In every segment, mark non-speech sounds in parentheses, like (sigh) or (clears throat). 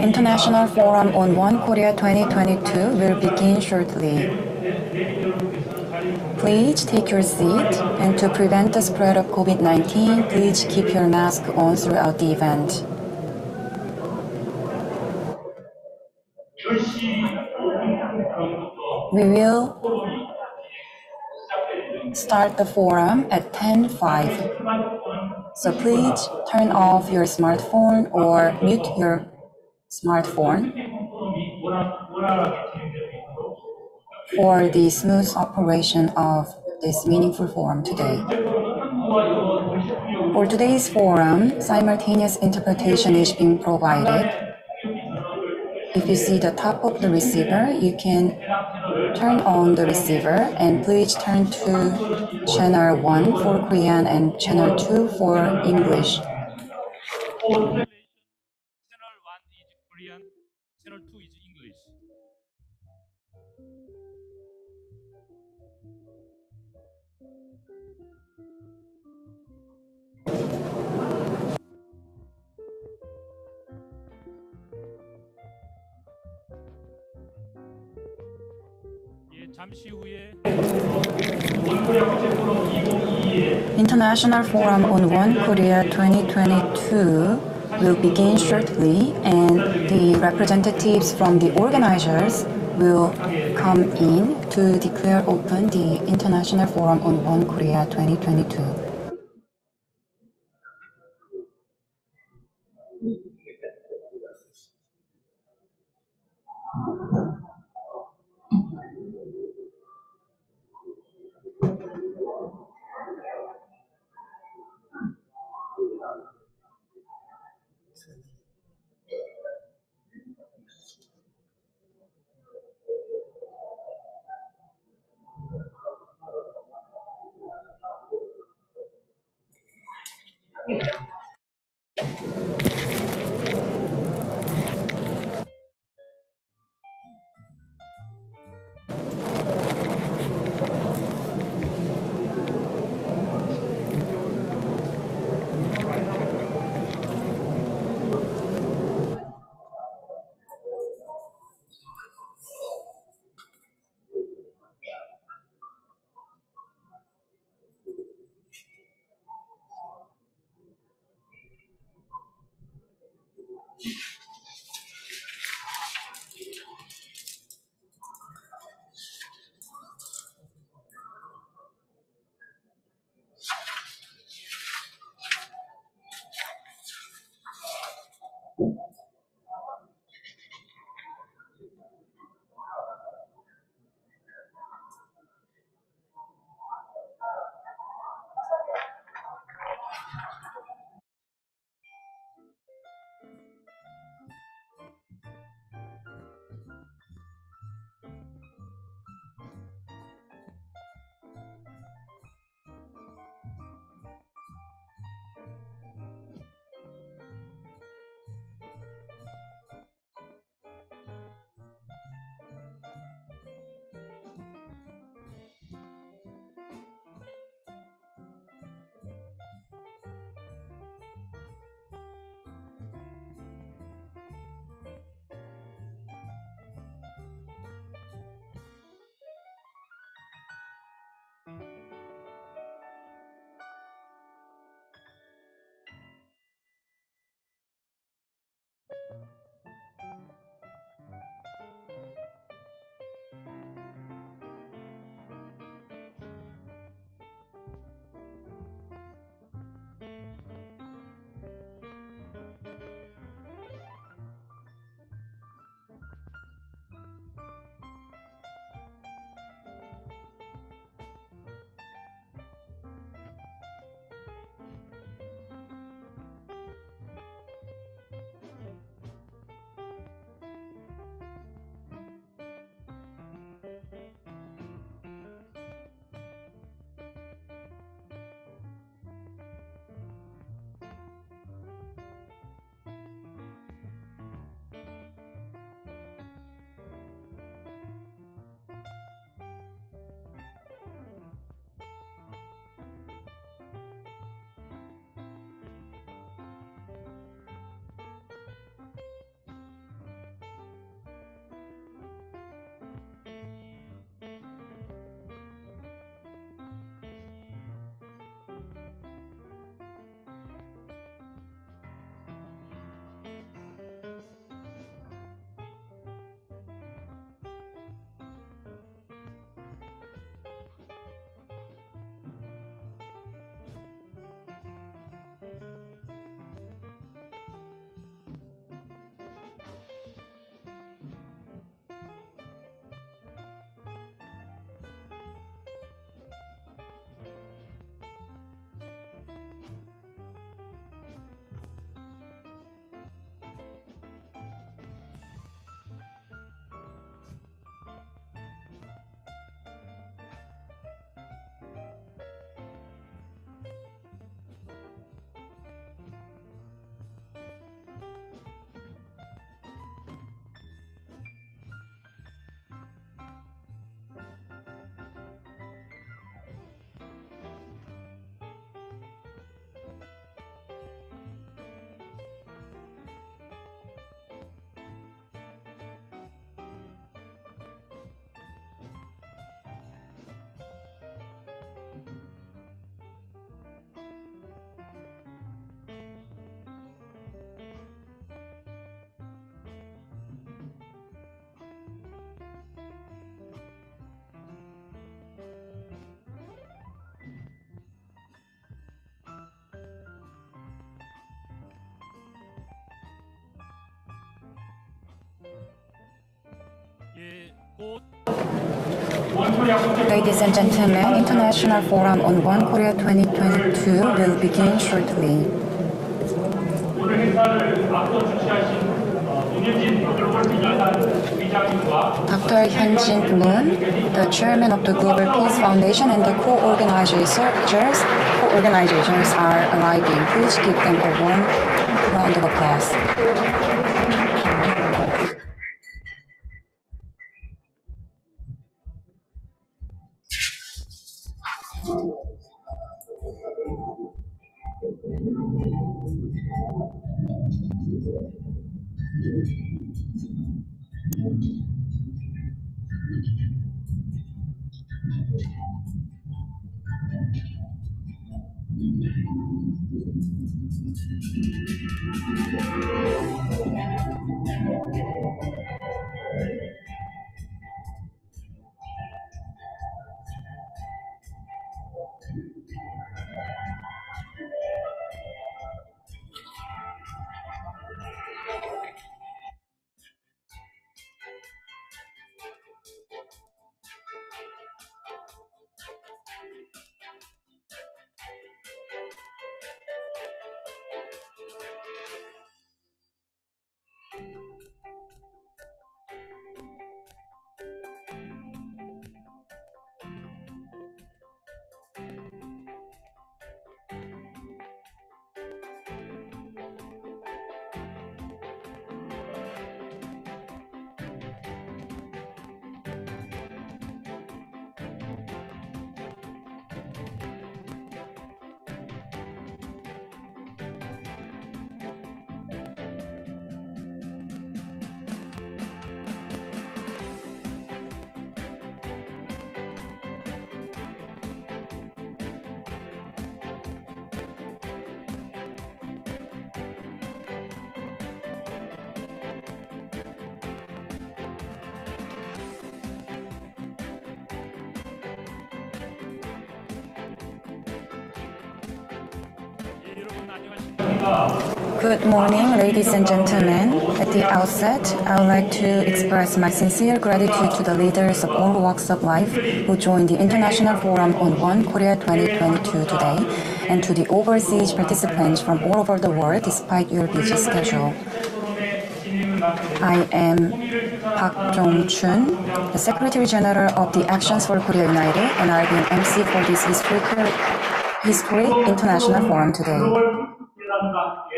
International Forum on One Korea 2022 will begin shortly. Please take your seat, and to prevent the spread of COVID-19, please keep your mask on throughout the event. We will start the forum at 10.05. So please turn off your smartphone or mute your smartphone for the smooth operation of this meaningful forum today. For today's forum, simultaneous interpretation is being provided. If you see the top of the receiver, you can turn on the receiver and please turn to channel 1 for Korean and channel 2 for English. International Forum on One Korea 2022 will begin shortly, and the representatives from the organizers will come in to declare open the International Forum on One Korea 2022. Ladies and gentlemen, International Forum on One Korea 2022 will begin shortly. 오늘 행사를 앞서 주최하신 어, 문현진 글로벌 비전단 의장님과 Dr. Hyunjin Moon, the chairman of the Global Peace Foundation and the co-organizers, co-organizers are arriving. Please give them a warm round of applause. Good morning, ladies and gentlemen. At the outset, I would like to express my sincere gratitude to the leaders of all walks of life who joined the International Forum on One Korea 2022 today, and to the overseas participants from all over the world despite your busy schedule. I am Park Jong-chun, the Secretary General of the Actions for Korea United, and I'll be an MC for this historic, historic international forum today.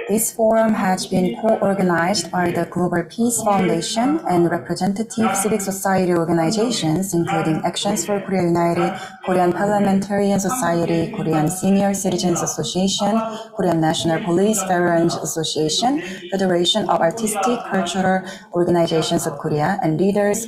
This forum has been co-organized by the Global Peace Foundation and representative civic society organizations, including Actions for Korea United, Korean Parliamentarian Society, Korean Senior Citizens Association, Korean National Police Veterans Association, Federation of Artistic Cultural Organizations of Korea, and Leaders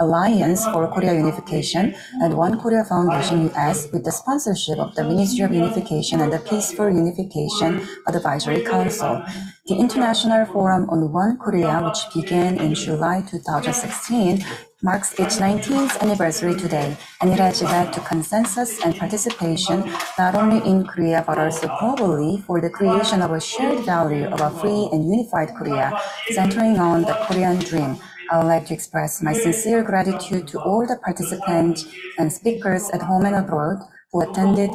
Alliance for Korea Unification, and One Korea Foundation US, with the sponsorship of the Ministry of Unification and the Peaceful Unification Advisory Council. The International Forum on One Korea, which began in July 2016, marks its 19th anniversary today, and it has led to consensus and participation not only in Korea but also globally for the creation of a shared value of a free and unified Korea, centering on the Korean dream. I would like to express my sincere gratitude to all the participants and speakers at home and abroad who attended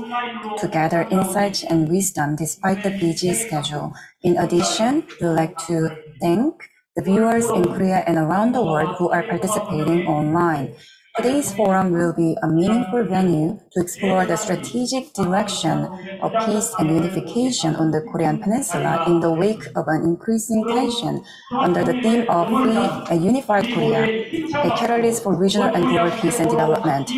to gather insights and wisdom despite the busy schedule. In addition, we would like to thank the viewers in Korea and around the world who are participating online. Today's forum will be a meaningful venue to explore the strategic direction of peace and unification on the Korean Peninsula in the wake of an increasing tension under the theme of free and unified Korea, a catalyst for regional and global peace and development.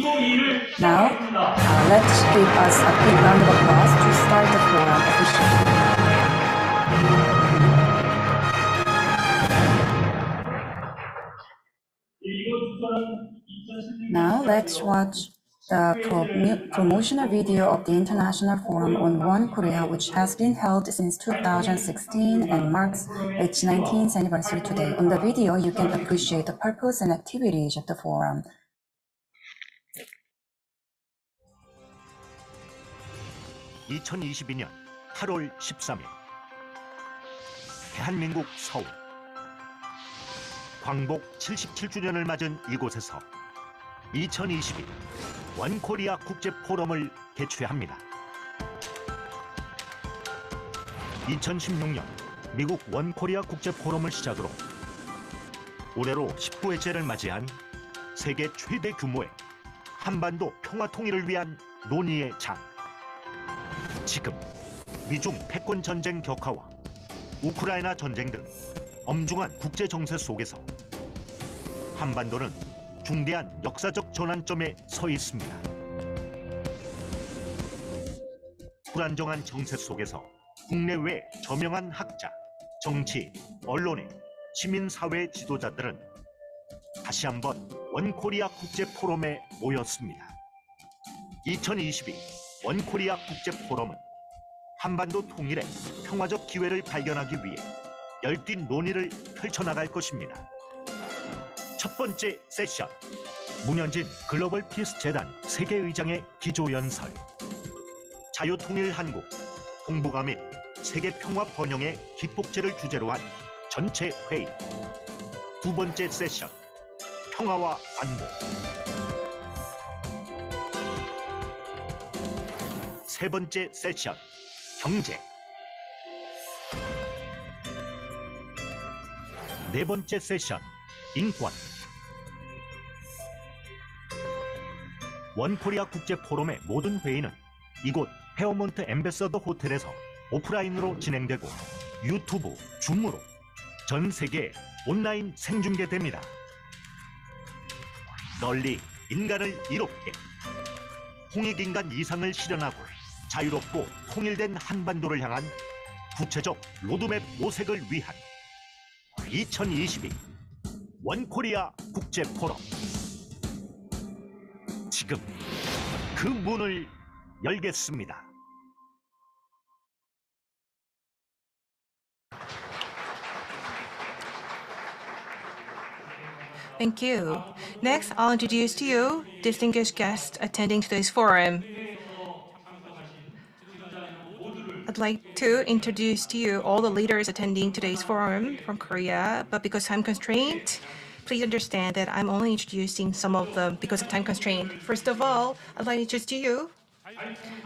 Now, uh, let's give us a big round of applause to start the forum officially. 이곳 주소는 2016년 Now let's watch the promo- promotional video of the International Forum on One Korea, which has been held since 2016 and marks its 19th anniversary today. On the video, you can appreciate the purpose and activities of the forum. (2022년 8월 13일) 대한민국 서울 광복 77주년을 맞은 이곳에서 2022 원코리아 국제 포럼을 개최합니다. 2016년 미국 원코리아 국제 포럼을 시작으로 올해로 19회째를 맞이한 세계 최대 규모의 한반도 평화 통일을 위한 논의의 장. 지금 미중 패권 전쟁 격화와 우크라이나 전쟁 등 엄중한 국제 정세 속에서 한반도는 중대한 역사적 전환점에 서 있습니다. 불안정한 정세 속에서 국내외 저명한 학자, 정치, 언론의 시민사회 지도자들은 다시 한번 원코리아 국제 포럼에 모였습니다. 2022 원코리아 국제 포럼은 한반도 통일의 평화적 기회를 발견하기 위해 열띤 논의를 펼쳐나갈 것입니다. 첫 번째 세션. 문현진 글로벌 피스 재단 세계의장의 기조연설. 자유통일 한국. 홍보가 및 세계 평화 번영의 기폭제를 주제로 한 전체 회의. 두 번째 세션. 평화와 안보 세 번째 세션. 경제. 네 번째 세션. 인권 원코리아 국제 포럼의 모든 회의는 이곳 페어몬트 엠베서더 호텔에서 오프라인으로 진행되고 유튜브, 줌으로 전 세계 온라인 생중계됩니다. 널리 인간을 이롭게 홍익인간 이상을 실현하고 자유롭고 통일된 한반도를 향한 구체적 로드맵 모색을 위한 2022 원코리아 국제 포럼 지금 그 문을 열겠습니다. Thank you. Next, I'll introduce to you distinguished guests attending today's forum. I'd like to introduce to you all the leaders attending today's forum from Korea, but because time constraint, please understand that I'm only introducing some of them because of time constraint. First of all, I'd like to introduce to you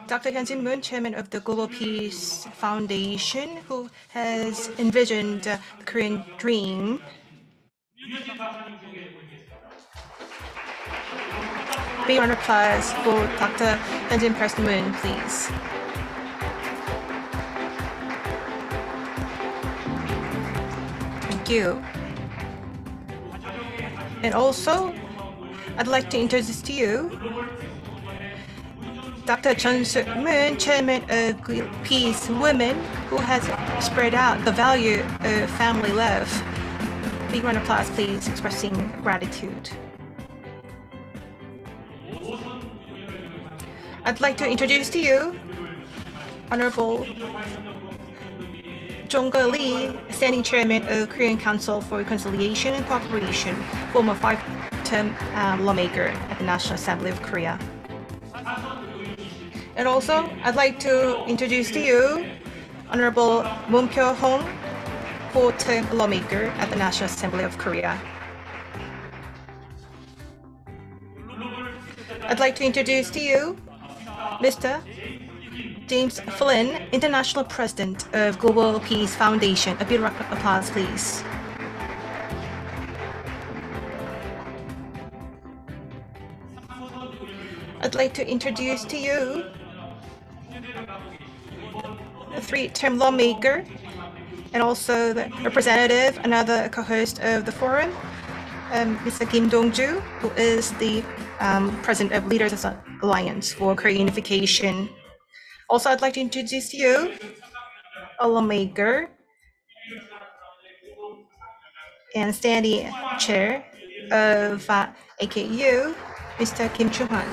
Dr. Hyunjin Moon, chairman of the Global Peace Foundation, who has envisioned the Korean dream Big round of applause for Dr. Benjamin Preston Moon, please. Thank you. And also, I'd like to introduce to you Dr. Jun Suk Moon, chairman of Peace Women, who has spread out the value of family love. Big round of applause, please, expressing gratitude. I'd like to introduce to you Honorable Jong-kul Lee, Standing Chairman of Korean Council for Reconciliation and Cooperation, former five-term uh, lawmaker at the National Assembly of Korea. And also, I'd like to introduce to you Honorable Moon-pyo Hong, four-term lawmaker at the National Assembly of Korea. I'd like to introduce to you Mr. James Flynn, International President of Global Peace Foundation. A big round of applause, please. I'd like to introduce to you the three-term lawmaker and also the representative, another co-host of the forum, um, Mr. Kim Dong-ju, who is the um, president of Leaders Alliance for Korean Unification. Also, I'd like to introduce you a lawmaker and standing chair of uh, AKU, Mr. Kim Chung-hwan.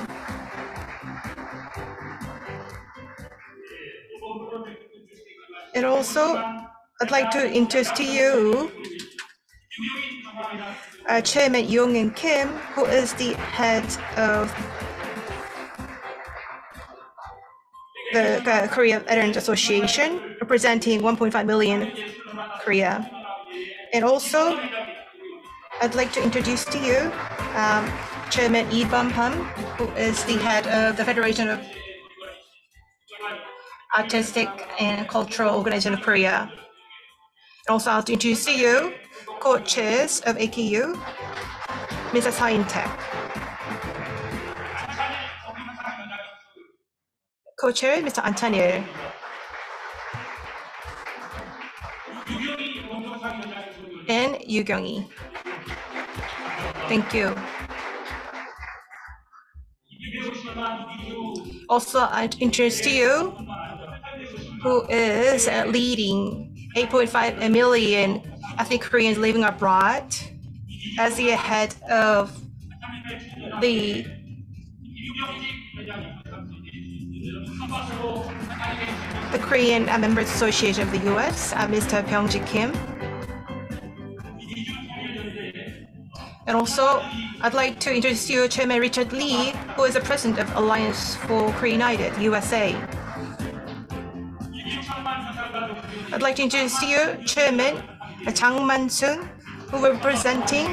And also, I'd like to introduce to you uh, Chairman Young and Kim, who is the head of the Korea Veterans Association, representing 1.5 million Korea. And also, I'd like to introduce to you um, Chairman Lee Bum Hum, who is the head of the Federation of Artistic and Cultural Organization of Korea. And also, I'll introduce to you co-chairs of AKU, Mr. Sa Co-chair, Mr. Antonio. And Yu Kyung-hee. Thank you. Also, I'd introduce to you who is leading 8.5 million ethnic Koreans living abroad as the head of the the Korean uh, Members Association of the U.S., uh, Mr. Byung-ji Kim. And also, I'd like to introduce you Chairman Richard Lee, who is the president of Alliance for Korea United, USA. I'd like to introduce you Chairman Chang Man-sun, who is representing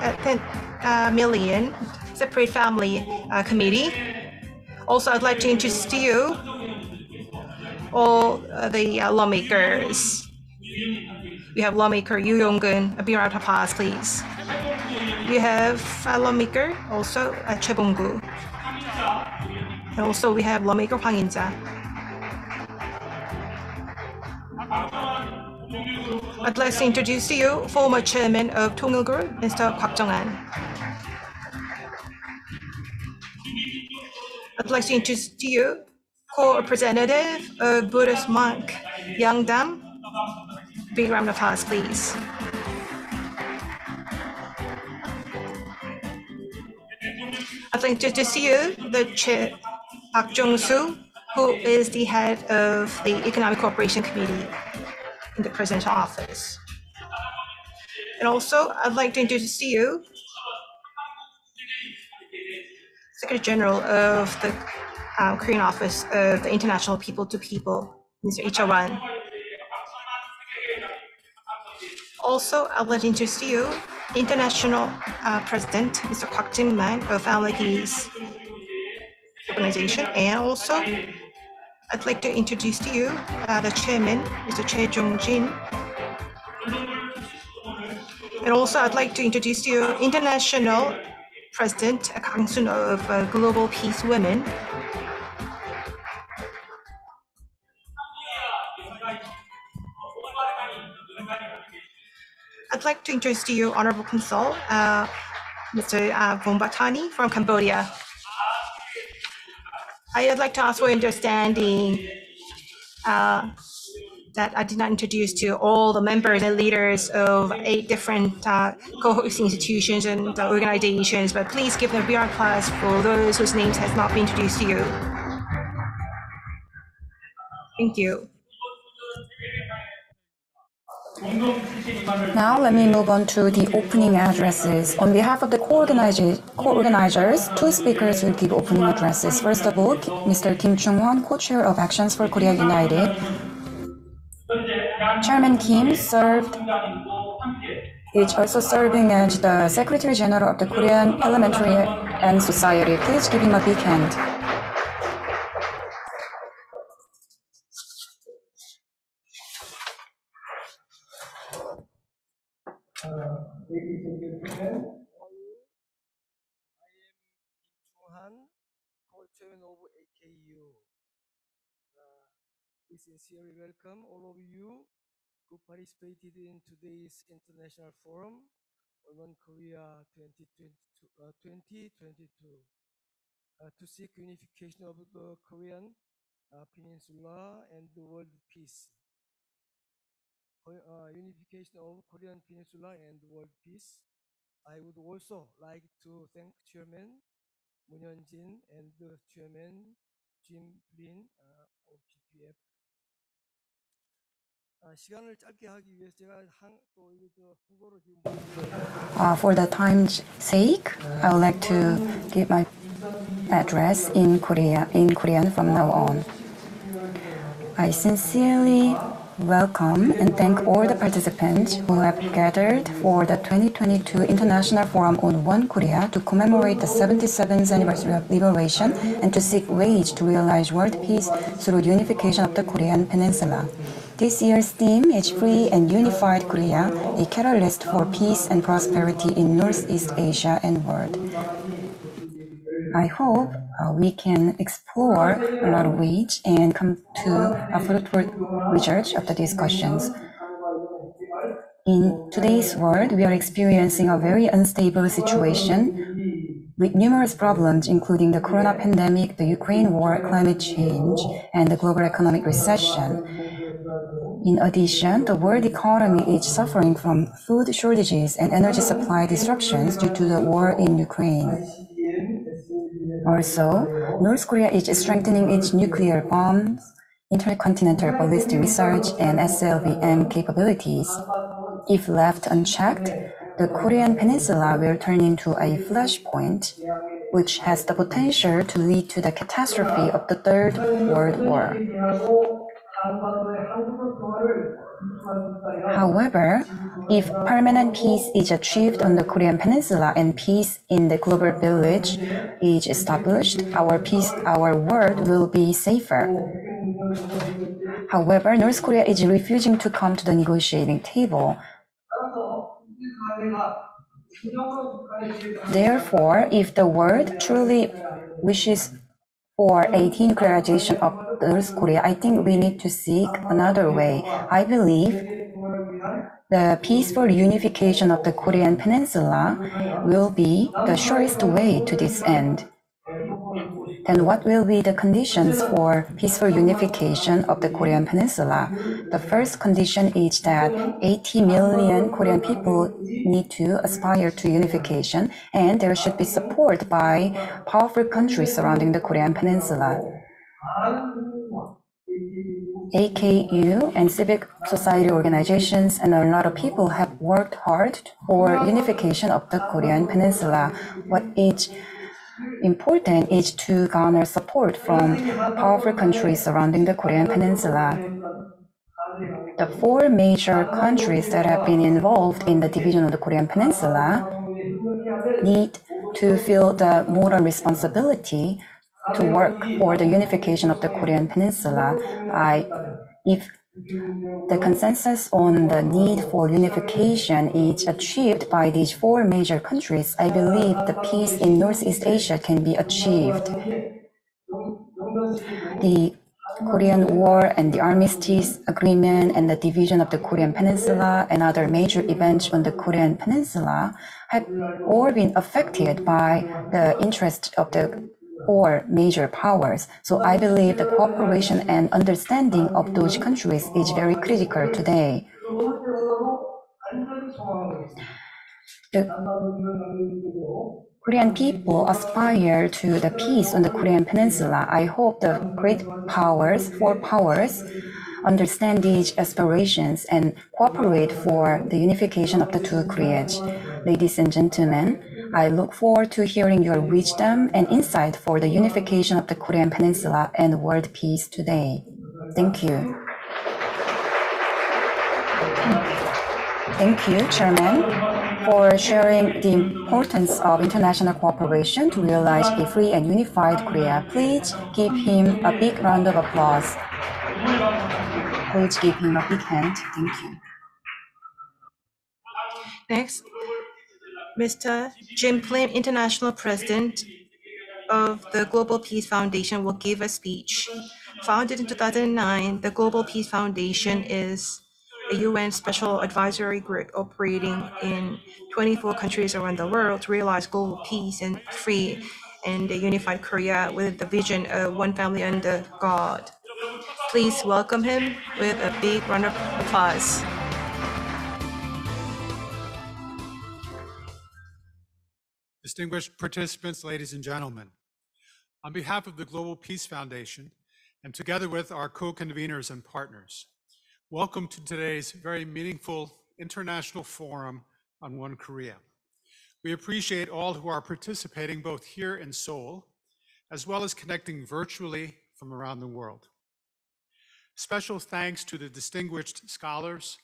uh, 10 uh, million separate family uh, committee. Also, I'd like to introduce to you all uh, the uh, lawmakers. We have lawmaker Yu Yong-gun. A big round of please. We have a lawmaker, also uh, Bong-gu. And also we have lawmaker Hwang In-ja. I'd like to introduce to you former chairman of Tongil Group, Mr. Kwak Jong-an. I'd like to introduce to you co-representative of Buddhist monk Yang Dam. Big round of applause, please. I'd like to introduce to you the chair, Park Jong-soo, who is the head of the Economic Cooperation Committee in the presidential office. And also, I'd like to introduce to you Secretary General of the um, Korean Office of the International People to People, Mr. Lee Cha-wan. Also, I'd like to introduce you International uh, President, Mr. Kwak Jin-man of Family Peace Organization. And also, I'd like to introduce to you uh, the chairman, Mr. Choi Jong-jin. And also, I'd like to introduce to you International President Kang Sun of uh, Global Peace Women. I'd like to introduce to you Honorable Consul, uh, Mr. Uh, Vombatani from Cambodia. I'd like to ask for understanding uh, that I did not introduce to all the members and leaders of eight different uh, co-hosting institutions and uh, organizations, but please give them a big applause for those whose names has not been introduced to you. Thank you. Now let me move on to the opening addresses. On behalf of the co-organizers, co-organizers, two speakers will give opening addresses. First of all, Mr. Kim Chung-hwan, co-chair of Actions for Korea United. Chairman Kim served is also serving as the Secretary General of the Korean Elementary and Society. Please give him a big hand. Uh, ladies and gentlemen, Johan, co-chairman of AKU. Uh, we sincerely welcome all of you who participated in today's International Forum on Korea 2022, uh, 2022 uh, to seek unification of the Korean uh, Peninsula and the world peace. Uh, unification of Korean Peninsula and world peace. I would also like to thank Chairman Moon Hyun-jin and Chairman Jim Flynn uh, of GPF. Uh, for the time's sake, I would like to give my address in Korea in Korean from now on. I sincerely welcome and thank all the participants who have gathered for the 2022 International Forum on One Korea to commemorate the 77th anniversary of liberation and to seek ways to realize world peace through the unification of the Korean Peninsula. This year's theme is Free and Unified Korea, a catalyst for peace and prosperity in Northeast Asia and world. I hope uh, we can explore a lot of ways and come to a fruitful research of the discussions. In today's world, we are experiencing a very unstable situation with numerous problems, including the corona pandemic, the Ukraine war, climate change, and the global economic recession. In addition, the world economy is suffering from food shortages and energy supply disruptions due to the war in Ukraine. Also, North Korea is strengthening its nuclear bombs, intercontinental ballistic research, and SLBM capabilities. If left unchecked, the Korean Peninsula will turn into a flashpoint, which has the potential to lead to the catastrophe of the Third World War. However, if permanent peace is achieved on the Korean Peninsula and peace in the global village is established, our peace, our world will be safer. However, North Korea is refusing to come to the negotiating table. Therefore, if the world truly wishes for a denuclearization of North Korea, I think we need to seek another way. I believe the peaceful unification of the Korean Peninsula will be the surest way to this end. Then what will be the conditions for peaceful unification of the Korean Peninsula? The first condition is that 80 million Korean people need to aspire to unification and there should be support by powerful countries surrounding the Korean Peninsula. AKU and civic society organizations and a lot of people have worked hard for unification of the Korean Peninsula. What is important is to garner support from powerful countries surrounding the Korean Peninsula. The four major countries that have been involved in the division of the Korean Peninsula need to feel the moral responsibility to work for the unification of the Korean Peninsula. I, if the consensus on the need for unification is achieved by these four major countries. I believe the peace in Northeast Asia can be achieved. The Korean War and the Armistice Agreement and the division of the Korean Peninsula and other major events on the Korean Peninsula have all been affected by the interest of the four major powers. So I believe the cooperation and understanding of those countries is very critical today. The Korean people aspire to the peace on the Korean Peninsula. I hope the great powers, four powers, understand these aspirations and cooperate for the unification of the two Koreas. Ladies and gentlemen, I look forward to hearing your wisdom and insight for the unification of the Korean Peninsula and world peace today. Thank you. Thank you, Chairman, for sharing the importance of international cooperation to realize a free and unified Korea. Please give him a big round of applause. Please give him a big hand. Thank you. Next, Mr. Jim Flynn, International President of the Global Peace Foundation, will give a speech. Founded in 2009, the Global Peace Foundation is a UN special advisory group operating in 24 countries around the world to realize global peace and free and a unified Korea with the vision of one family under God. Please welcome him with a big round of applause. Distinguished participants, ladies and gentlemen, on behalf of the Global Peace Foundation and together with our co-conveners and partners, welcome to today's very meaningful International Forum on One Korea. We appreciate all who are participating both here in Seoul, as well as connecting virtually from around the world. Special thanks to the distinguished scholars,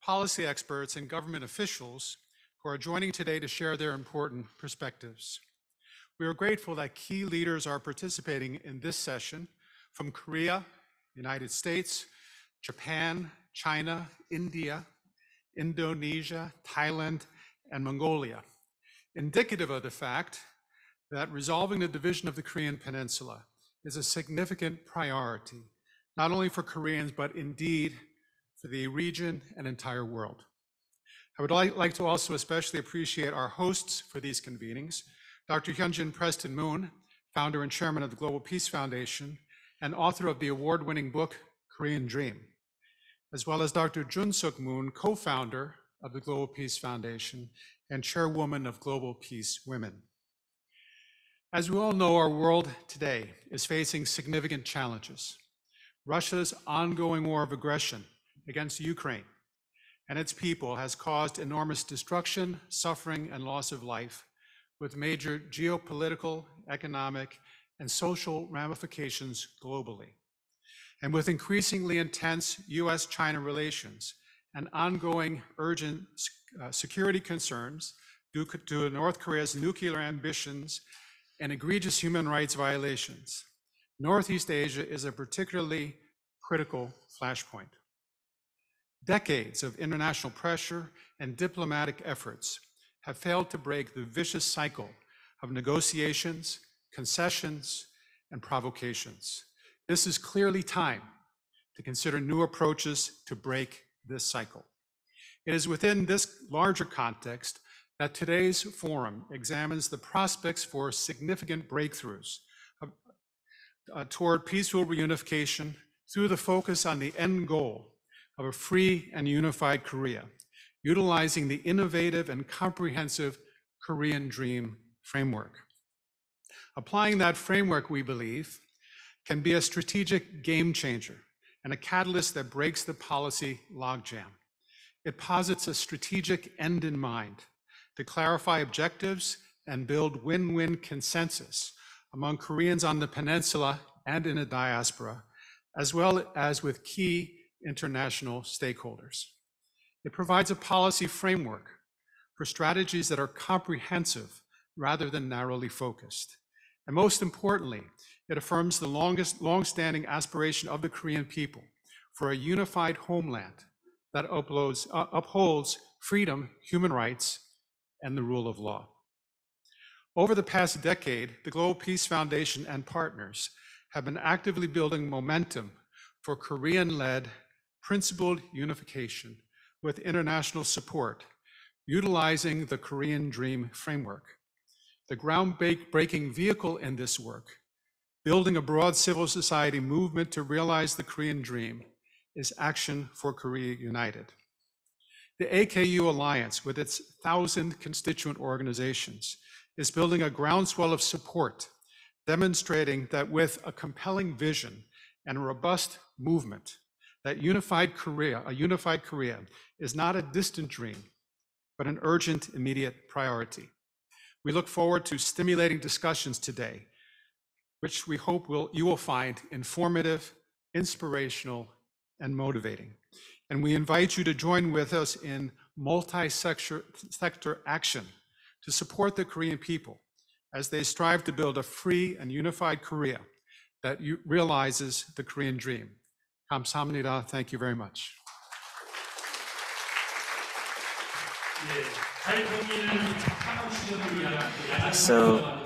policy experts, and government officials who are joining today to share their important perspectives. We are grateful that key leaders are participating in this session from Korea, United States, Japan, China, India, Indonesia, Thailand, and Mongolia, indicative of the fact that resolving the division of the Korean Peninsula is a significant priority, not only for Koreans, but indeed for the region and entire world. I would like, like to also especially appreciate our hosts for these convenings, Dr. Hyunjin Preston Moon, founder and chairman of the Global Peace Foundation and author of the award-winning book, Korean Dream, as well as Dr. Jun Suk Moon, co-founder of the Global Peace Foundation and chairwoman of Global Peace Women. As we all know, our world today is facing significant challenges. Russia's ongoing war of aggression against Ukraine and its people has caused enormous destruction, suffering, and loss of life, with major geopolitical, economic, and social ramifications globally. And with increasingly intense US China relations and ongoing urgent uh, security concerns due to North Korea's nuclear ambitions and egregious human rights violations, Northeast Asia is a particularly critical flashpoint. Decades of international pressure and diplomatic efforts have failed to break the vicious cycle of negotiations, concessions, and provocations. This is clearly time to consider new approaches to break this cycle. It is within this larger context that today's forum examines the prospects for significant breakthroughs uh, toward peaceful reunification through the focus on the end goal of a free and unified Korea, utilizing the innovative and comprehensive Korean Dream framework. Applying that framework, we believe, can be a strategic game changer and a catalyst that breaks the policy logjam. It posits a strategic end in mind to clarify objectives and build win-win consensus among Koreans on the peninsula and in the diaspora, as well as with key international stakeholders. It provides a policy framework for strategies that are comprehensive rather than narrowly focused. And most importantly, it affirms the longest, long-standing aspiration of the Korean people for a unified homeland that uploads, uh, upholds freedom, human rights, and the rule of law. Over the past decade, the Global Peace Foundation and partners have been actively building momentum for Korean-led principled unification with international support, utilizing the Korean Dream framework. The groundbreaking vehicle in this work, building a broad civil society movement to realize the Korean Dream, is Action for Korea United. The AKU Alliance, with its thousand constituent organizations, is building a groundswell of support, demonstrating that with a compelling vision and a robust movement, that unified Korea, a unified Korea, is not a distant dream, but an urgent, immediate priority. We look forward to stimulating discussions today, which we hope will, you will find informative, inspirational, and motivating. And we invite you to join with us in multi-sector sector action to support the Korean people as they strive to build a free and unified Korea that realizes the Korean dream. Kamsahamnida. Thank you very much. So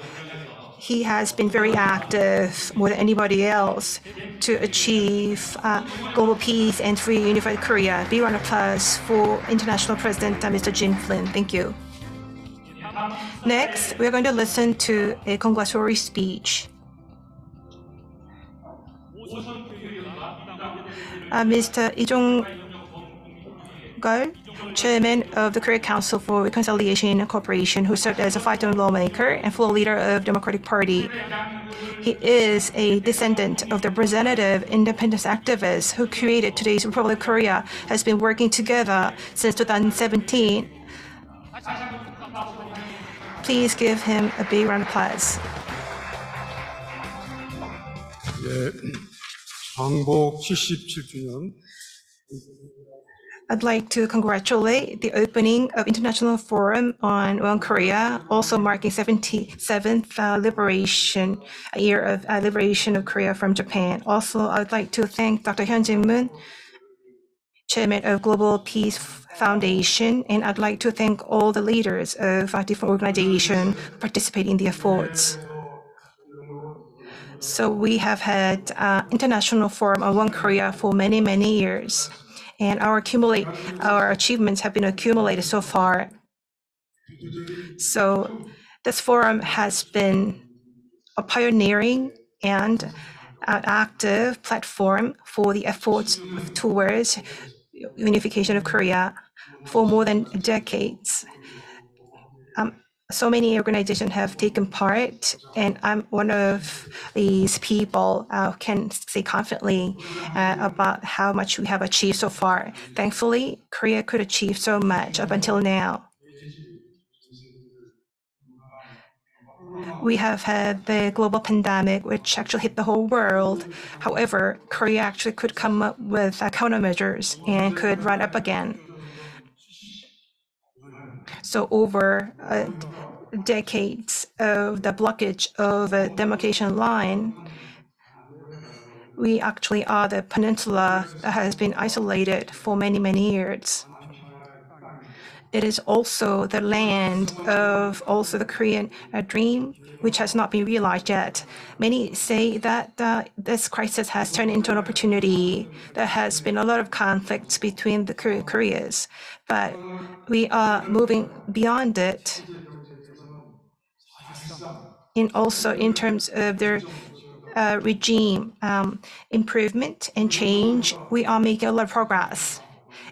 he has been very active more than anybody else to achieve uh, global peace and free unified Korea. Be one applause for International President uh, Mr. Jim Flynn. Thank you. Next, we're going to listen to a congratulatory speech. Uh, Mr. Lee Jong-kul, chairman of the Korea Council for Reconciliation and Cooperation, who served as a five-term lawmaker and full leader of Democratic Party. He is a descendant of the representative independence activists who created today's Republic of Korea, has been working together since 2017. Please give him a big round of applause. 예, 광복 77주년 I'd like to congratulate the opening of International Forum on One Korea, also marking 77th uh, liberation, a year of uh, liberation of Korea from Japan. Also, I'd like to thank Dr. Hyun Jin Moon, Chairman of Global Peace Foundation, and I'd like to thank all the leaders of uh, different organizations participating in the efforts. So we have had uh, International Forum on One Korea for many, many years and our accumulate our achievements have been accumulated so far. So this forum has been a pioneering and an active platform for the efforts towards unification of Korea for more than decades. So many organizations have taken part, and I'm one of these people uh, who can say confidently uh, about how much we have achieved so far. Thankfully, Korea could achieve so much up until now. We have had the global pandemic, which actually hit the whole world. However, Korea actually could come up with countermeasures and could run up again. So over uh, decades of the blockage of a demarcation line, we actually are the peninsula that has been isolated for many, many years. It is also the land of also the Korean uh, dream, which has not been realized yet. Many say that uh, this crisis has turned into an opportunity. There has been a lot of conflicts between the Kore- Koreas, but we are moving beyond it. And also in terms of their uh, regime um, improvement and change, we are making a lot of progress.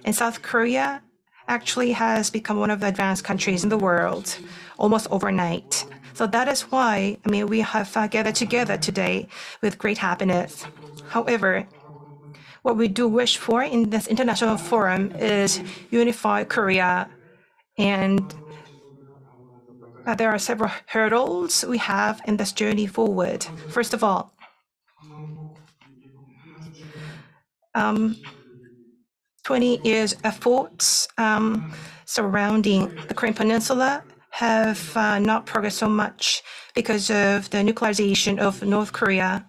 And South Korea actually has become one of the advanced countries in the world almost overnight. So that is why, I mean, we have gathered together today with great happiness. However, what we do wish for in this international forum is unify Korea and uh, there are several hurdles we have in this journey forward. First of all, um, 20 years efforts um, surrounding the Korean Peninsula have uh, not progressed so much because of the nuclearization of North Korea.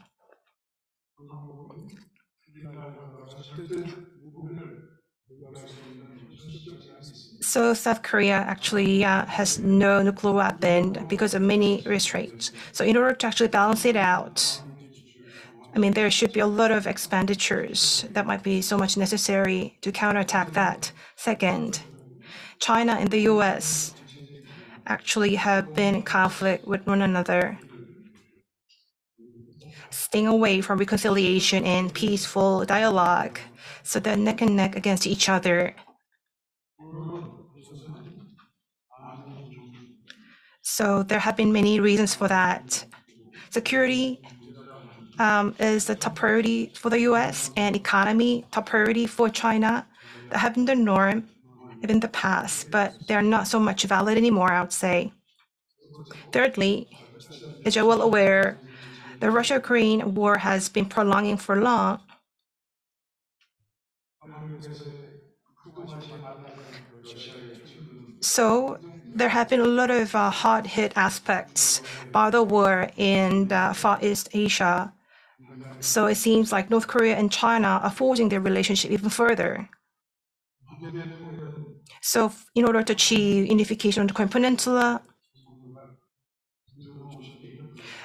So South Korea actually uh, has no nuclear weapon because of many restraints. So in order to actually balance it out, I mean, there should be a lot of expenditures that might be so much necessary to counterattack that. Second, China and the US actually have been in conflict with one another, staying away from reconciliation and peaceful dialogue. So they're neck and neck against each other. So there have been many reasons for that. Security um, is the top priority for the US and economy top priority for China. That have been the norm in the past, but they're not so much valid anymore, I would say. Thirdly, as you're well aware, the Russia-Ukraine war has been prolonging for long. So there have been a lot of uh, hard hit aspects by the war in uh, Far East Asia. So it seems like North Korea and China are forging their relationship even further. So in order to achieve unification of the Korean Peninsula,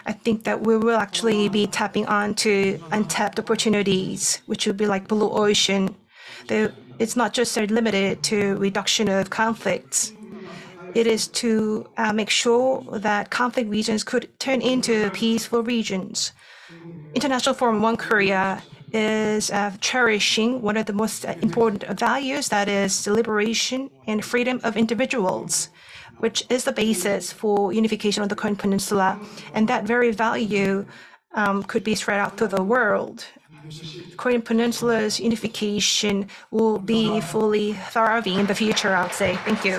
I think that we will actually be tapping onto untapped opportunities, which would be like blue ocean. It's not just limited to reduction of conflicts. It is to uh, make sure that conflict regions could turn into peaceful regions. International Forum One Korea is uh, cherishing one of the most uh, important values that is the liberation and freedom of individuals, which is the basis for unification of the Korean Peninsula. And that very value um, could be spread out to the world. Korean Peninsula's unification will be fully thriving in the future, I would say. Thank you.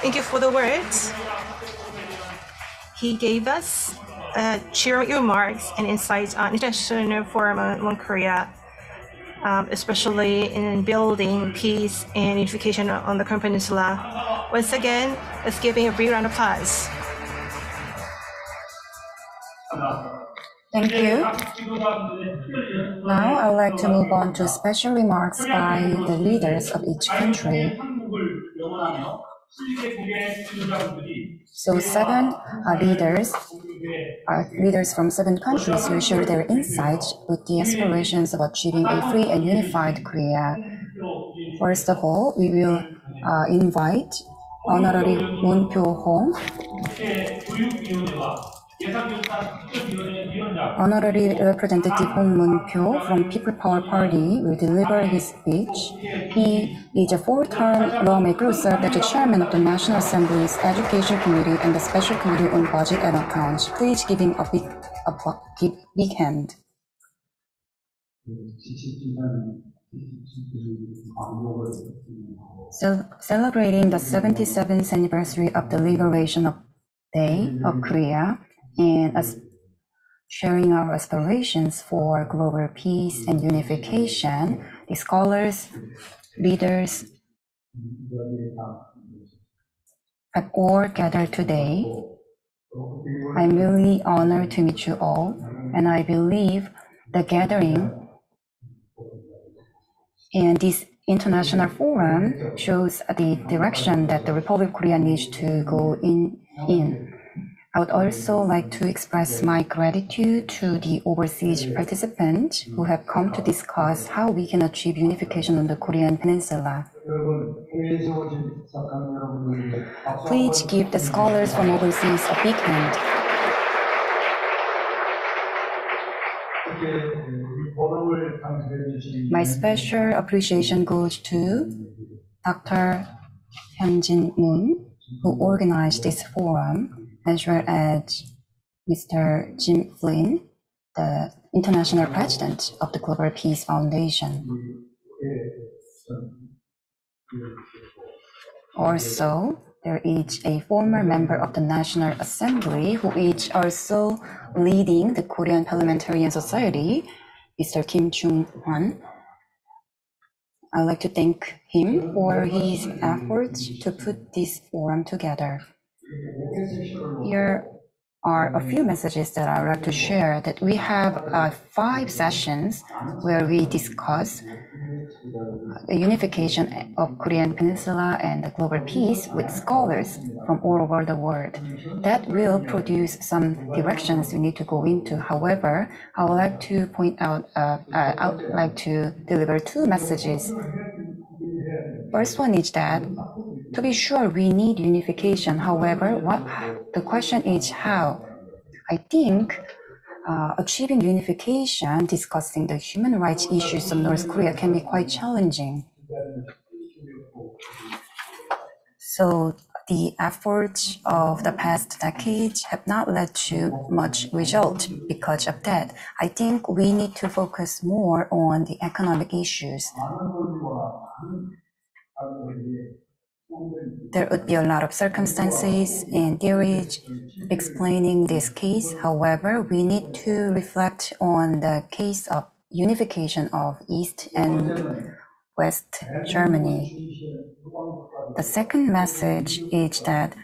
Thank you for the words he gave us uh, your remarks and insights on international forum on Korea, um, especially in building peace and unification on the Korean Peninsula. Once again, let's give a big round of applause. Thank you. Now I would like to move on to special remarks by the leaders of each country. So seven uh, leaders, uh, leaders from seven countries will share their insights with the aspirations of achieving a free and unified Korea. First of all, we will uh, invite Honorary Moon Pyo Hong. Honorary Representative Hong Moon-pyo from People Power Party will deliver his speech. He is a four-term lawmaker who served as the chairman of the National Assembly's Education Committee and the Special Committee on Budget and Accounts. Please give him a big, a big, big hand. So, celebrating the 77th anniversary of the liberation of Day of Korea, and as mm-hmm. sharing our aspirations for global peace and unification, the scholars, leaders have all gathered today. I'm really honored to meet you all, and I believe the gathering and this international forum shows the direction that the Republic of Korea needs to go in. in. I would also like to express my gratitude to the overseas participants who have come to discuss how we can achieve unification on the Korean Peninsula. Please give the scholars from overseas a big hand. My special appreciation goes to Dr. Hyunjin Moon, who organized this forum as well as Mr. Jim Flynn, the international president of the Global Peace Foundation. Also, there is a former member of the National Assembly who is also leading the Korean Parliamentarian Society, Mr. Kim Chung Hwan. I'd like to thank him for his efforts to put this forum together. Here are a few messages that I would like to share that we have uh, five sessions where we discuss the unification of Korean Peninsula and the global peace with scholars from all over the world. That will produce some directions we need to go into. However, I would like to point out, uh, uh, I would like to deliver two messages. First one is that to be sure we need unification. However, what the question is how. I think uh, achieving unification, discussing the human rights issues of North Korea can be quite challenging. So the efforts of the past decades have not led to much result because of that. I think we need to focus more on the economic issues. There would be a lot of circumstances and theories explaining this case. However, we need to reflect on the case of unification of East and West Germany. The second message is that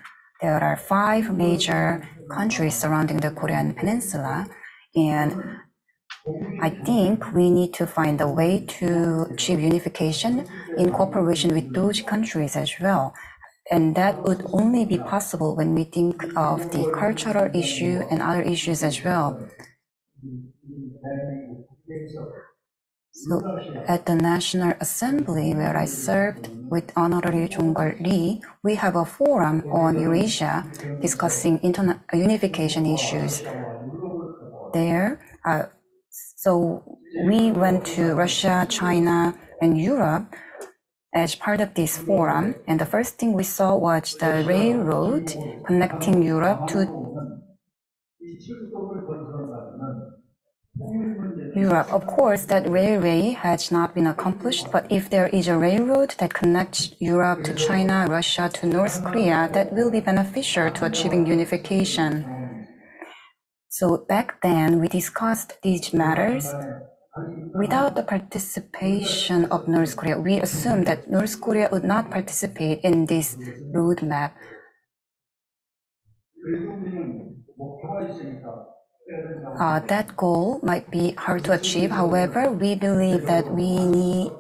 there are five major countries surrounding the Korean Peninsula, and I think we need to find a way to achieve unification in cooperation with those countries as well. And that would only be possible when we think of the cultural issue and other issues as well. So at the National Assembly, where I served with Honorary Jong-kul Lee, we have a forum on Eurasia discussing unification issues. There, uh, so we went to Russia, China, and Europe as part of this forum. And the first thing we saw was the railroad connecting Europe to Europe. Of course, that railway has not been accomplished, but if there is a railroad that connects Europe to China, Russia to North Korea, that will be beneficial to achieving unification. So back then, we discussed these matters. Without the participation of North Korea, we assumed that North Korea would not participate in this roadmap. Uh, that goal might be hard to achieve. However, we believe that we need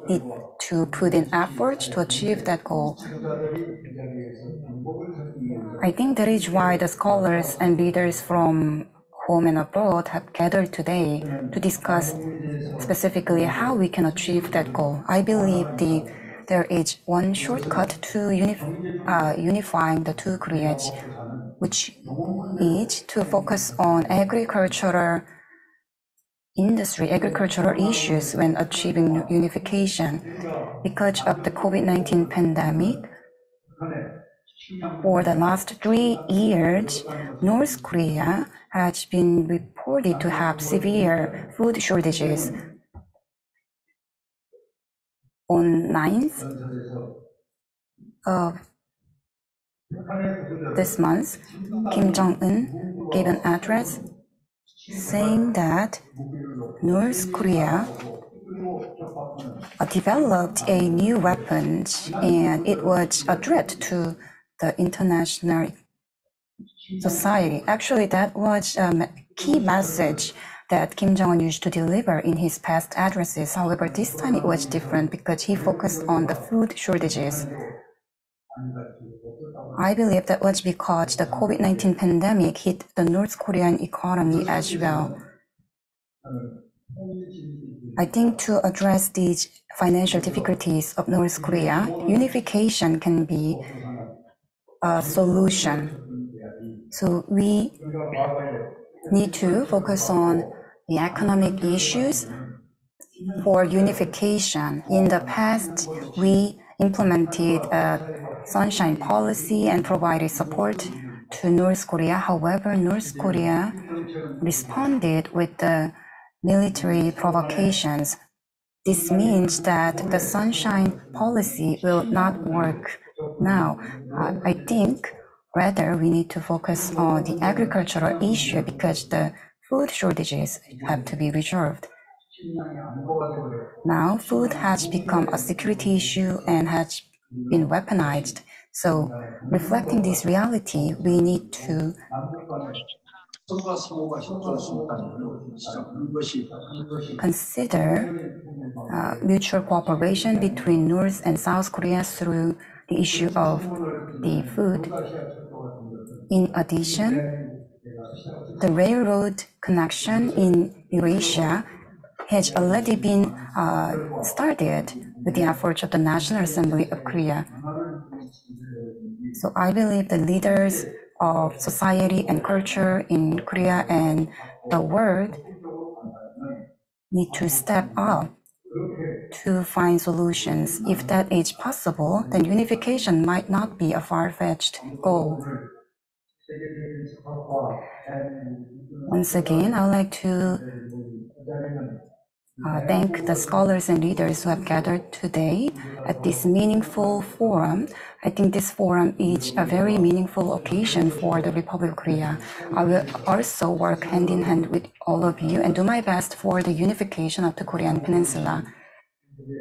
to put in efforts to achieve that goal. I think that is why the scholars and leaders from home and abroad have gathered today to discuss specifically how we can achieve that goal. I believe the there is one shortcut to uh, unifying the two Koreas, which is to focus on agricultural industry, agricultural issues when achieving unification. Because of the COVID-19 pandemic, for the last three years, North Korea has been reported to have severe food shortages. On 9th of this month, Kim Jong un gave an address saying that North Korea developed a new weapon and it was a threat to the international society. Actually, that was um, a me- key message that Kim Jong un used to deliver in his past addresses. However, this time it was different because he focused on the food shortages. I believe that was because the COVID 19 pandemic hit the North Korean economy as well. I think to address these financial difficulties of North Korea, unification can be a solution. So we need to focus on the economic issues for unification. In the past, we implemented a sunshine policy and provided support to North Korea. However, North Korea responded with the military provocations. This means that the sunshine policy will not work now. Uh, I think Rather, we need to focus on the agricultural issue because the food shortages have to be resolved. Now, food has become a security issue and has been weaponized. So, reflecting this reality, we need to consider uh, mutual cooperation between North and South Korea through the issue of the food in addition, the railroad connection in Eurasia has already been uh, started with the efforts of the National Assembly of Korea. So I believe the leaders of society and culture in Korea and the world need to step up to find solutions. If that is possible, then unification might not be a far-fetched goal. Once again, I would like to uh, thank the scholars and leaders who have gathered today at this meaningful forum. I think this forum is a very meaningful occasion for the Republic of Korea. I will also work hand in hand with all of you and do my best for the unification of the Korean Peninsula.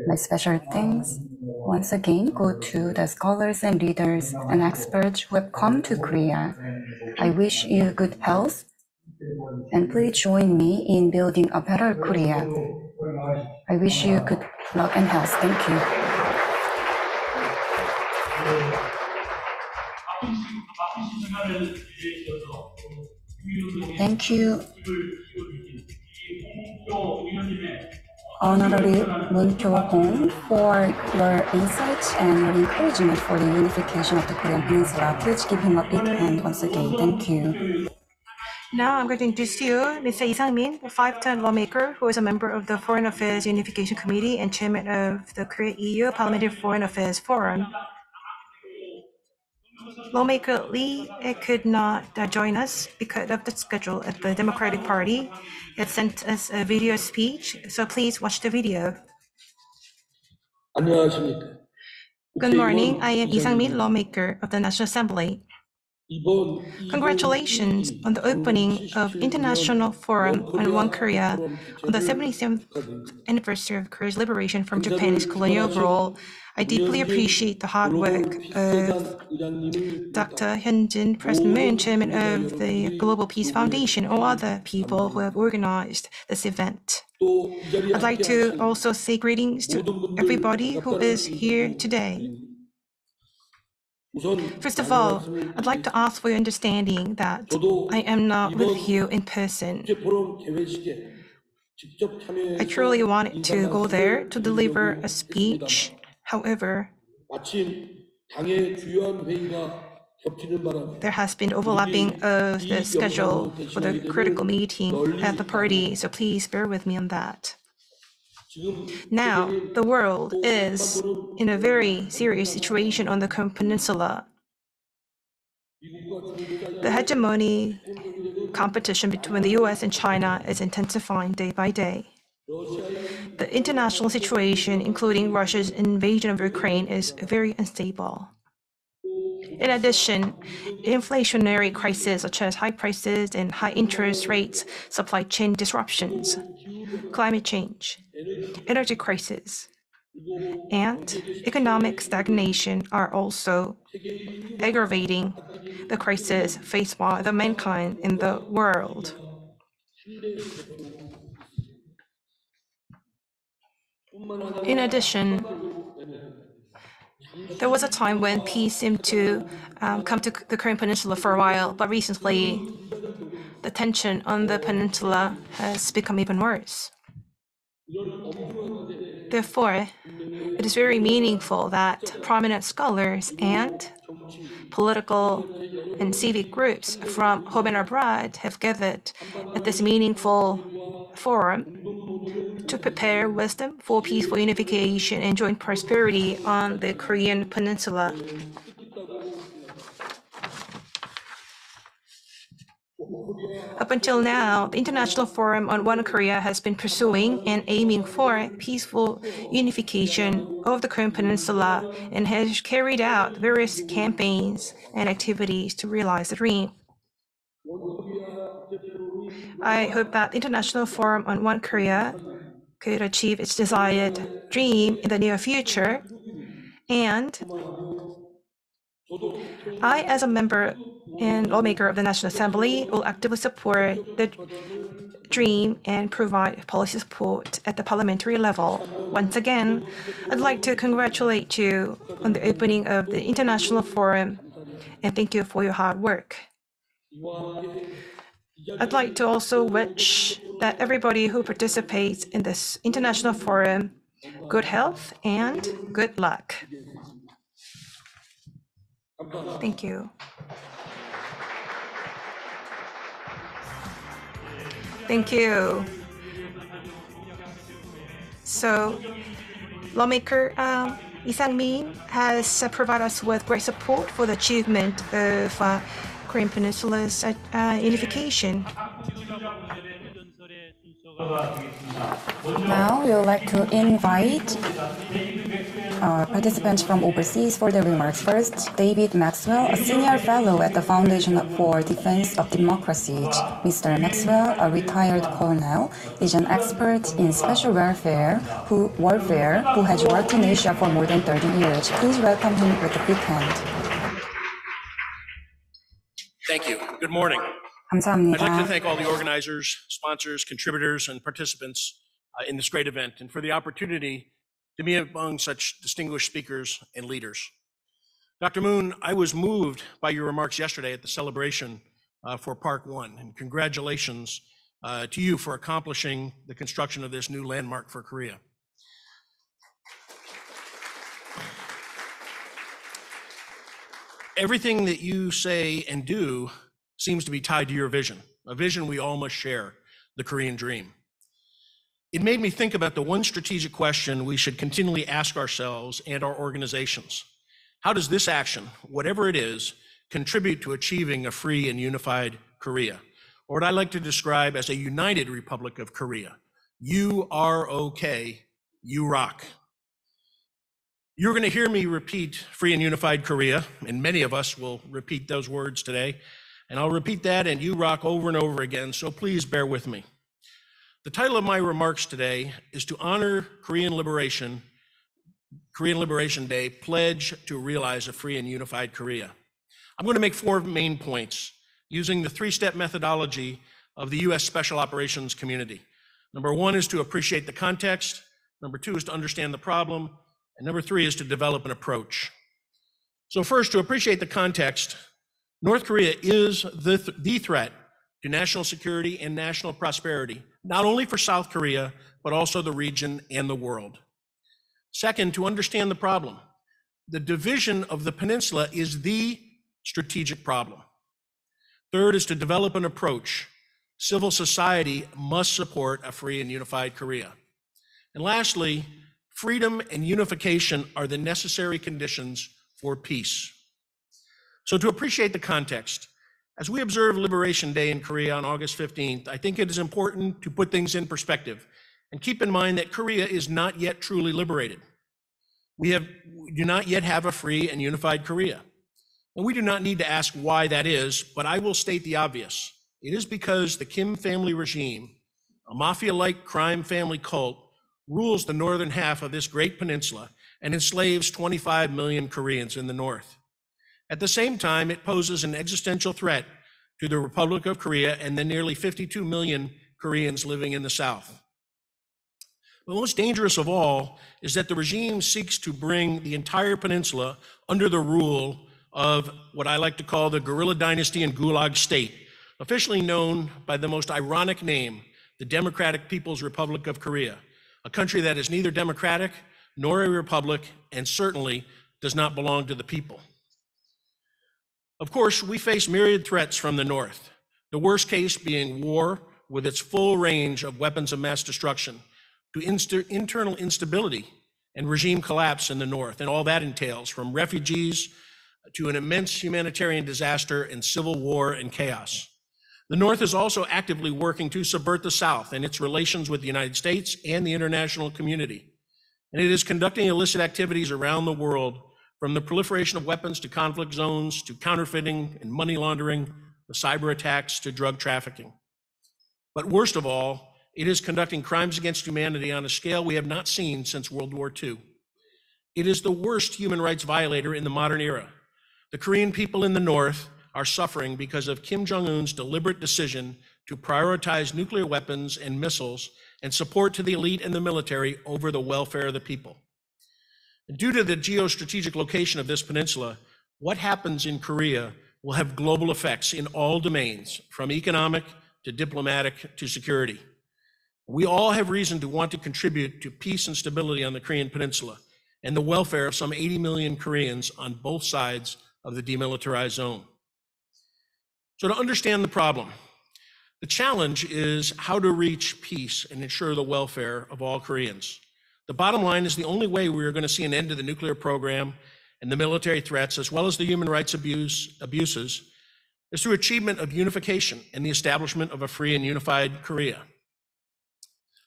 My special thanks once again go to the scholars and leaders and experts who have come to Korea. I wish you good health and please join me in building a better Korea. I wish you good luck and health. Thank you. Thank you, Honorary Moon-pyo Hong, for your insights and your encouragement for the unification of the Korean Peninsula. Please give him a big hand once again. Thank you. Now I'm going to introduce you Mr. Lee Sang-min, a five-time lawmaker who is a member of the Foreign Affairs Unification Committee and chairman of the Korea-EU Parliamentary Foreign Affairs Forum. Lawmaker Lee eh, could not uh, join us because of the schedule at the Democratic Party. It sent us a video speech, so please watch the video. 안녕하십니까. Good morning. I am Lee Sang-min, lawmaker of the National Assembly. Congratulations on the opening of International Forum on One Korea on the 77th anniversary of Korea's liberation from Japan's colonial rule. I deeply appreciate the hard work of Dr. Hyunjin, President Moon, Chairman of the Global Peace Foundation, or other people who have organized this event. I'd like to also say greetings to everybody who is here today. First of all, I'd like to ask for your understanding that I am not with you in person. I truly wanted to go there to deliver a speech. However, there has been overlapping of the schedule for the critical meeting at the party, so please bear with me on that. Now, the world is in a very serious situation on the Korean Peninsula. The hegemony competition between the US and China is intensifying day by day. The international situation, including Russia's invasion of Ukraine, is very unstable. In addition, inflationary crises such as high prices and high interest rates, supply chain disruptions, climate change, energy crisis, and economic stagnation are also aggravating the crisis faced by the mankind in the world. In addition, there was a time when peace seemed to um, come to the Korean Peninsula for a while, but recently the tension on the peninsula has become even worse. Therefore, it is very meaningful that prominent scholars and political and civic groups from home and abroad have gathered at this meaningful forum to prepare wisdom for peaceful unification and joint prosperity on the Korean Peninsula. Up until now, the International Forum on One Korea has been pursuing and aiming for peaceful unification of the Korean Peninsula and has carried out various campaigns and activities to realize the dream. I hope that the International Forum on One Korea could achieve its desired dream in the near future. And I, as a member and lawmaker of the National Assembly, will actively support the dream and provide policy support at the parliamentary level. Once again, I'd like to congratulate you on the opening of the International Forum and thank you for your hard work. I'd like to also wish that everybody who participates in this international forum good health and good luck. Thank you. Thank you. So, lawmaker um, Lee Sang-min has uh, provided us with great support for the achievement of uh, Korean Peninsula's uh, uh, unification. Now, we would like to invite uh, participants from overseas for their remarks. First, David Maxwell, a senior fellow at the Foundation for Defense of Democracy. Mr. Maxwell, a retired colonel, is an expert in special warfare who, warfare who has worked in Asia for more than 30 years. Please welcome him with a big hand. Thank you. Good morning. I'd like to thank all the organizers, sponsors, contributors, and participants uh, in this great event and for the opportunity to be among such distinguished speakers and leaders. Dr. Moon, I was moved by your remarks yesterday at the celebration uh, for Park One, and congratulations uh, to you for accomplishing the construction of this new landmark for Korea. Everything that you say and do seems to be tied to your vision, a vision we all must share the Korean dream. It made me think about the one strategic question we should continually ask ourselves and our organizations How does this action, whatever it is, contribute to achieving a free and unified Korea? Or what I like to describe as a united Republic of Korea. You are okay, UROK. You're going to hear me repeat free and unified Korea, and many of us will repeat those words today. And I'll repeat that and UROK over and over again, so please bear with me. The title of my remarks today is to honor Korean liberation, Korean Liberation Day, pledge to realize a free and unified Korea. I'm going to make four main points using the three step methodology of the U.S. Special Operations community. Number one is to appreciate the context, number two is to understand the problem, and number three is to develop an approach. So, first, to appreciate the context, North Korea is the, th- the threat to national security and national prosperity, not only for South Korea, but also the region and the world. Second, to understand the problem, the division of the peninsula is the strategic problem. Third is to develop an approach. Civil society must support a free and unified Korea. And lastly, freedom and unification are the necessary conditions for peace. So, to appreciate the context, as we observe Liberation Day in Korea on August 15th, I think it is important to put things in perspective and keep in mind that Korea is not yet truly liberated. We, have, we do not yet have a free and unified Korea. And we do not need to ask why that is, but I will state the obvious. It is because the Kim family regime, a mafia like crime family cult, rules the northern half of this great peninsula and enslaves 25 million Koreans in the north. At the same time, it poses an existential threat to the Republic of Korea and the nearly 52 million Koreans living in the south. The most dangerous of all is that the regime seeks to bring the entire peninsula under the rule of what I like to call the guerrilla dynasty and gulag state, officially known by the most ironic name, the Democratic People's Republic of Korea, a country that is neither democratic nor a republic and certainly does not belong to the people. Of course, we face myriad threats from the north, the worst case being war with its full range of weapons of mass destruction, to inst- internal instability and regime collapse in the north, and all that entails from refugees to an immense humanitarian disaster and civil war and chaos. The North is also actively working to subvert the South and its relations with the United States and the international community. And it is conducting illicit activities around the world, from the proliferation of weapons to conflict zones to counterfeiting and money laundering, the cyber attacks to drug trafficking. But worst of all, it is conducting crimes against humanity on a scale we have not seen since World War II. It is the worst human rights violator in the modern era. The Korean people in the North are suffering because of Kim Jong un's deliberate decision to prioritize nuclear weapons and missiles and support to the elite and the military over the welfare of the people. Due to the geostrategic location of this peninsula, what happens in Korea will have global effects in all domains, from economic to diplomatic to security. We all have reason to want to contribute to peace and stability on the Korean peninsula and the welfare of some 80 million Koreans on both sides of the demilitarized zone. So, to understand the problem, the challenge is how to reach peace and ensure the welfare of all Koreans. The bottom line is the only way we are going to see an end to the nuclear program and the military threats, as well as the human rights abuse, abuses, is through achievement of unification and the establishment of a free and unified Korea.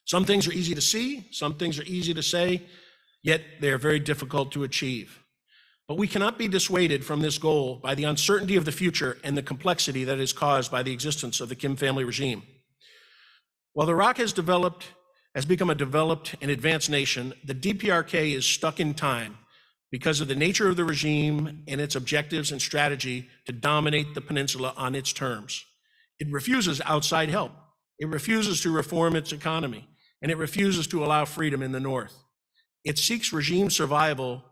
Some things are easy to see, some things are easy to say, yet they are very difficult to achieve. But we cannot be dissuaded from this goal by the uncertainty of the future and the complexity that is caused by the existence of the Kim family regime. While the ROK has developed, has become a developed and advanced nation, the DPRK is stuck in time because of the nature of the regime and its objectives and strategy to dominate the peninsula on its terms. It refuses outside help. It refuses to reform its economy, and it refuses to allow freedom in the North. It seeks regime survival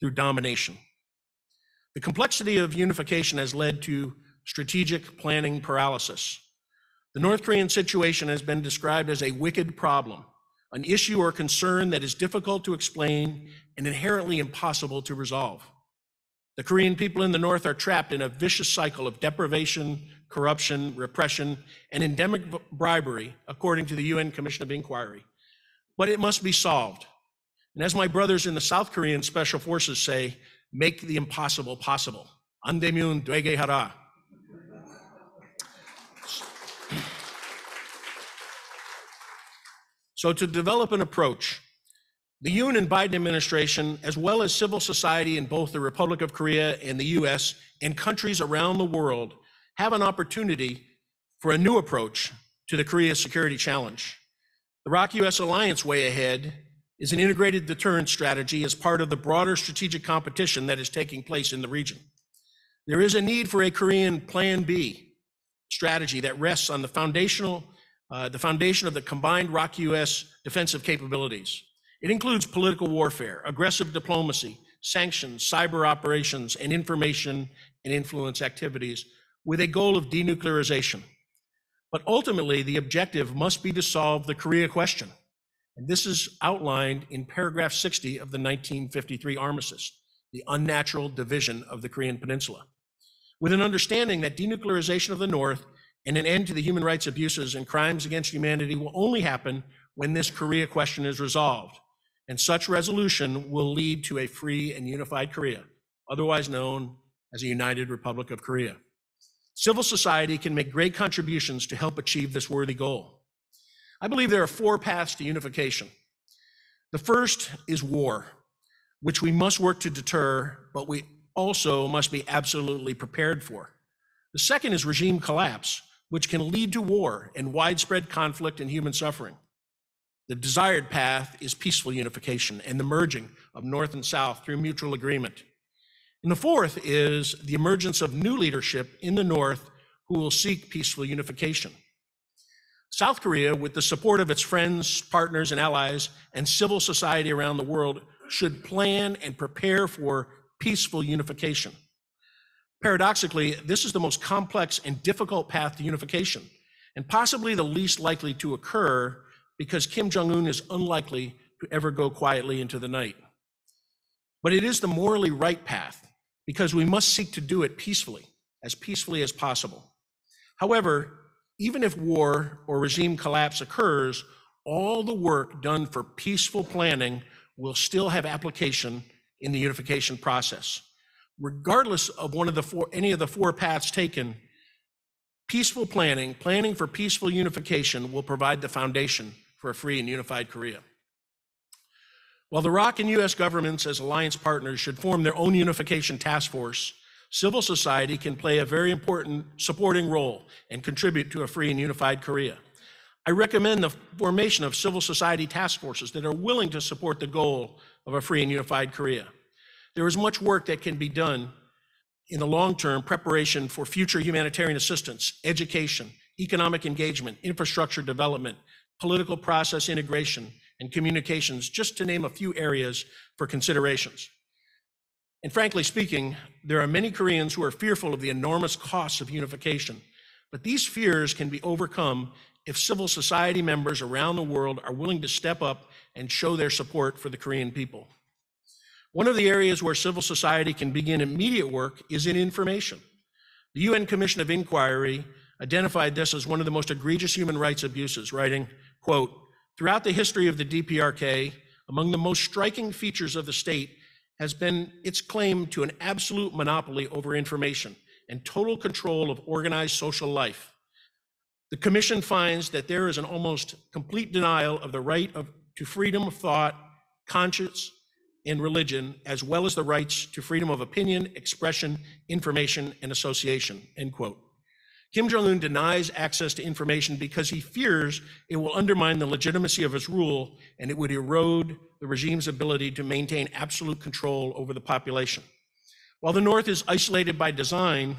through domination. The complexity of unification has led to strategic planning paralysis. The North Korean situation has been described as a wicked problem, an issue or concern that is difficult to explain and inherently impossible to resolve. The Korean people in the North are trapped in a vicious cycle of deprivation, corruption, repression, and endemic bribery, according to the UN Commission of Inquiry. But it must be solved. And as my brothers in the South Korean Special Forces say, make the impossible possible. Andemyun 되게 So to develop an approach, The Yoon and Biden administration, as well as civil society in both the Republic of Korea and the US and countries around the world, have an opportunity for a new approach to the Korea security challenge. The ROK US alliance way ahead is an integrated deterrence strategy as part of the broader strategic competition that is taking place in the region. There is a need for a Korean Plan B strategy that rests on the foundational, uh, the foundation of the combined ROK US defensive capabilities. It includes political warfare, aggressive diplomacy, sanctions, cyber operations, and information and influence activities with a goal of denuclearization. But ultimately, the objective must be to solve the Korea question. And this is outlined in paragraph 60 of the 1953 armistice, the unnatural division of the Korean Peninsula. With an understanding that denuclearization of the North and an end to the human rights abuses and crimes against humanity will only happen when this Korea question is resolved. And such resolution will lead to a free and unified Korea, otherwise known as a United Republic of Korea. Civil society can make great contributions to help achieve this worthy goal. I believe there are four paths to unification. The first is war, which we must work to deter, but we also must be absolutely prepared for. The second is regime collapse, which can lead to war and widespread conflict and human suffering. The desired path is peaceful unification and the merging of North and South through mutual agreement. And the fourth is the emergence of new leadership in the North who will seek peaceful unification. South Korea, with the support of its friends, partners, and allies, and civil society around the world, should plan and prepare for peaceful unification. Paradoxically, this is the most complex and difficult path to unification, and possibly the least likely to occur because Kim Jong un is unlikely to ever go quietly into the night. But it is the morally right path because we must seek to do it peacefully, as peacefully as possible. However, even if war or regime collapse occurs, all the work done for peaceful planning will still have application in the unification process. Regardless of one of the four, any of the four paths taken, peaceful planning, planning for peaceful unification will provide the foundation for a free and unified Korea. While the ROK and US governments as alliance partners should form their own unification task force, civil society can play a very important supporting role and contribute to a free and unified Korea. I recommend the formation of civil society task forces that are willing to support the goal of a free and unified Korea. There is much work that can be done in the long term preparation for future humanitarian assistance, education, economic engagement, infrastructure development, political process integration, and communications, just to name a few areas for considerations. And frankly speaking, there are many Koreans who are fearful of the enormous costs of unification. But these fears can be overcome if civil society members around the world are willing to step up and show their support for the Korean people. One of the areas where civil society can begin immediate work is in information. The UN Commission of Inquiry identified this as one of the most egregious human rights abuses, writing, quote, throughout the history of the DPRK, among the most striking features of the state has been its claim to an absolute monopoly over information and total control of organized social life. The commission finds that there is an almost complete denial of the right of, to freedom of thought, conscience, and religion, as well as the rights to freedom of opinion, expression, information, and association, end quote. Kim Jong un denies access to information because he fears it will undermine the legitimacy of his rule and it would erode the regime's ability to maintain absolute control over the population. While the North is isolated by design,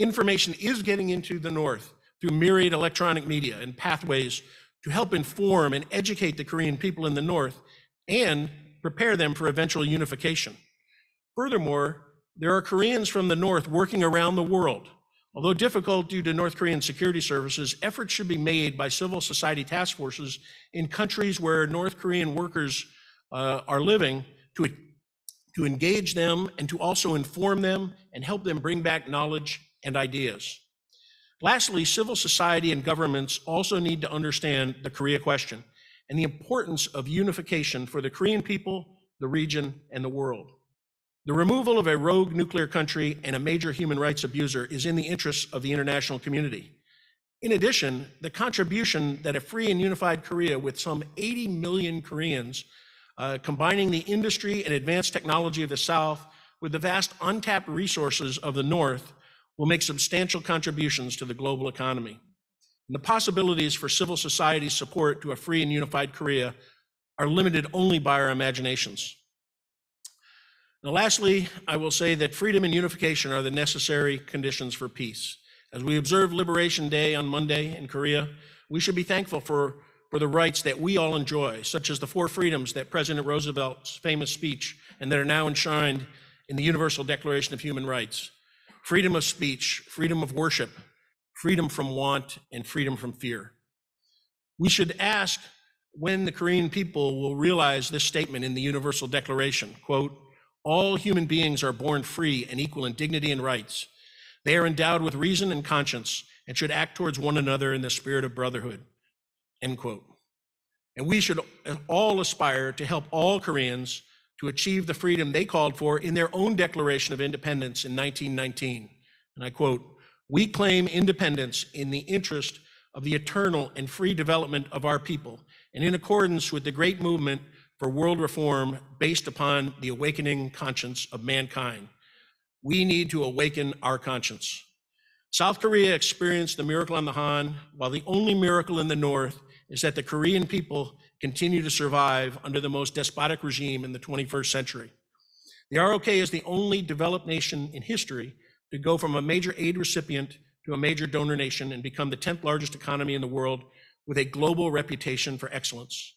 information is getting into the North through myriad electronic media and pathways to help inform and educate the Korean people in the North and prepare them for eventual unification. Furthermore, there are Koreans from the North working around the world Although difficult due to North Korean security services, efforts should be made by civil society task forces in countries where North Korean workers uh, are living to, to engage them and to also inform them and help them bring back knowledge and ideas. Lastly, civil society and governments also need to understand the Korea question and the importance of unification for the Korean people, the region, and the world. The removal of a rogue nuclear country and a major human rights abuser is in the interests of the international community. In addition, the contribution that a free and unified Korea with some 80 million Koreans uh, combining the industry and advanced technology of the South with the vast untapped resources of the North will make substantial contributions to the global economy. And the possibilities for civil society's support to a free and unified Korea are limited only by our imaginations. Now, lastly, I will say that freedom and unification are the necessary conditions for peace. As we observe Liberation Day on Monday in Korea, we should be thankful for, for the rights that we all enjoy, such as the four freedoms that President Roosevelt's famous speech and that are now enshrined in the Universal Declaration of Human Rights freedom of speech, freedom of worship, freedom from want, and freedom from fear. We should ask when the Korean people will realize this statement in the Universal Declaration quote, all human beings are born free and equal in dignity and rights. They are endowed with reason and conscience and should act towards one another in the spirit of brotherhood. End quote. And we should all aspire to help all Koreans to achieve the freedom they called for in their own Declaration of Independence in 1919. And I quote, We claim independence in the interest of the eternal and free development of our people, and in accordance with the great movement for world reform based upon the awakening conscience of mankind. We need to awaken our conscience. South Korea experienced the miracle on the Han, while the only miracle in the North is that the Korean people continue to survive under the most despotic regime in the 21st century. The ROK is the only developed nation in history to go from a major aid recipient to a major donor nation and become the 10th largest economy in the world with a global reputation for excellence.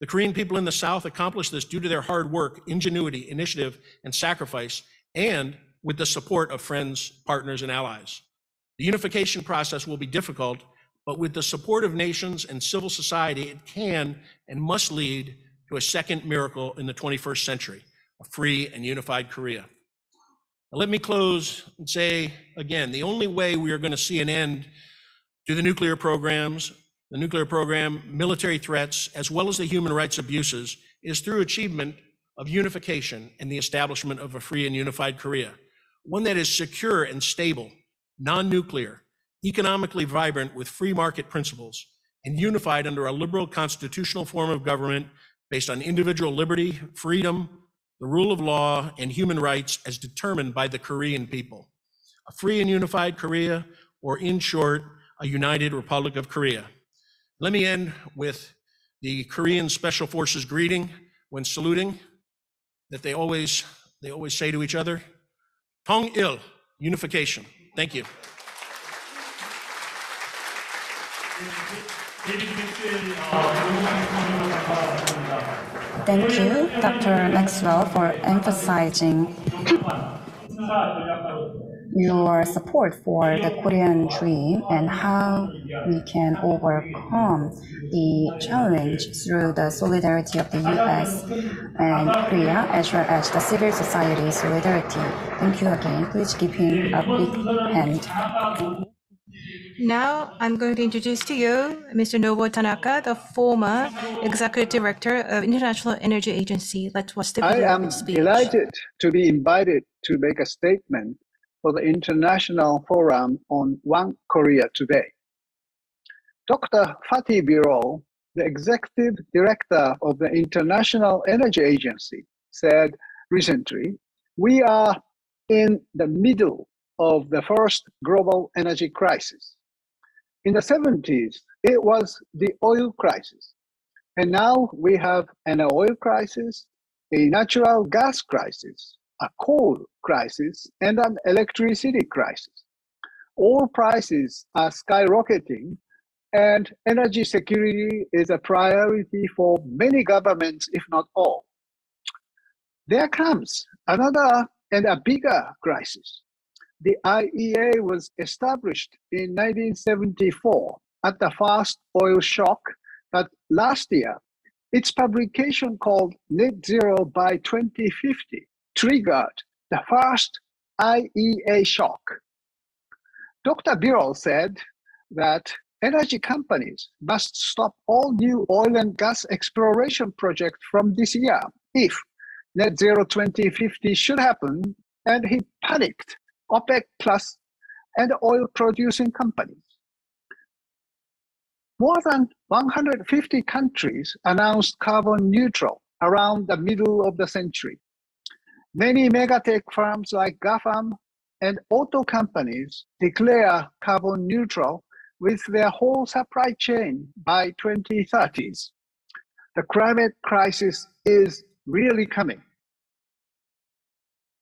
The Korean people in the South accomplished this due to their hard work, ingenuity, initiative, and sacrifice, and with the support of friends, partners, and allies. The unification process will be difficult, but with the support of nations and civil society, it can and must lead to a second miracle in the 21st century, a free and unified Korea. Let me close and say again, the only way we are going to see an end to the nuclear programs, the nuclear program, military threats, as well as the human rights abuses, is through achievement of unification and the establishment of a free and unified Korea, one that is secure and stable, non-nuclear, economically vibrant with free market principles, and unified under a liberal constitutional form of government based on individual liberty, freedom, the rule of law, and human rights as determined by the Korean people. A free and unified Korea, or in short, a united Republic of Korea. Let me end with the Korean Special Forces greeting when saluting that they always they always say to each other, Tong Il, unification. Thank you. Thank you, Dr. Maxwell, for emphasizing your support for the Korean dream and how we can overcome the challenge through the solidarity of the US and Korea, as well as the civil society solidarity. Thank you again. Please give him a big hand. Now I'm going to introduce to you Mr. Nobuo Tanaka, the former Executive Director of International Energy Agency. Let's watch the I am speech. delighted to be invited to make a statement for the International Forum on One Korea today. Dr. Fatih Birol, the Executive Director of the International Energy Agency, said recently, we are in the middle of the first global energy crisis. In the 70s, it was the oil crisis. And now we have an oil crisis, a natural gas crisis, a coal crisis, and an electricity crisis. All prices are skyrocketing, and energy security is a priority for many governments, if not all. There comes another and a bigger crisis the IEA was established in 1974 at the first oil shock, but last year, its publication called Net Zero by 2050 triggered the first IEA shock. Dr. Birol said that energy companies must stop all new oil and gas exploration projects from this year if Net Zero 2050 should happen, and he panicked OPEC Plus, and oil producing companies. More than 150 countries announced carbon neutral around the middle of the century. Many megatech firms like GAFAM and auto companies declare carbon neutral with their whole supply chain by 2030s. The climate crisis is really coming.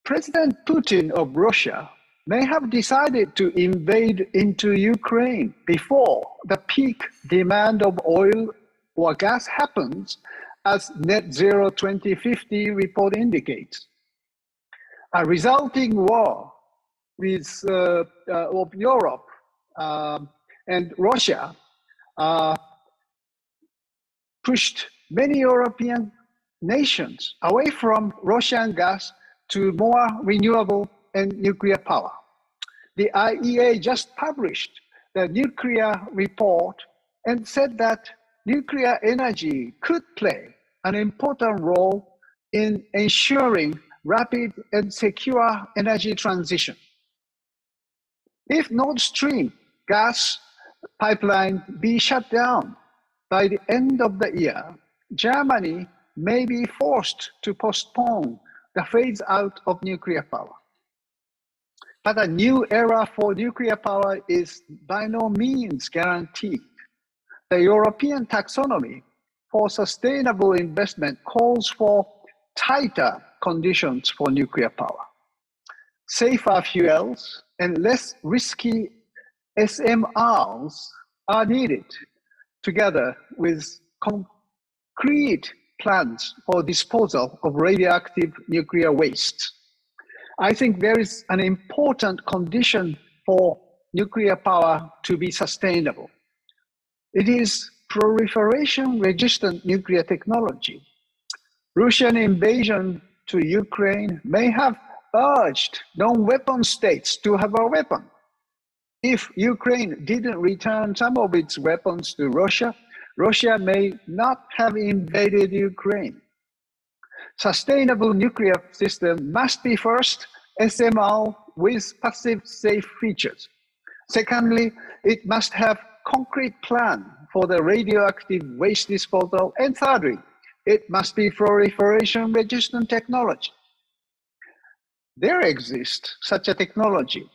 President Putin of Russia may have decided to invade into Ukraine before the peak demand of oil or gas happens, as Net Zero 2050 report indicates. A resulting war with uh, uh, of Europe uh, and Russia uh, pushed many European nations away from Russian gas to more renewable and nuclear power. The IEA just published the nuclear report and said that nuclear energy could play an important role in ensuring rapid and secure energy transition. If Nord Stream gas pipeline be shut down by the end of the year, Germany may be forced to postpone the phase out of nuclear power. But a new era for nuclear power is by no means guaranteed. The European taxonomy for sustainable investment calls for tighter conditions for nuclear power. Safer fuels and less risky SMRs are needed together with concrete plans for disposal of radioactive nuclear waste. I think there is an important condition for nuclear power to be sustainable. It is proliferation resistant nuclear technology. Russian invasion to Ukraine may have urged non-weapon states to have a weapon. If Ukraine didn't return some of its weapons to Russia, Russia may not have invaded Ukraine. Sustainable nuclear system must be first SMR with passive safe features. Secondly, it must have concrete plan for the radioactive waste disposal. And thirdly, it must be proliferation resistant technology. There exists such a technology,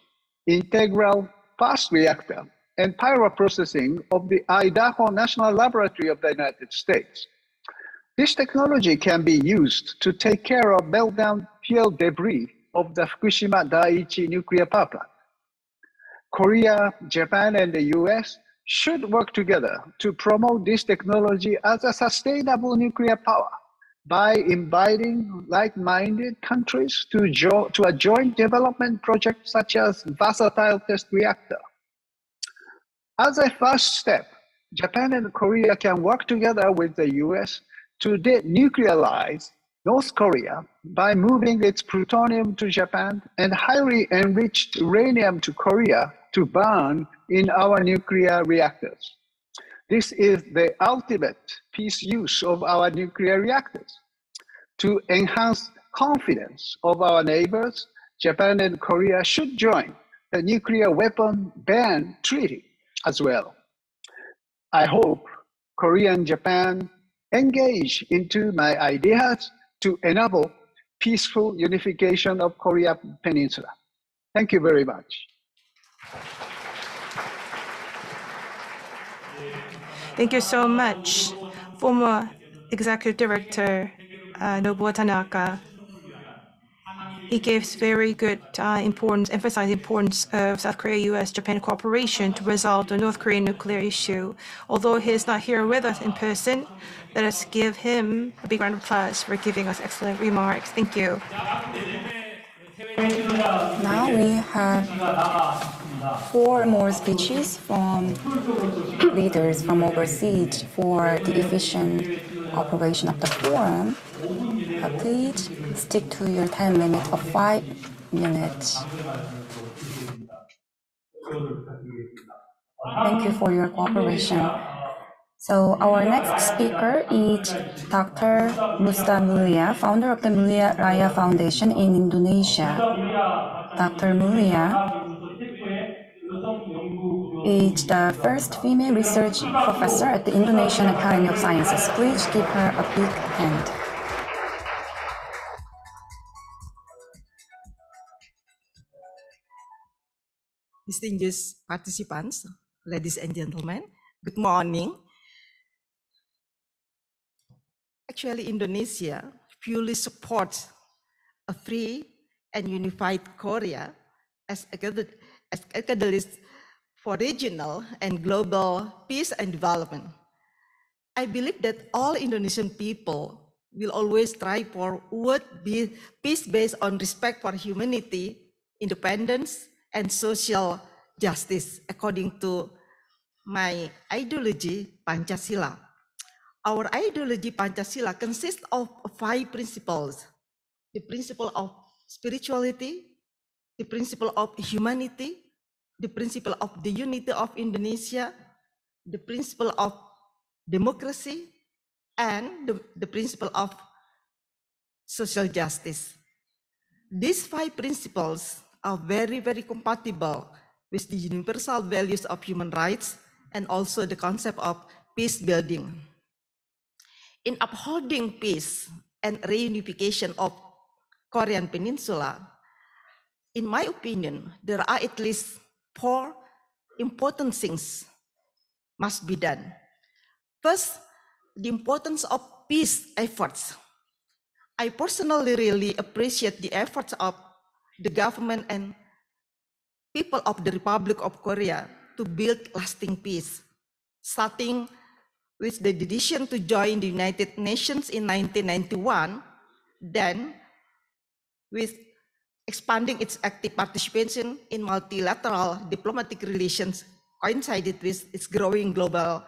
integral fast reactor and pyroprocessing of the Idaho National Laboratory of the United States. This technology can be used to take care of meltdown fuel debris of the Fukushima Daiichi nuclear power plant. Korea, Japan, and the US should work together to promote this technology as a sustainable nuclear power by inviting like-minded countries to, jo to a joint development project such as versatile test reactor. As a first step, Japan and Korea can work together with the US to denuclearize North Korea by moving its plutonium to Japan and highly enriched uranium to Korea to burn in our nuclear reactors. This is the ultimate peace use of our nuclear reactors. To enhance confidence of our neighbors, Japan and Korea should join the nuclear weapon ban treaty as well. I hope Korea and Japan engage into my ideas to enable peaceful unification of Korea Peninsula. Thank you very much. Thank you so much, former Executive Director uh, Nobuo Tanaka. He gives very good uh, importance, importance of South Korea, U.S., Japan cooperation to resolve the North Korean nuclear issue. Although he is not here with us in person, let us give him a big round of applause for giving us excellent remarks. Thank you. Now we have four more speeches from leaders from overseas for the efficient operation of the forum. Uh, please stick to your time limit of five minutes. Thank you for your cooperation. So our next speaker is Dr. Musdah Mulia, founder of the Mulia Raya Foundation in Indonesia. Dr. Mulia is the uh, first female research professor at the Indonesian Academy of Sciences. Please give her a big hand. Distinguished participants, ladies and gentlemen, good morning. Actually, Indonesia fully supports a free and unified Korea as a as academic for regional and global peace and development. I believe that all Indonesian people will always strive for what be peace based on respect for humanity, independence, and social justice, according to my ideology, Pancasila. Our ideology, Pancasila, consists of five principles the principle of spirituality, the principle of humanity, the principle of the unity of Indonesia, the principle of democracy, and the, the principle of social justice. These five principles are very, very compatible with the universal values of human rights and also the concept of peace building. In upholding peace and reunification of Korean Peninsula, in my opinion, there are at least four important things must be done. First, the importance of peace efforts. I personally really appreciate the efforts of the government and people of the Republic of Korea to build lasting peace, starting with the decision to join the United Nations in 1991, then with expanding its active participation in multilateral diplomatic relations coincided with its growing global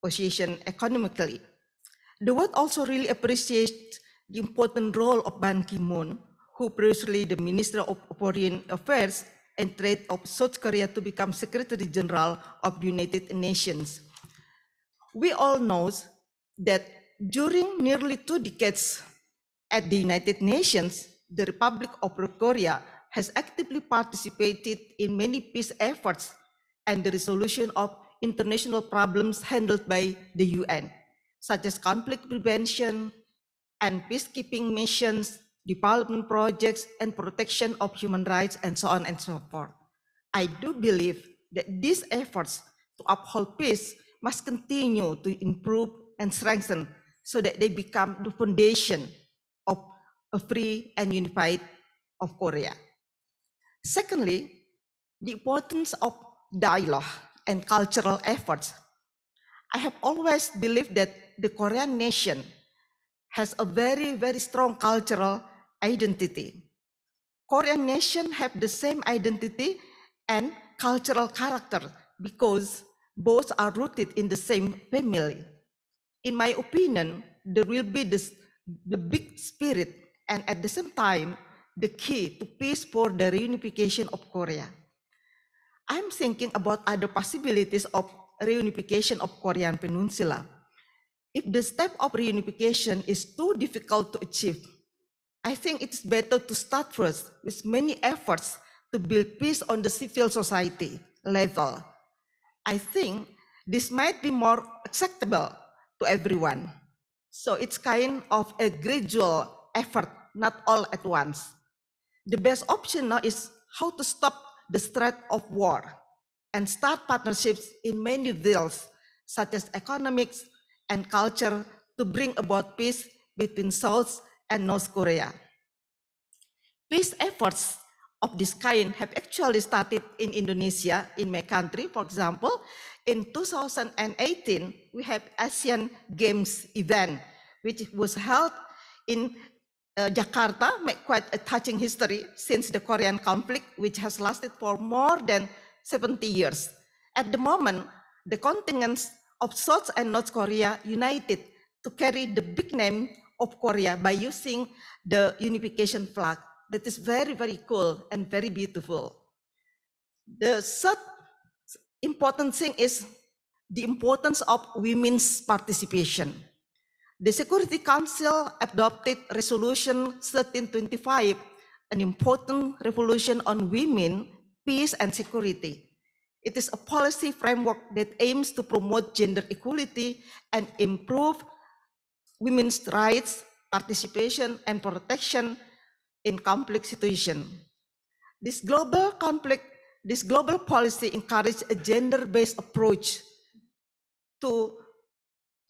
position economically. The world also really appreciates the important role of Ban Ki-moon, who previously the Minister of Foreign Affairs and Trade of South Korea to become Secretary General of the United Nations. We all know that during nearly two decades at the United Nations, the Republic of Korea has actively participated in many peace efforts and the resolution of international problems handled by the UN, such as conflict prevention and peacekeeping missions, development projects, and protection of human rights, and so on and so forth. I do believe that these efforts to uphold peace must continue to improve and strengthen so that they become the foundation of a free and unified of Korea. Secondly, the importance of dialogue and cultural efforts. I have always believed that the Korean nation has a very, very strong cultural identity. Korean nation have the same identity and cultural character because both are rooted in the same family. In my opinion, there will be this, the big spirit and at the same time, the key to peace for the reunification of Korea. I'm thinking about other possibilities of reunification of Korean Peninsula. If the step of reunification is too difficult to achieve, I think it's better to start first with many efforts to build peace on the civil society level. I think this might be more acceptable to everyone. So it's kind of a gradual effort, not all at once. The best option now is how to stop the threat of war and start partnerships in many fields, such as economics and culture, to bring about peace between South and North Korea. Peace efforts of this kind have actually started in Indonesia, in my country, for example. In 2018, we have ASEAN Games event, which was held in uh, Jakarta, made quite a touching history since the Korean conflict, which has lasted for more than 70 years. At the moment, the continents of South and North Korea united to carry the big name of Korea by using the unification flag. That is very, very cool and very beautiful. The third important thing is the importance of women's participation. The Security Council adopted Resolution 1325, an important resolution on women, peace, and security. It is a policy framework that aims to promote gender equality and improve women's rights, participation, and protection in conflict situations. This global conflict this global policy encourages a gender-based approach to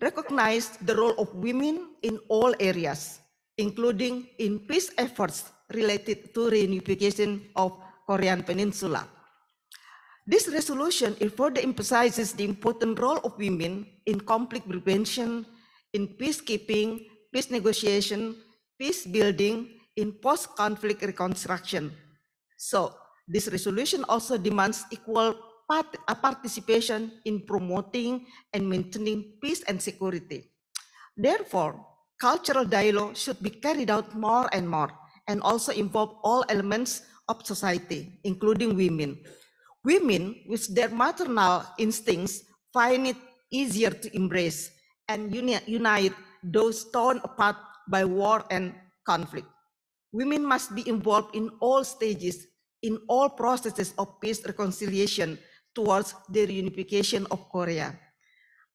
recognize the role of women in all areas, including in peace efforts related to reunification of Korean Peninsula. This resolution further emphasizes the important role of women in conflict prevention, in peacekeeping, peace negotiation, peace building, in post-conflict reconstruction. So this resolution also demands equal part uh, participation in promoting and maintaining peace and security. Therefore, cultural dialogue should be carried out more and more and also involve all elements of society, including women. Women with their maternal instincts find it easier to embrace and uni unite those torn apart by war and conflict. Women must be involved in all stages, in all processes of peace reconciliation towards the reunification of Korea.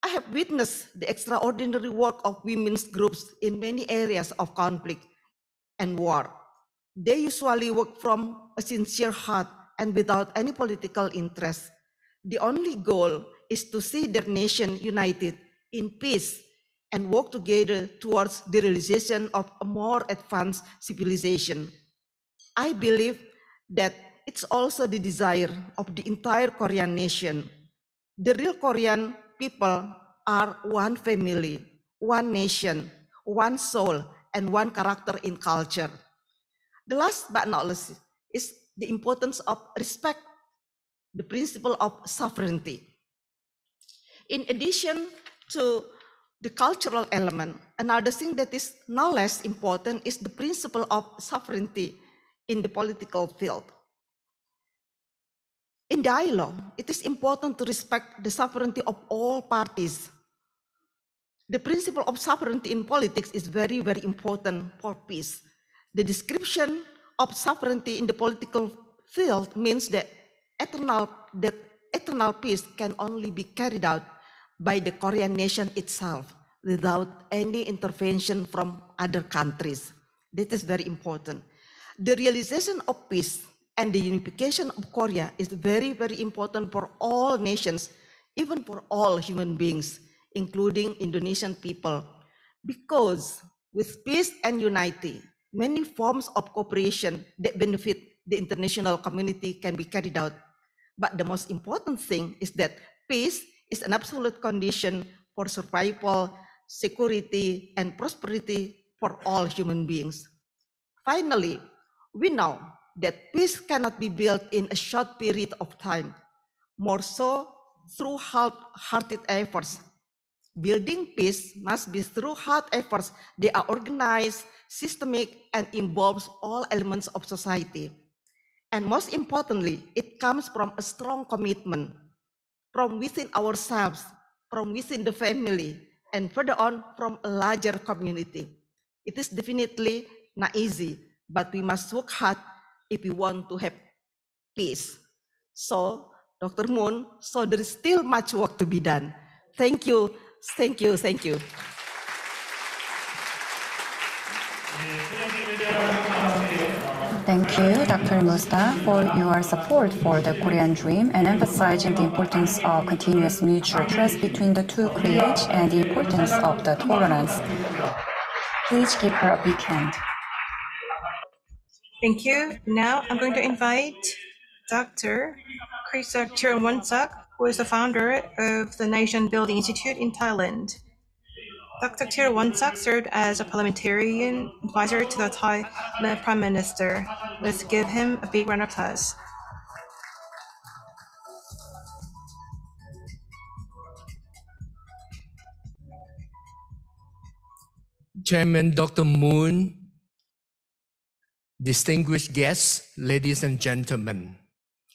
I have witnessed the extraordinary work of women's groups in many areas of conflict and war. They usually work from a sincere heart and without any political interest. The only goal is to see their nation united in peace and work together towards the realization of a more advanced civilization. I believe that it's also the desire of the entire Korean nation. The real Korean people are one family, one nation, one soul, and one character in culture. The last but not least is the importance of respect, the principle of sovereignty. In addition to the cultural element, another thing that is no less important is the principle of sovereignty in the political field. In dialogue, it is important to respect the sovereignty of all parties. The principle of sovereignty in politics is very, very important for peace. The description of sovereignty in the political field means that eternal, that eternal peace can only be carried out by the Korean nation itself without any intervention from other countries. This is very important. The realization of peace and the unification of Korea is very, very important for all nations, even for all human beings, including Indonesian people. Because with peace and unity, many forms of cooperation that benefit the international community can be carried out. But the most important thing is that peace is an absolute condition for survival, security, and prosperity for all human beings. Finally, we know that peace cannot be built in a short period of time, more so through hard-hearted efforts. Building peace must be through hard efforts. They are organized, systemic, and involves all elements of society. And most importantly, it comes from a strong commitment from within ourselves, from within the family, and further on from a larger community. It is definitely not easy, but we must work hard if we want to have peace. So, Dr. Moon, so there is still much work to be done. Thank you, thank you, thank you. Thank you, Dr. Musdah, for your support for the Korean Dream and emphasizing the importance of continuous mutual trust between the two Koreas and the importance of the tolerance. Please give her a big hand. Thank you. Now I'm going to invite Dr. Kriengsak Chareonwongsak, who is the founder of the Nation Building Institute in Thailand. Dr. Chareonwongsak served as a parliamentarian advisor to the Thai Prime Minister. Let's give him a big round of applause. Chairman Dr. Moon, distinguished guests, ladies and gentlemen,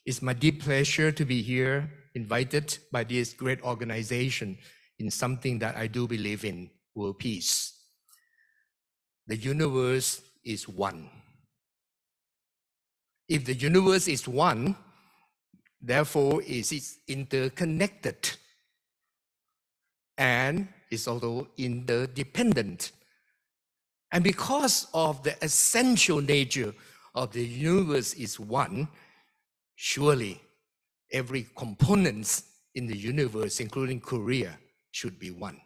it's my deep pleasure to be here, invited by this great organization in something that I do believe in world peace. The universe is one. If the universe is one, therefore it is interconnected and is also interdependent. And because of the essential nature of the universe is one, surely every components in the universe, including Korea, should be one.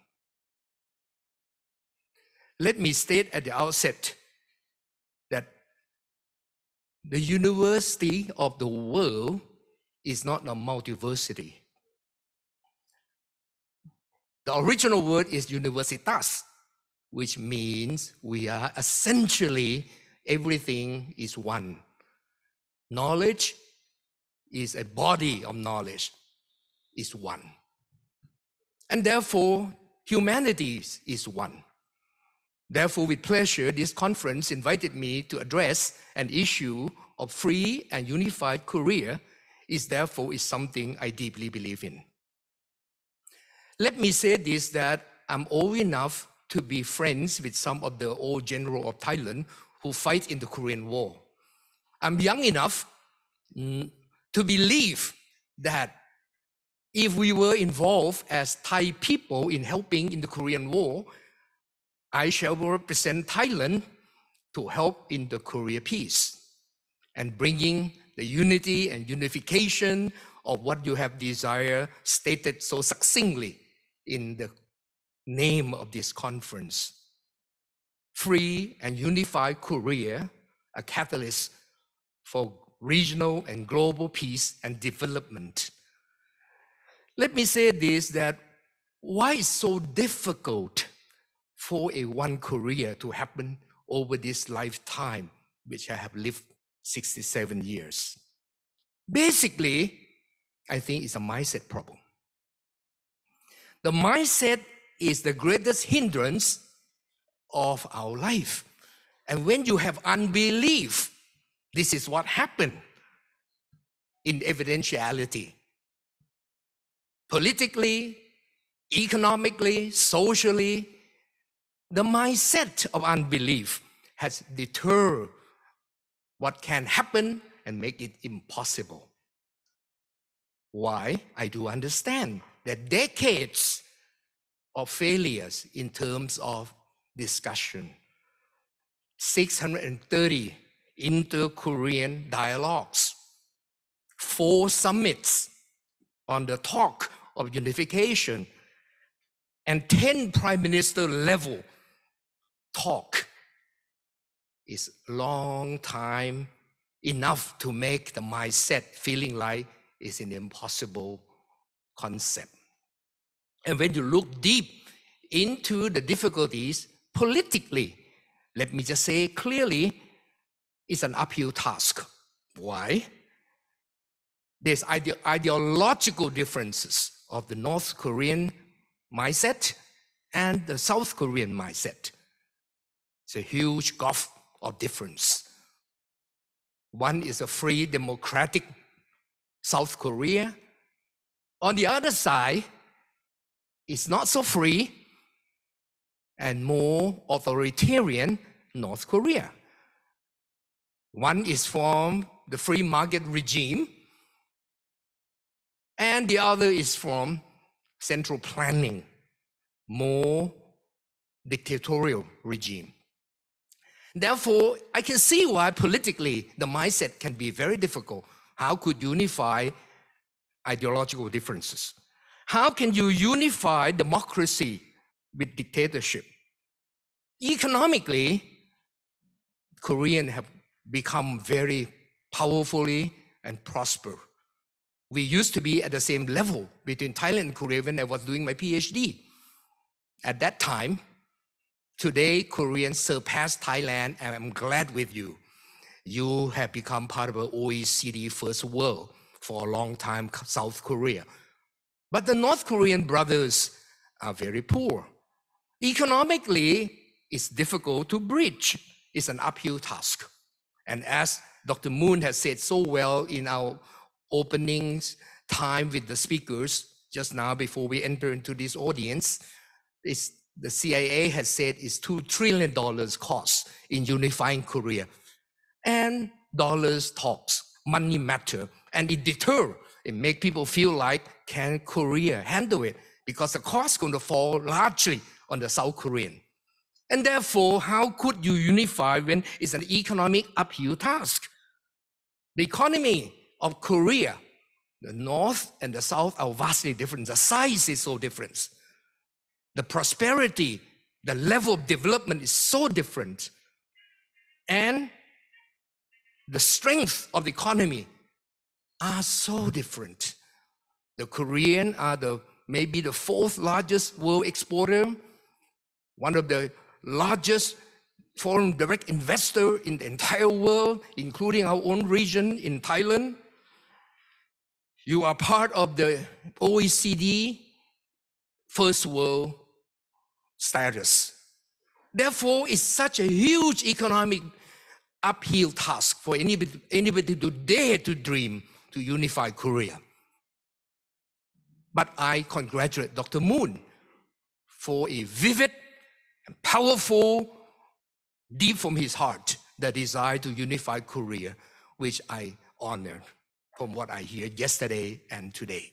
Let me state at the outset that the university of the world is not a multiversity. The original word is universitas, which means we are essentially everything is one. Knowledge is a body of knowledge, is one. And therefore, humanity is one. Therefore, with pleasure, this conference invited me to address an issue of free and unified Korea is therefore is something I deeply believe in. Let me say this that I'm old enough to be friends with some of the old general of Thailand who fight in the Korean War. I'm young enough to believe that if we were involved as Thai people in helping in the Korean War, I shall represent Thailand to help in the Korea peace and bringing the unity and unification of what you have desire stated so succinctly in the name of this conference. Free and unified Korea, a catalyst for regional and global peace and development. Let me say this that why it's so difficult for a one Korea to happen over this lifetime, which I have lived 67 years. Basically, I think it's a mindset problem. The mindset is the greatest hindrance of our life. And when you have unbelief, this is what happened in evidentiality. Politically, economically, socially, the mindset of unbelief has deterred what can happen and make it impossible. Why? I do understand that decades of failures in terms of discussion, 630 inter Korean dialogues, four summits on the talk of unification, and 10 prime minister level talk is long time enough to make the mindset feeling like it's an impossible concept. And when you look deep into the difficulties politically, let me just say clearly, it's an uphill task. Why? There's ide- ideological differences of the North Korean mindset and the South Korean mindset. It's a huge gulf of difference. One is a free democratic South Korea. On the other side, it's not so free and more authoritarian North Korea. One is from the free market regime, and the other is from central planning, more dictatorial regime. Therefore, I can see why politically the mindset can be very difficult. How could unify ideological differences? How can you unify democracy with dictatorship? Economically, Koreans have become very powerfully and prosper. We used to be at the same level between Thailand and Korea when I was doing my PhD. At that time, today Koreans surpassed Thailand, and I'm glad with you. You have become part of the OECD first world for a long time, South Korea. But the North Korean brothers are very poor. Economically, it's difficult to bridge. It's an uphill task. And as Dr. Moon has said so well in our opening time with the speakers just now before we enter into this audience, the CIA has said is two trillion dollars cost in unifying Korea. And dollars talks, money matter, and it deter, it make people feel like can Korea handle it? Because the cost is going to fall largely on the South Korean. And therefore, how could you unify when it's an economic uphill task? The economy of Korea The North and the South are vastly different. The size is so different. The prosperity, the level of development is so different. And the strength of the economy are so different. The Korean are the maybe the fourth largest world exporter, one of the largest foreign direct investor in the entire world, including our own region in Thailand. You are part of the OECD first world status. Therefore, it's such a huge economic uphill task for anybody, anybody to dare to dream to unify Korea. But I congratulate Dr. Moon for a vivid and powerful, deep from his heart, the desire to unify Korea, which I honor from what I hear yesterday and today.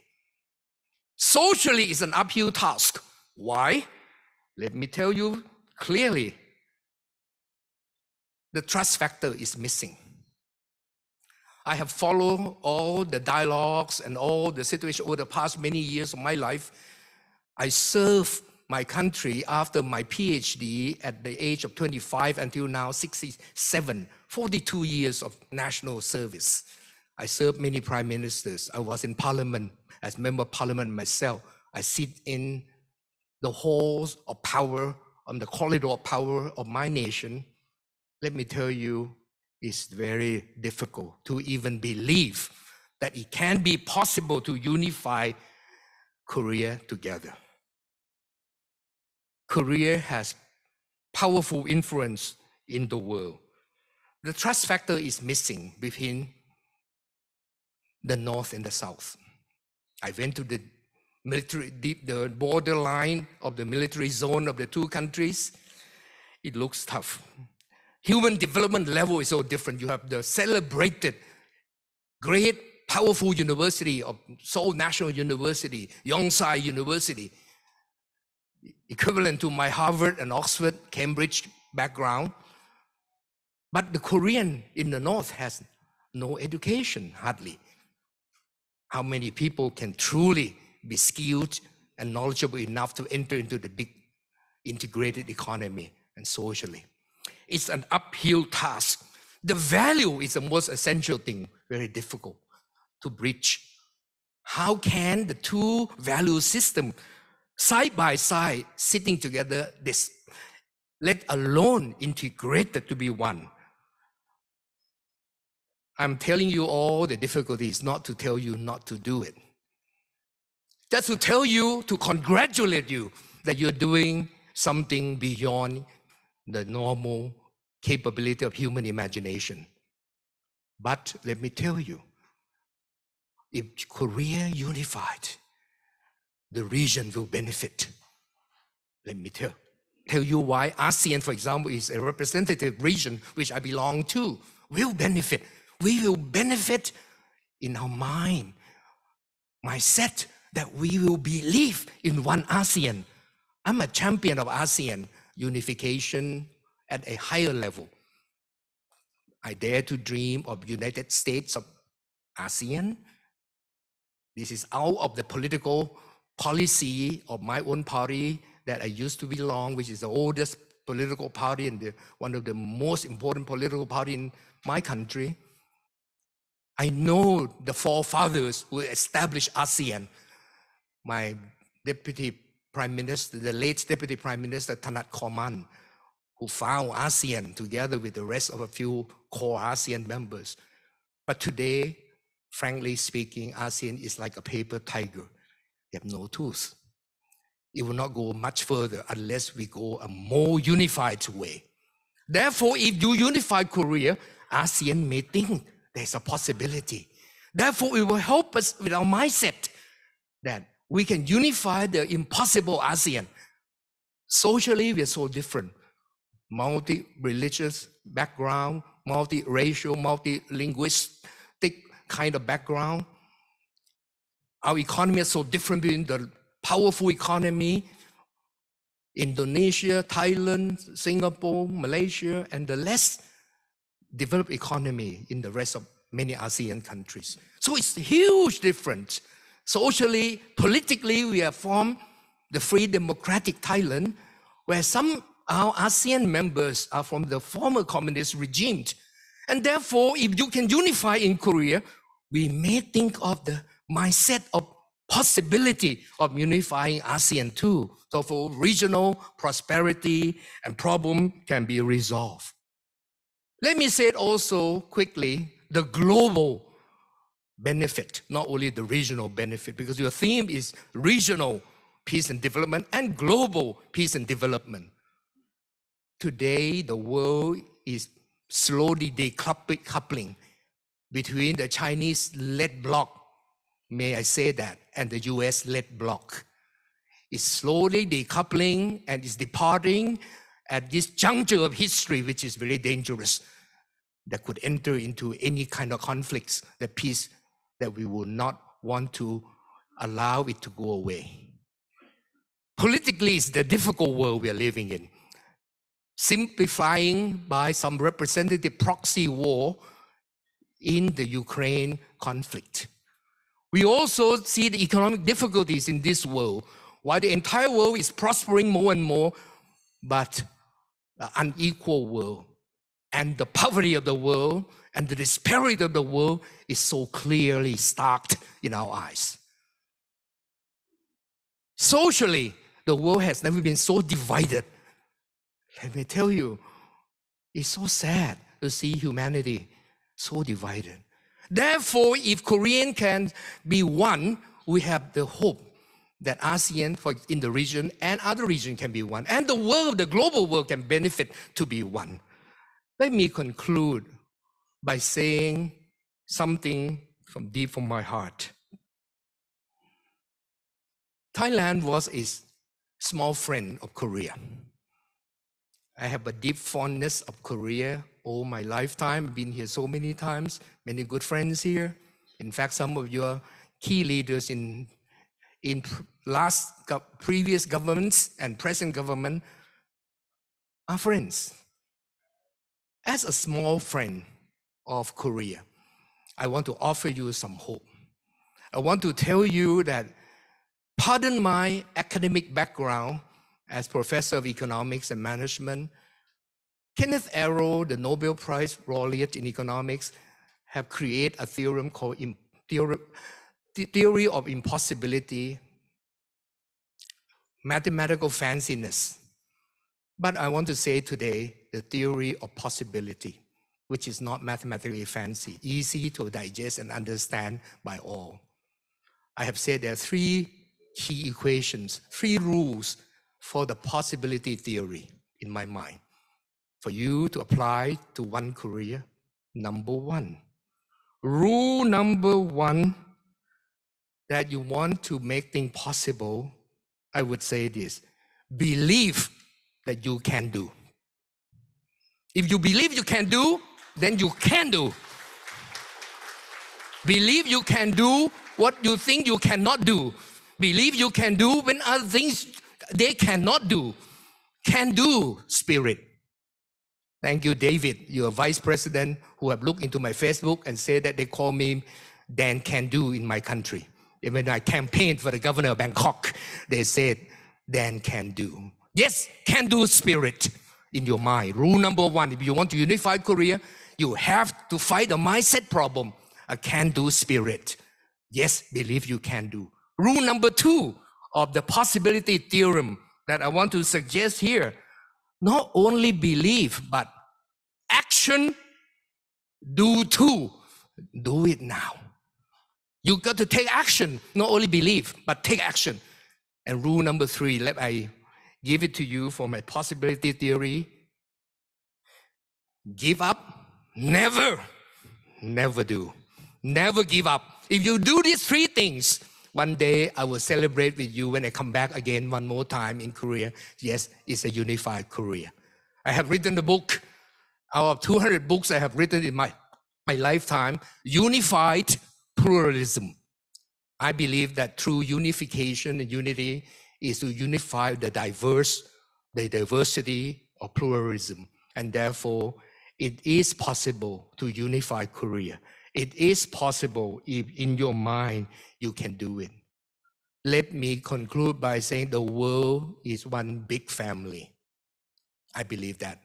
Socially, it's an uphill task. Why? Let me tell you clearly the trust factor is missing. I have followed all the dialogues and all the situation over the past many years of my life. I served my country after my PhD at the age of 25 until now 67, 42 years of national service. I served many prime ministers. I was in parliament as member of parliament myself. I sit in the halls of power, on the corridor of power of my nation. Let me tell you, it's very difficult to even believe that it can be possible to unify Korea together. Korea has powerful influence in the world. The trust factor is missing between the North and the South. I went to the military, deep, the borderline of the military zone of the two countries. It looks tough. Human development level is so different. You have the celebrated, great, powerful university of Seoul National University, Yonsei University, equivalent to my Harvard and Oxford, Cambridge background. But the Korean in the North has no education, hardly. How many people can truly be skilled and knowledgeable enough to enter into the big integrated economy and socially? It's an uphill task. The value is the most essential thing, very difficult to bridge. How can the two value system side by side sitting together this let alone integrated to be one i'm telling you all the difficulties not to tell you not to do it just to tell you to congratulate you that you're doing something beyond the normal capability of human imagination but let me tell you if korea unified the region will benefit. Let me tell, tell you why ASEAN, for example, is a representative region which I belong to, will benefit. We will benefit in our mind, mindset that we will believe in one ASEAN. I'm a champion of ASEAN unification at a higher level. I dare to dream of United States of ASEAN. This is out of the political policy of my own party that I used to belong, which is the oldest political party and the, one of the most important political party in my country. I know the forefathers who established ASEAN. My deputy prime minister, the late deputy prime minister Thanat Khoman, who found ASEAN together with the rest of a few core ASEAN members. But today, frankly speaking, ASEAN is like a paper tiger They have no tools. It will not go much further unless we go a more unified way. Therefore, if you unify Korea, ASEAN may think there's a possibility. Therefore, it will help us with our mindset that we can unify the impossible ASEAN. Socially, we're so different. Multi-religious background, multi-racial, multi-linguistic kind of background our economy is so different between the powerful economy, Indonesia, Thailand, Singapore, Malaysia, and the less developed economy in the rest of many ASEAN countries. So it's huge difference. Socially, politically, we have formed the Free Democratic Thailand, where some our ASEAN members are from the former communist regime. And therefore, if you can unify in Korea, we may think of the mindset of possibility of unifying ASEAN too. So for regional prosperity and problem can be resolved. Let me say it also quickly, the global benefit, not only the regional benefit, because your theme is regional peace and development and global peace and development. Today, the world is slowly decoupling between the Chinese led bloc, may I say that, and the US led bloc. It's slowly decoupling and is departing at this juncture of history, which is very dangerous, that could enter into any kind of conflicts, the peace that we will not want to allow it to go away. Politically, it's the difficult world we are living in. Simplifying by some representative proxy war in the Ukraine conflict. We also see the economic difficulties in this world. While the entire world is prospering more and more, but the unequal world and the poverty of the world and the disparity of the world is so clearly starked in our eyes. Socially, the world has never been so divided. Let me tell you, it's so sad to see humanity so divided. Therefore, if Korean can be one, we have the hope that ASEAN for in the region and other region can be one, and the world, the global world, can benefit to be one. Let me conclude by saying something from deep from my heart. Thailand was a small friend of Korea. I have a deep fondness of Korea all my lifetime. Been here so many times, many good friends here. In fact, some of your key leaders in in last previous governments and present government are friends. As a small friend of Korea, I want to offer you some hope. I want to tell you that Pardon my academic background as professor of economics and management. Kenneth Arrow, the Nobel Prize laureate in economics, have created a theorem called theory, theory of impossibility, mathematical fanciness. But I want to say today the theory of possibility, which is not mathematically fancy, easy to digest and understand by all. I have said there are three key equations, three rules for the possibility theory in my mind for you to apply to one Korea. Number one, rule number one that you want to make things possible, I would say this believe that you can do. If you believe you can do, then you can do. Believe you can do what you think you cannot do believe you can do when other things they cannot do. Can do spirit. Thank you, David. You're vice president who have looked into my Facebook and said that they call me Dan Can Do in my country. And when I campaigned for the governor of Bangkok, they said Dan Can Do. Yes, can do spirit in your mind. Rule number one if you want to unify Korea, you have to fight the mindset problem, a can do spirit. Yes, believe you can do. Rule number two of the possibility theorem that I want to suggest here not only believe, but action, do too. Do it now. You got to take action, not only believe, but take action. And rule number three, let I give it to you for my possibility theory. Give up? Never. Never do. Never give up. If you do these three things, one day I will celebrate with you when I come back again one more time in Korea. Yes, it's a unified Korea. I have written the book, out of 200 books I have written in my, my lifetime, Unified Pluralism. I believe that true unification and unity is to unify the diverse, the diversity of pluralism. And therefore, it is possible to unify Korea. It is possible if in your mind you can do it. Let me conclude by saying the world is one big family. I believe that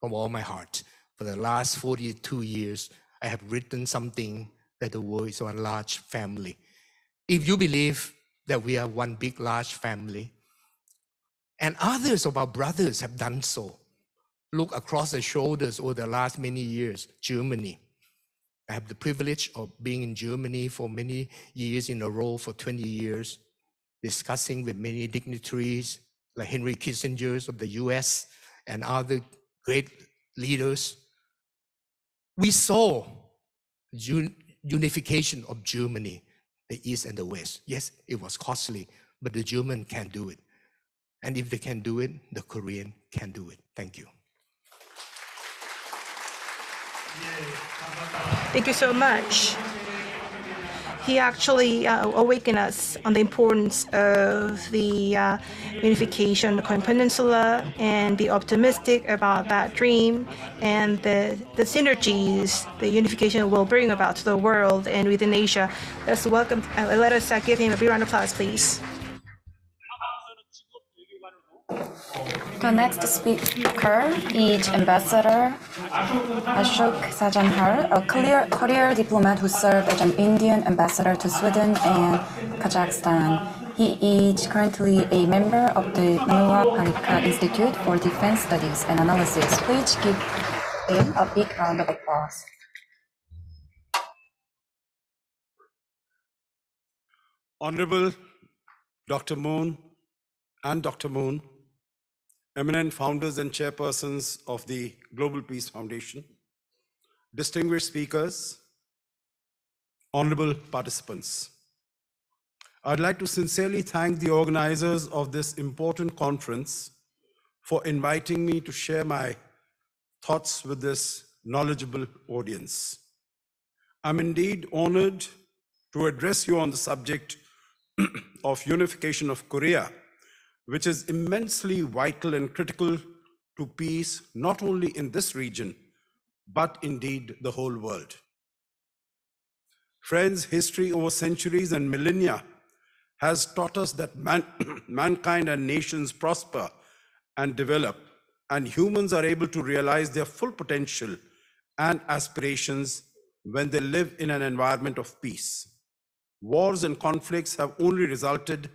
from all my heart. For the last 42 years, I have written something that the world is one large family. If you believe that we are one big, large family, and others of our brothers have done so, look across the shoulders over the last many years, Germany. I have the privilege of being in Germany for many years in a row for 20 years, discussing with many dignitaries like Henry Kissinger of the US and other great leaders. We saw un- unification of Germany, the East and the West. Yes, it was costly, but the German can do it. And if they can do it, the Korean can do it. Thank you. Thank you so much. He actually uh, awakened us on the importance of the uh, unification of the Korean Peninsula and be optimistic about that dream and the, the synergies the unification will bring about to the world and within Asia. Let's welcome, uh, let us uh, give him a big round of applause, please. The next speaker is Ambassador Ashok Sajjanhar, a clear career diplomat who served as an Indian ambassador to Sweden and Kazakhstan. He is currently a member of the Manohar Parrikar Institute for Defense Studies and Analysis. Please give him a big round of applause. Honorable Dr. Moon and Dr. Moon, eminent founders and chairpersons of the Global Peace Foundation, distinguished speakers, honorable participants. I'd like to sincerely thank the organizers of this important conference for inviting me to share my thoughts with this knowledgeable audience. I'm indeed honored to address you on the subject (clears throat) of unification of Korea, which is immensely vital and critical to peace, not only in this region, but indeed the whole world. Friends, history over centuries and millennia has taught us that man, (clears throat) mankind and nations prosper and develop, and humans are able to realize their full potential and aspirations when they live in an environment of peace. Wars and conflicts have only resulted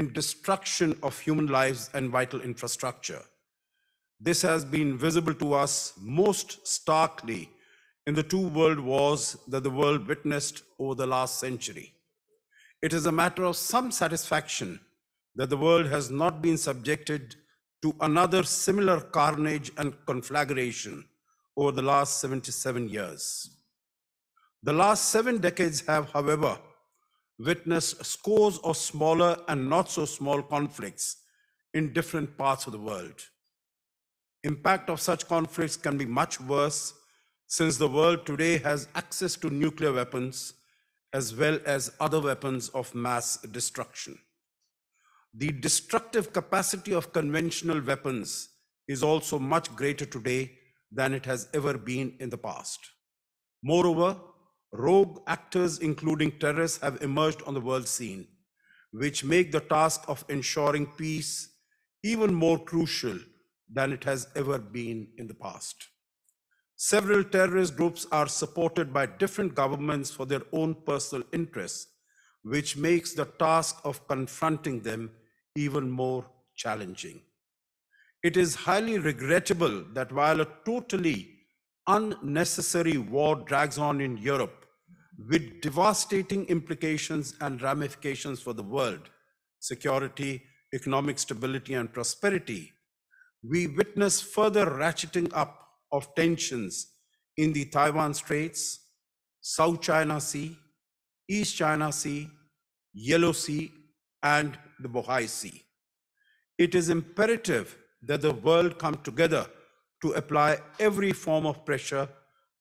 in destruction of human lives and vital infrastructure. This has been visible to us most starkly in the two world wars that the world witnessed over the last century. It is a matter of some satisfaction that the world has not been subjected to another similar carnage and conflagration over the last 77 years. The last seven decades have, however, witnessed scores of smaller and not so small conflicts in different parts of the world. Impact of such conflicts can be much worse since the world today has access to nuclear weapons as well as other weapons of mass destruction. The destructive capacity of conventional weapons is also much greater today than it has ever been in the past. Moreover, rogue actors, including terrorists, have emerged on the world scene, which make the task of ensuring peace even more crucial than it has ever been in the past. Several terrorist groups are supported by different governments for their own personal interests, which makes the task of confronting them even more challenging. It is highly regrettable that while a totally unnecessary war drags on in Europe with devastating implications and ramifications for the world, security, economic stability, and prosperity, we witness further ratcheting up of tensions in the Taiwan Straits, South China Sea, East China Sea, Yellow Sea, and the Bohai Sea. It is imperative that the world come together to apply every form of pressure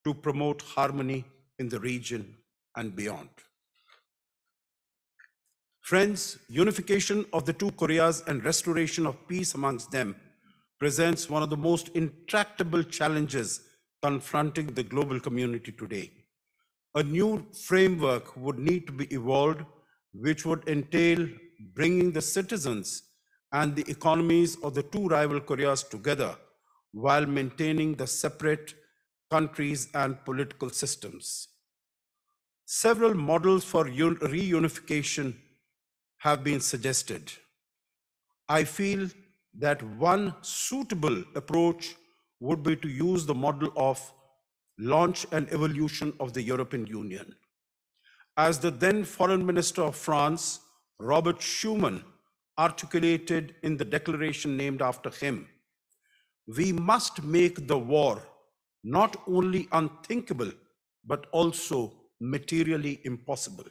to promote harmony in the region and beyond. Friends, unification of the two Koreas and restoration of peace amongst them presents one of the most intractable challenges confronting the global community today. a new framework would need to be evolved, which would entail bringing the citizens and the economies of the two rival Koreas together while maintaining the separate countries and political systems. Several models for reunification have been suggested. I feel that one suitable approach would be to use the model of launch and evolution of the European Union. As the then Foreign Minister of France, Robert Schuman, articulated in the declaration named after him, we must make the war not only unthinkable, but also materially impossible.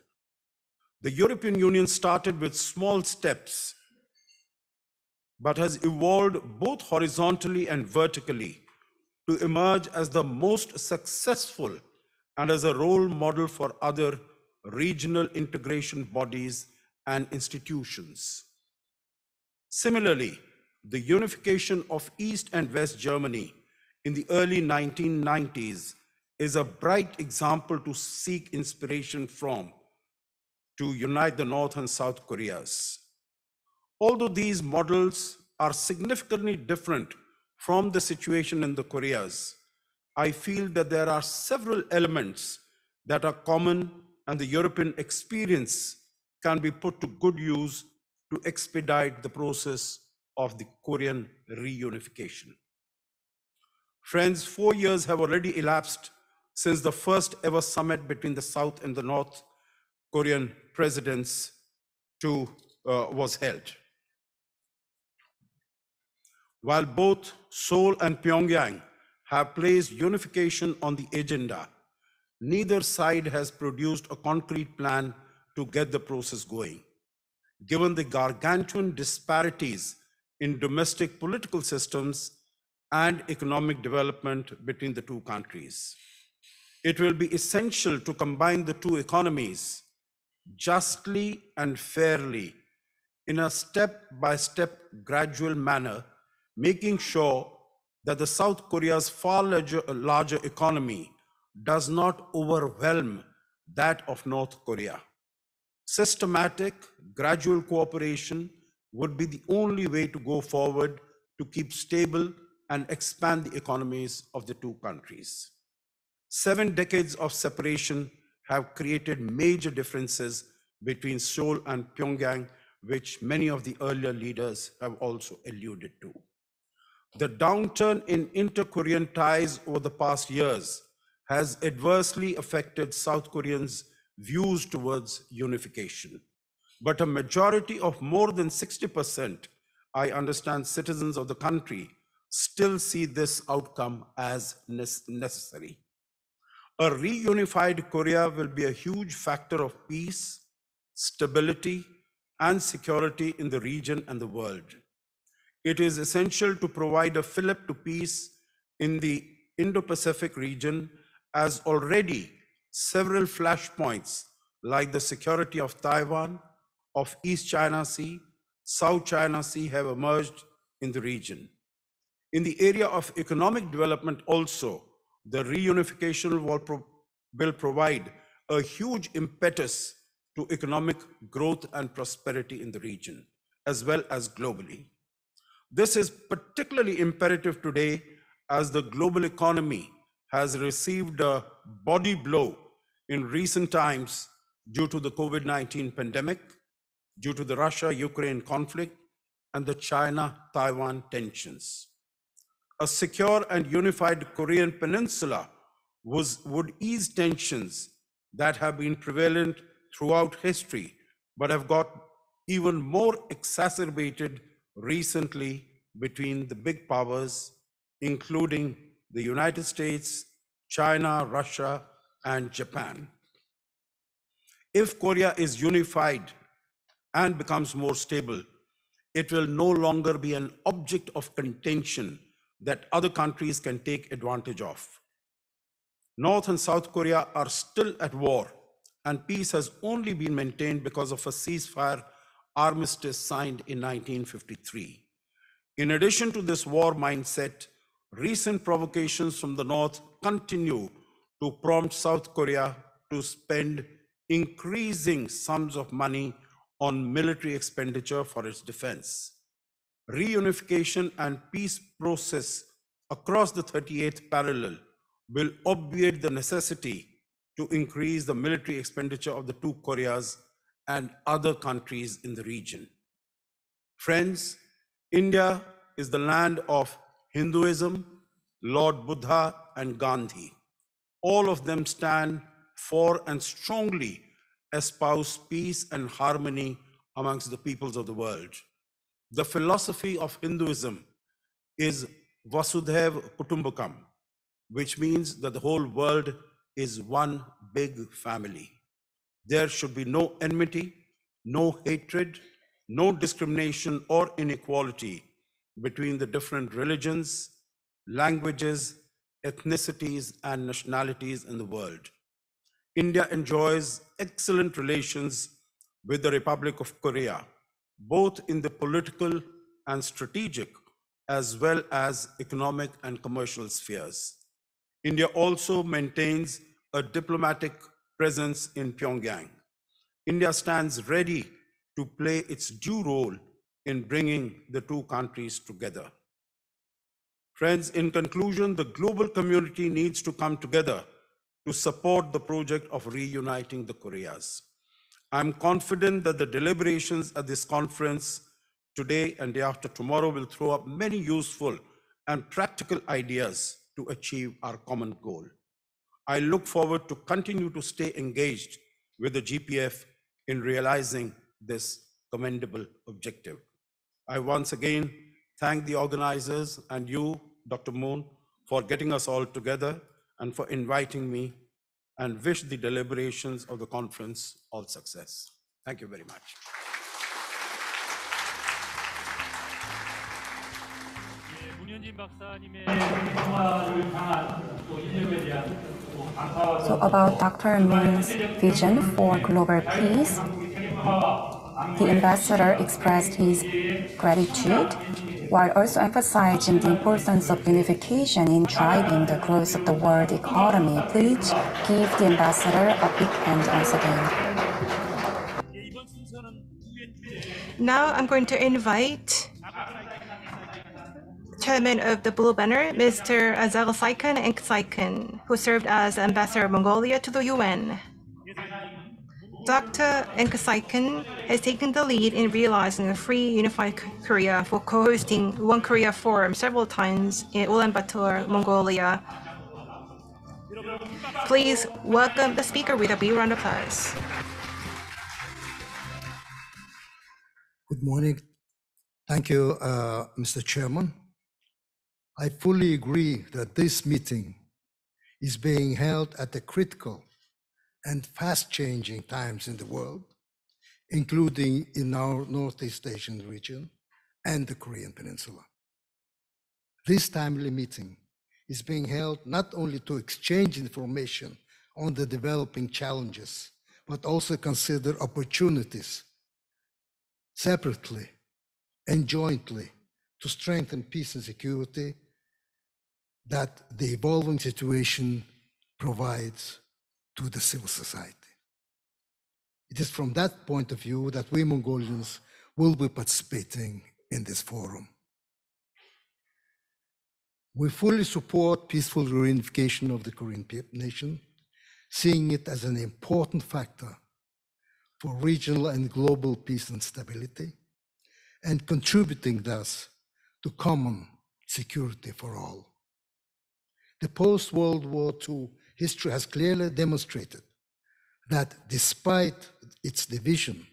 The European Union started with small steps, but has evolved both horizontally and vertically to emerge as the most successful and as a role model for other regional integration bodies and institutions. Similarly, the unification of East and West Germany in the early 1990s is a bright example to seek inspiration from to unite the North and South Koreas. Although these models are significantly different from the situation in the Koreas, I feel that there are several elements that are common and the European experience can be put to good use to expedite the process of the Korean reunification. Friends, four years have already elapsed since the first ever summit between the South and the North Korean presidents to, uh, was held. While both Seoul and Pyongyang have placed unification on the agenda, neither side has produced a concrete plan to get the process going. Given the gargantuan disparities in domestic political systems and economic development between the two countries. It will be essential to combine the two economies justly and fairly in a step by step gradual manner, making sure that the South Korea's far larger, larger economy does not overwhelm that of North Korea. Systematic, gradual cooperation would be the only way to go forward to keep stable and expand the economies of the two countries. Seven decades of separation have created major differences between Seoul and Pyongyang, which many of the earlier leaders have also alluded to. The downturn in inter-Korean ties over the past years has adversely affected South Koreans' views towards unification. But a majority of more than 60%, I understand, citizens of the country still see this outcome as necessary. A reunified Korea will be a huge factor of peace, stability, and security in the region and the world. It is essential to provide a fillip to peace in the Indo-Pacific region as already several flashpoints like the security of Taiwan, of East China Sea, South China Sea have emerged in the region. In the area of economic development also, the reunification will, pro will provide a huge impetus to economic growth and prosperity in the region, as well as globally. This is particularly imperative today as the global economy has received a body blow in recent times due to the COVID-19 pandemic, due to the Russia-Ukraine conflict, and the China-Taiwan tensions a secure and unified Korean peninsula was, would ease tensions that have been prevalent throughout history, but have got even more exacerbated recently between the big powers, including the United States, China, Russia, and Japan. If Korea is unified and becomes more stable, it will no longer be an object of contention that other countries can take advantage of. North and South Korea are still at war, and peace has only been maintained because of a ceasefire armistice signed in 1953. In addition to this war mindset, recent provocations from the North continue to prompt South Korea to spend increasing sums of money on military expenditure for its defense. Reunification and peace process across the 38th parallel will obviate the necessity to increase the military expenditure of the two Koreas and other countries in the region. Friends, India is the land of Hinduism, Lord Buddha, and Gandhi. All of them stand for and strongly espouse peace and harmony amongst the peoples of the world. The philosophy of Hinduism is Vasudhaiv Kutumbakam, which means that the whole world is one big family. There should be no enmity, no hatred, no discrimination or inequality between the different religions, languages, ethnicities, and nationalities in the world. India enjoys excellent relations with the Republic of Korea, both in the political and strategic, as well as economic and commercial spheres. India also maintains a diplomatic presence in Pyongyang. India stands ready to play its due role in bringing the two countries together. Friends, in conclusion, the global community needs to come together to support the project of reuniting the Koreas. I'm confident that the deliberations at this conference today and day after tomorrow will throw up many useful and practical ideas to achieve our common goal. I look forward to continue to stay engaged with the GPF in realizing this commendable objective. I once again thank the organizers and you, Dr. Moon, for getting us all together and for inviting me and wish the deliberations of the conference all success. Thank you very much. So about Dr. Moon's vision for global peace, the ambassador expressed his gratitude while also emphasizing the importance of unification in driving the growth of the world economy. Please give the ambassador a big hand once again. Now I'm going to invite Chairman of the Blue Banner, Mr. Azal Saikan Saikan, who served as Ambassador of Mongolia to the UN. Dr. Enkhsaikhan has taken the lead in realizing a free, unified Korea for co-hosting One Korea Forum several times in Ulaanbaatar, Mongolia. Please welcome the speaker with a big round of applause. Good morning. Thank you, uh, Mr. Chairman. I fully agree that this meeting is being held at a critical and fast-changing times in the world, including in our Northeast Asian region and the Korean Peninsula. This timely meeting is being held not only to exchange information on the developing challenges, but also consider opportunities separately and jointly to strengthen peace and security that the evolving situation provides to the civil society. It is from that point of view that we Mongolians will be participating in this forum. We fully support peaceful reunification of the Korean nation, seeing it as an important factor for regional and global peace and stability, and contributing thus to common security for all. The post World War II history has clearly demonstrated that despite its division,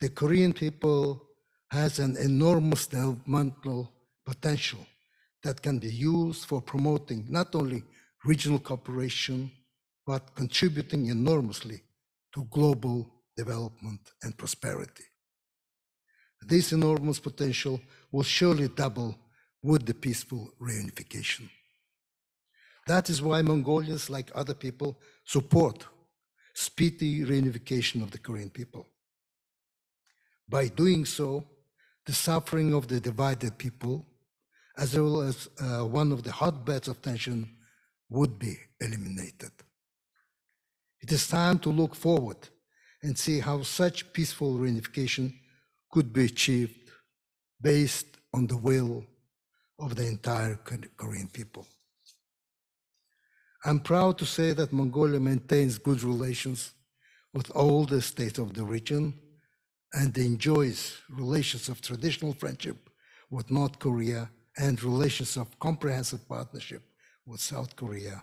the Korean people has an enormous developmental potential that can be used for promoting not only regional cooperation, but contributing enormously to global development and prosperity. This enormous potential will surely double with the peaceful reunification. That is why Mongolians, like other people, support speedy reunification of the Korean people. By doing so, the suffering of the divided people, as well as uh, one of the hotbeds of tension, would be eliminated. It is time to look forward and see how such peaceful reunification could be achieved based on the will of the entire Korean people. I'm proud to say that Mongolia maintains good relations with all the states of the region and enjoys relations of traditional friendship with North Korea and relations of comprehensive partnership with South Korea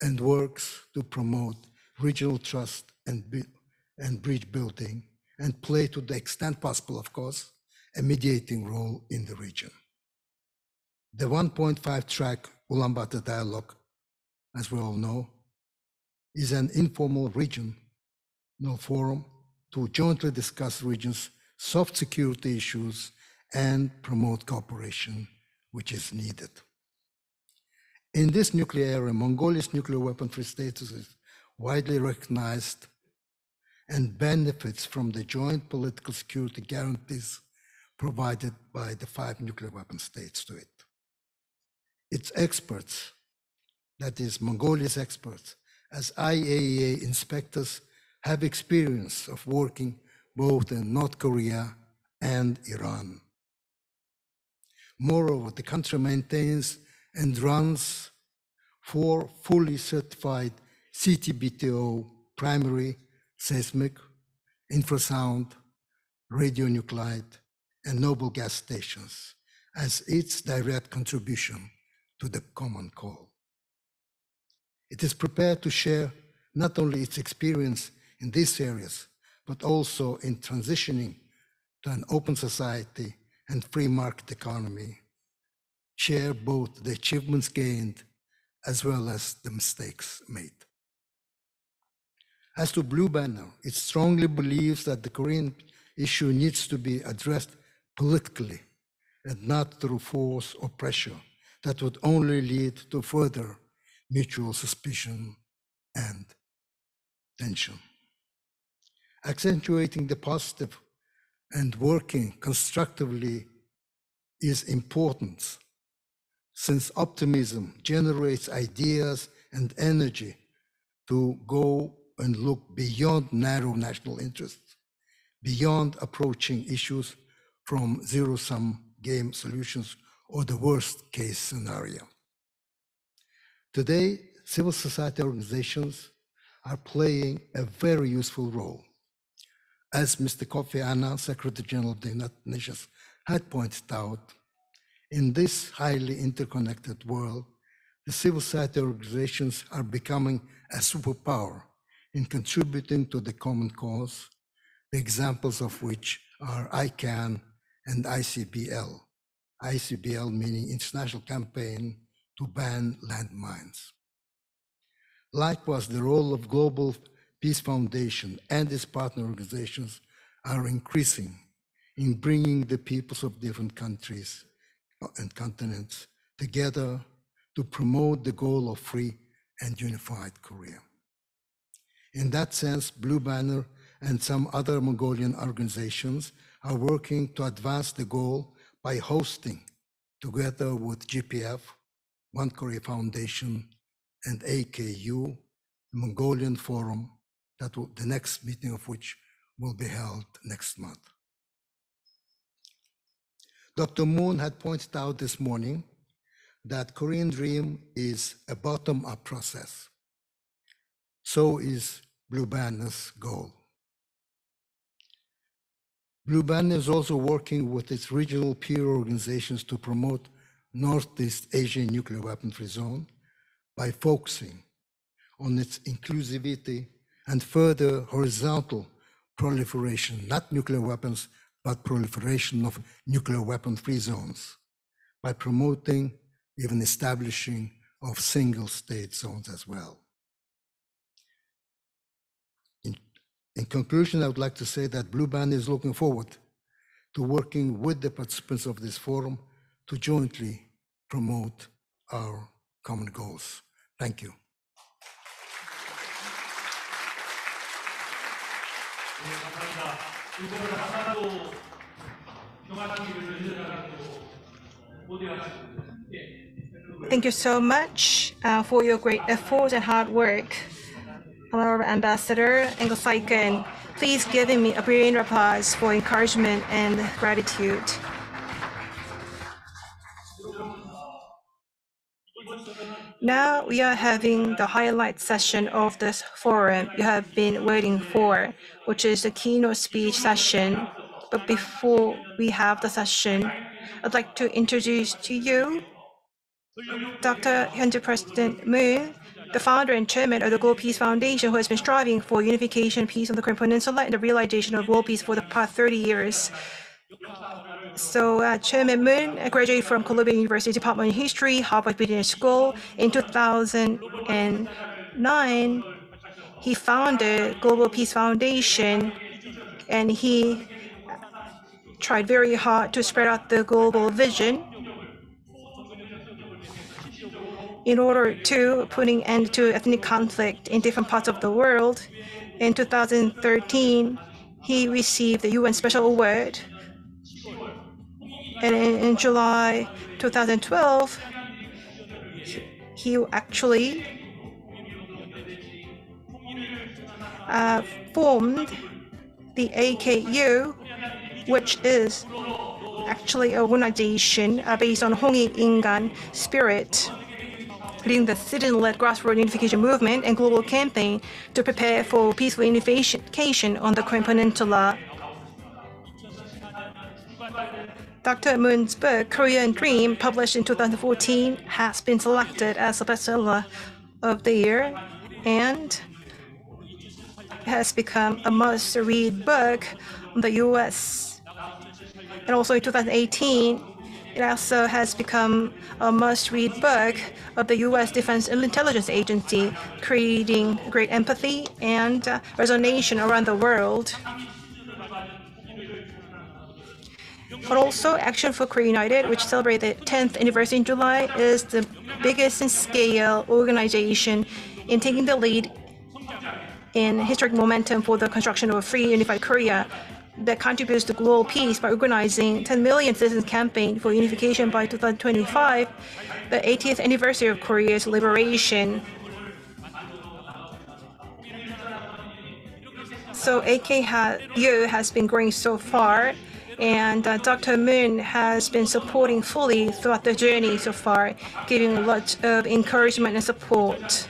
and works to promote regional trust and, and bridge building and play to the extent possible, of course, a mediating role in the region. The 1.5 track Ulaanbaatar dialogue, as we all know, is an informal region, no forum to jointly discuss region's soft security issues and promote cooperation, which is needed. In this nuclear area, Mongolia's nuclear weapon-free status is widely recognized and benefits from the joint political security guarantees provided by the five nuclear weapon states to it. Its experts, that is Mongolia's experts, as IAEA inspectors have experience of working both in North Korea and Iran. Moreover, the country maintains and runs four fully certified CTBTO primary seismic, infrasound, radionuclide, and noble gas stations as its direct contribution to the common call. It is prepared to share not only its experience in these areas, but also in transitioning to an open society and free market economy, share both the achievements gained as well as the mistakes made. As to Blue Banner, it strongly believes that the Korean issue needs to be addressed politically and not through force or pressure that would only lead to further mutual suspicion and tension. Accentuating the positive and working constructively is important since optimism generates ideas and energy to go and look beyond narrow national interests, beyond approaching issues from zero sum game solutions or the worst case scenario. Today, civil society organizations are playing a very useful role. As Mr. Kofi Annan, Secretary General of the United Nations, had pointed out, in this highly interconnected world, the civil society organizations are becoming a superpower in contributing to the common cause, the examples of which are ICAN and ICBL. ICBL meaning International Campaign to Ban Landmines. Likewise, the role of Global Peace Foundation and its partner organizations are increasing in bringing the peoples of different countries uh, and continents together to promote the goal of free and unified Korea. In that sense, Blue Banner and some other Mongolian organizations are working to advance the goal by hosting, together with GPF, One Korea Foundation, and AKU, the Mongolian Forum, that will, the next meeting of which will be held next month. Dr. Moon had pointed out this morning that Korean Dream is a bottom-up process. So is Blue Banner's goal. Blue Banner is also working with its regional peer organizations to promote Northeast Asian nuclear weapon-free zone by focusing on its inclusivity and further horizontal proliferation, not nuclear weapons, but proliferation of nuclear weapon-free zones by promoting, even establishing of single state zones as well. In conclusion, I would like to say that Blue Band is looking forward to working with the participants of this forum to jointly promote our common goals. Thank you. Thank you so much uh, for your great efforts and hard work Our Ambassador Enkhsaikhan, please give me a brilliant applause for encouragement and gratitude. Now we are having the highlight session of this forum you have been waiting for, which is the keynote speech session. But before we have the session, I'd like to introduce to you Dr. Hyunjin Preston Moon, the founder and chairman of the Global Peace Foundation, who has been striving for unification peace on the Korean Peninsula and the realization of world peace for the past 30 years. So uh, Chairman Moon graduated from Columbia University Department of History, Harvard Business School in 2009. He founded Global Peace Foundation, and he tried very hard to spread out the global vision in order to putting end to ethnic conflict in different parts of the world. In 2013, he received the UN Special Award and in, in July 2012, he actually uh, formed the AKU, which is actually an organization uh, based on Hongik Ingan spirit, leading the citizen-led grassroots unification movement and global campaign to prepare for peaceful unification on the Korean Peninsula. Dr. Moon's book, Korean Dream, published in 2014, has been selected as a bestseller of the year and has become a must-read book in the U.S. And also in 2018, it also has become a must-read book of the U.S. Defense Intelligence Agency, creating great empathy and uh, resonance around the world. But also, Action for Korea United, which celebrated 10th anniversary in July, is the biggest in scale organization in taking the lead in historic momentum for the construction of a free, unified Korea that contributes to global peace by organizing 10 million citizens campaign for unification by 2025, the 80th anniversary of Korea's liberation. So AKU has been growing so far, and uh, Dr. Moon has been supporting fully throughout the journey so far, giving a lot of encouragement and support.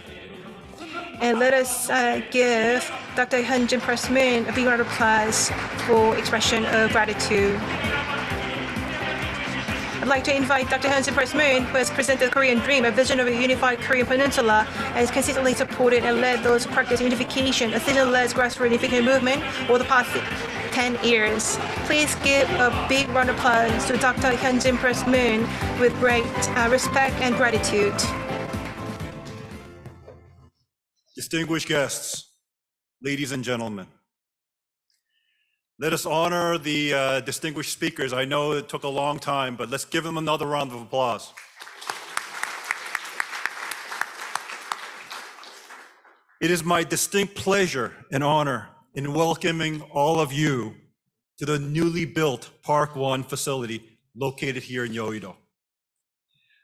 And let us uh, give Dr. Hyunjin Preston Moon a big round of applause for expression of gratitude. I'd like to invite Dr. Hyunjin Preston Moon, who has presented the Korean Dream, a vision of a unified Korean peninsula, and has consistently supported and led those who practice unification, a citizen-led grassroots unification movement over the past 10 years. Please give a big round of applause to Dr. Hyunjin Preston Moon with great uh, respect and gratitude. Distinguished guests, ladies and gentlemen, let us honor the uh, distinguished speakers. I know it took a long time, but let's give them another round of applause. It is my distinct pleasure and honor in welcoming all of you to the newly built Park One facility located here in Yeouido,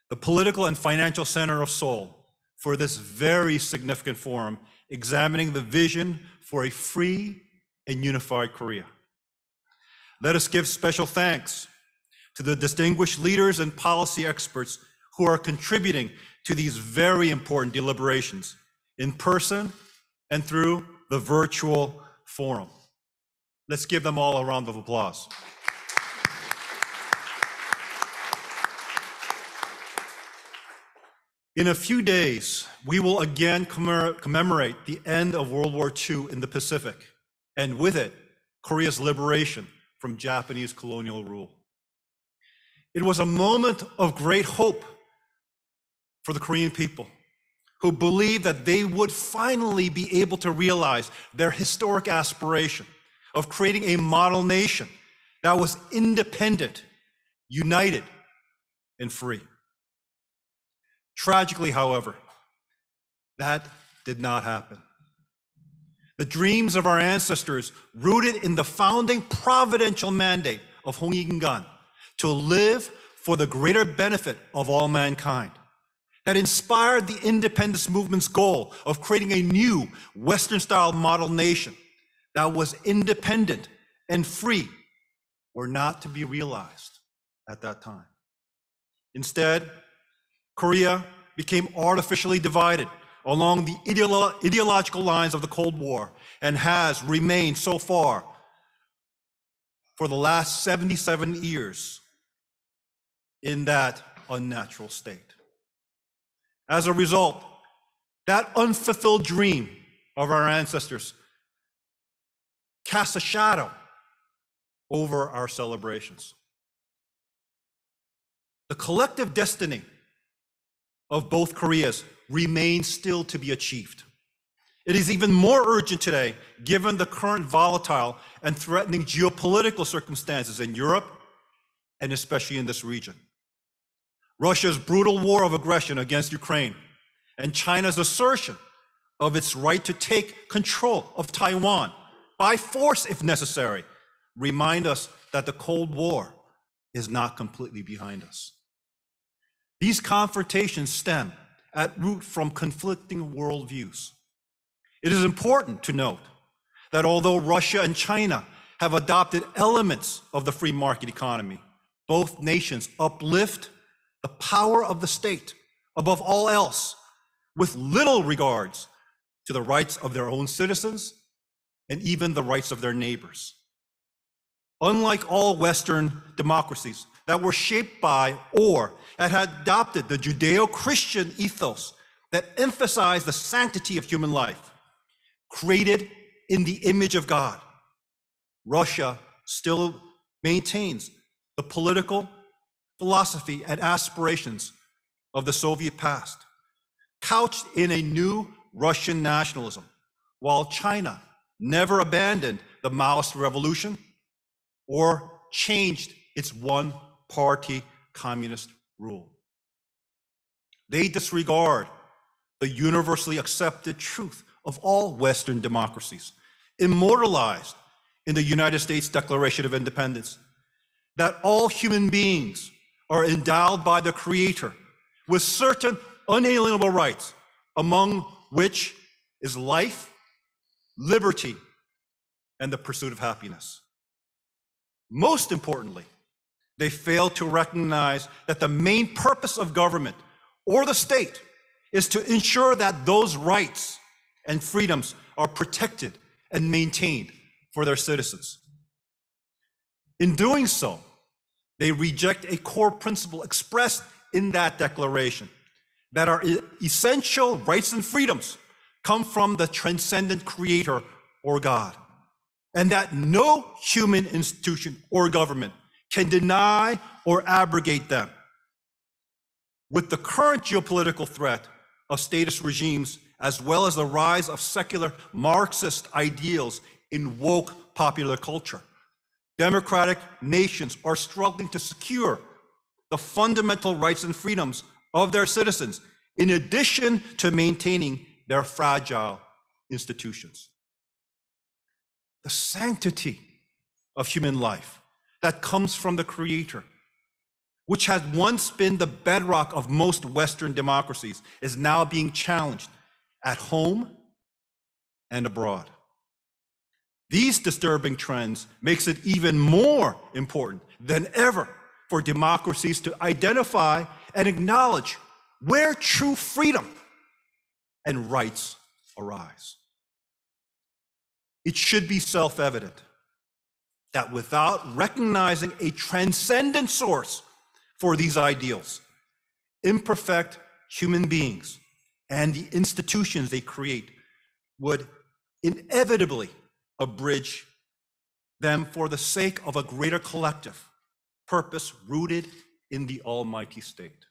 the political and financial center of Seoul for this very significant forum examining the vision for a free and unified Korea. Let us give special thanks to the distinguished leaders and policy experts who are contributing to these very important deliberations in person and through the virtual forum. Let's give them all a round of applause. In a few days, we will again commemorate the end of World War II in the Pacific, and with it, Korea's liberation from Japanese colonial rule. It was a moment of great hope for the Korean people who believed that they would finally be able to realize their historic aspiration of creating a model nation that was independent, united, and free. Tragically, however, that did not happen. The dreams of our ancestors, rooted in the founding providential mandate of Hong to live for the greater benefit of all mankind, that inspired the independence movement's goal of creating a new Western style model nation that was independent and free were not to be realized at that time. Instead, Korea became artificially divided along the ideolo- ideological lines of the Cold War and has remained so far for the last 77 years in that unnatural state. As a result, that unfulfilled dream of our ancestors casts a shadow over our celebrations. The collective destiny of both Koreas remains still to be achieved. It is even more urgent today, given the current volatile and threatening geopolitical circumstances in Europe and especially in this region. Russia's brutal war of aggression against Ukraine and China's assertion of its right to take control of Taiwan by force if necessary remind us that the Cold War is not completely behind us. These confrontations stem at root from conflicting worldviews. It is important to note that although Russia and China have adopted elements of the free market economy, both nations uplift the power of the state above all else with little regards to the rights of their own citizens and even the rights of their neighbors. Unlike all Western democracies that were shaped by or that had adopted the Judeo Christian ethos that emphasized the sanctity of human life, created in the image of God, Russia still maintains the political philosophy and aspirations of the Soviet past, couched in a new Russian nationalism, while China never abandoned the Maoist revolution or changed its one party communist rule. They disregard the universally accepted truth of all Western democracies, immortalized in the United States Declaration of Independence, that all human beings are endowed by the Creator with certain unalienable rights, among which is life, liberty, and the pursuit of happiness. Most importantly, they fail to recognize that the main purpose of government or the state is to ensure that those rights and freedoms are protected and maintained for their citizens. In doing so, they reject a core principle expressed in that declaration that our essential rights and freedoms come from the transcendent creator or God, and that no human institution or government can deny or abrogate them. With the current geopolitical threat of statist regimes, as well as the rise of secular Marxist ideals in woke popular culture, democratic nations are struggling to secure the fundamental rights and freedoms of their citizens, in addition to maintaining their fragile institutions. The sanctity of human life that comes from the Creator, which has once been the bedrock of most Western democracies, is now being challenged at home and abroad. These disturbing trends makes it even more important than ever for democracies to identify and acknowledge where true freedom and rights arise. It should be self evident that without recognizing a transcendent source for these ideals, imperfect human beings and the institutions they create would inevitably abridge them for the sake of a greater collective purpose rooted in the Almighty State.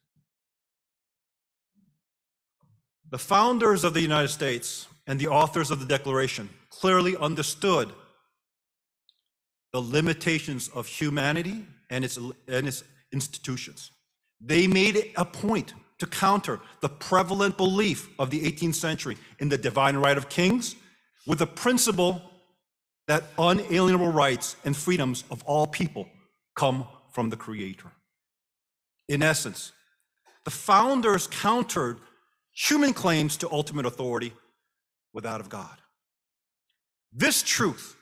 The founders of the United States and the authors of the Declaration clearly understood the limitations of humanity and its, and its institutions. They made it a point to counter the prevalent belief of the 18th century in the divine right of kings with the principle that unalienable rights and freedoms of all people come from the Creator. In essence, the founders countered human claims to ultimate authority with that of God. This truth,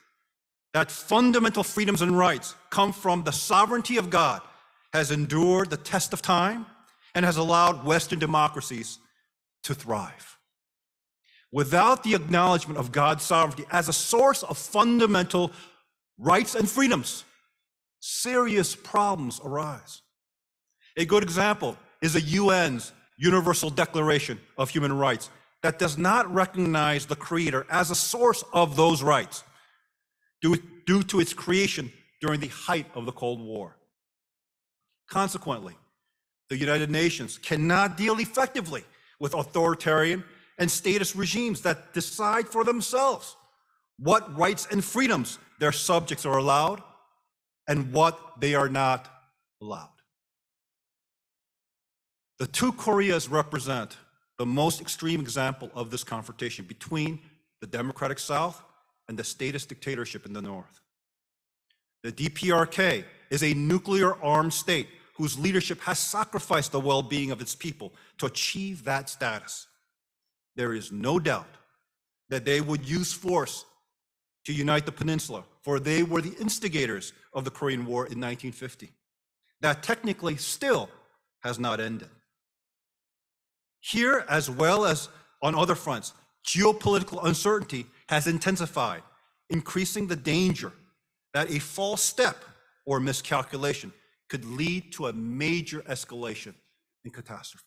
that fundamental freedoms and rights come from the sovereignty of God, has endured the test of time and has allowed Western democracies to thrive. Without the acknowledgement of God's sovereignty as a source of fundamental rights and freedoms, serious problems arise. A good example is the UN's Universal Declaration of Human Rights that does not recognize the Creator as a source of those rights due, to its creation during the height of the Cold War. Consequently, the United Nations cannot deal effectively with authoritarian and statist regimes that decide for themselves what rights and freedoms their subjects are allowed and what they are not allowed. The two Koreas represent the most extreme example of this confrontation between the democratic South and the statist dictatorship in the North. The DPRK is a nuclear armed state whose leadership has sacrificed the well being of its people to achieve that status. There is no doubt that they would use force to unite the peninsula, for they were the instigators of the Korean War in 1950. That technically still has not ended. Here, as well as on other fronts, geopolitical uncertainty has intensified, increasing the danger that a false step or miscalculation could lead to a major escalation in catastrophe.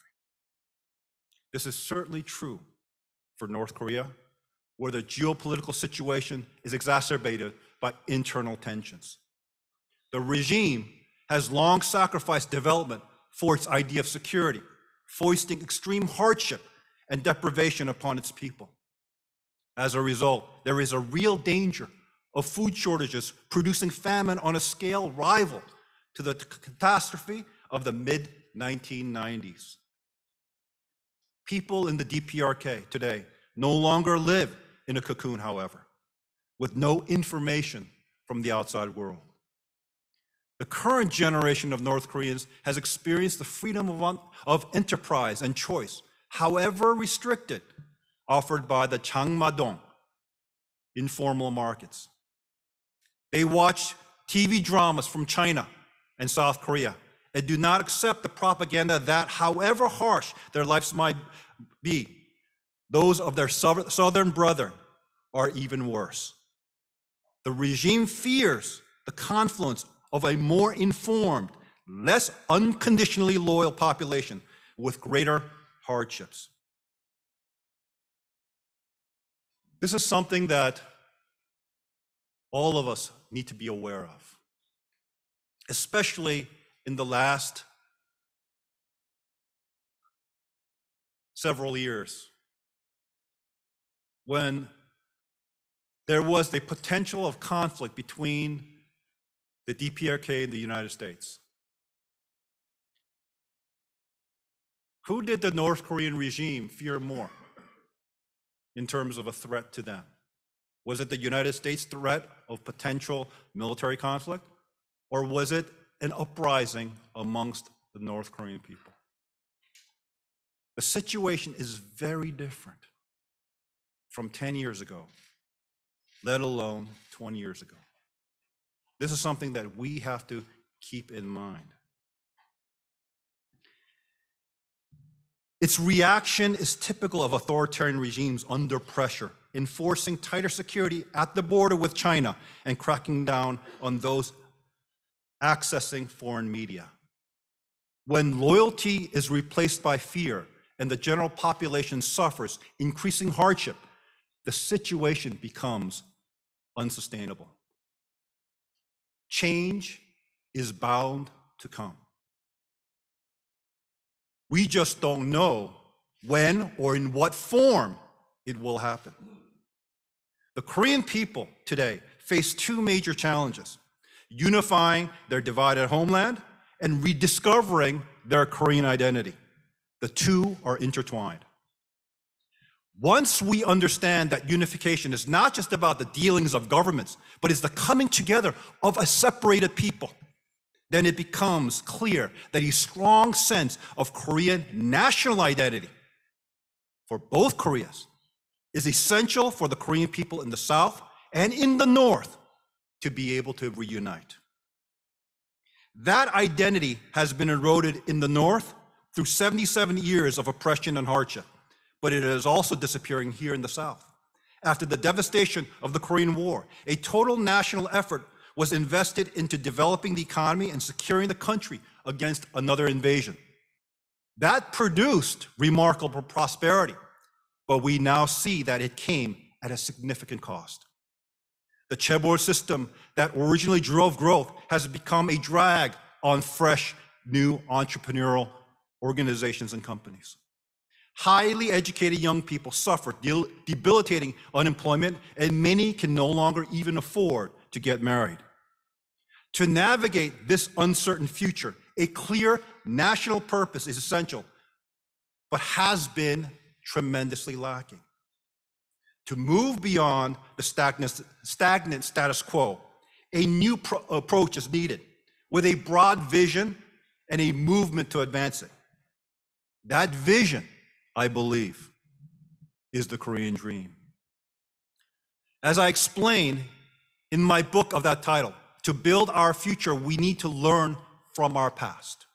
This is certainly true for North Korea, where the geopolitical situation is exacerbated by internal tensions. The regime has long sacrificed development for its idea of security, foisting extreme hardship and deprivation upon its people. As a result, there is a real danger of food shortages producing famine on a scale rival to the catastrophe of the mid 1990s. People in the DPRK today no longer live in a cocoon, however, with no information from the outside world. The current generation of North Koreans has experienced the freedom of, of enterprise and choice, however restricted, offered by the Jangmadang informal markets. They watch TV dramas from China and South Korea and do not accept the propaganda that, however harsh their lives might be, those of their southern brother are even worse. The regime fears the confluence of a more informed, less unconditionally loyal population with greater hardships. This is something that all of us need to be aware of, especially in the last several years when there was the potential of conflict between the DPRK and the United States. Who did the North Korean regime fear more in terms of a threat to them? Was it the United States threat of potential military conflict? Or was it an uprising amongst the North Korean people? The situation is very different from 10 years ago, let alone 20 years ago. This is something that we have to keep in mind. Its reaction is typical of authoritarian regimes under pressure, enforcing tighter security at the border with China and cracking down on those accessing foreign media. When loyalty is replaced by fear and the general population suffers increasing hardship, the situation becomes unsustainable. Change is bound to come. We just don't know when or in what form it will happen. The Korean people today face two major challenges unifying their divided homeland and rediscovering their Korean identity. The two are intertwined. Once we understand that unification is not just about the dealings of governments, but is the coming together of a separated people, then it becomes clear that a strong sense of Korean national identity for both Koreas is essential for the Korean people in the South and in the North to be able to reunite. That identity has been eroded in the North through 77 years of oppression and hardship, but it is also disappearing here in the South. After the devastation of the Korean War, a total national effort was invested into developing the economy and securing the country against another invasion. That produced remarkable prosperity, but we now see that it came at a significant cost. The Chaebol system that originally drove growth has become a drag on fresh, new entrepreneurial organizations and companies. Highly educated young people suffer debilitating unemployment, and many can no longer even afford to get married. To navigate this uncertain future, a clear national purpose is essential, but has been tremendously lacking. To move beyond the stagnant, stagnant status quo, a new pro- approach is needed with a broad vision and a movement to advance it. That vision, I believe, is the Korean dream. As I explain in my book of that title, to build our future, we need to learn from our past.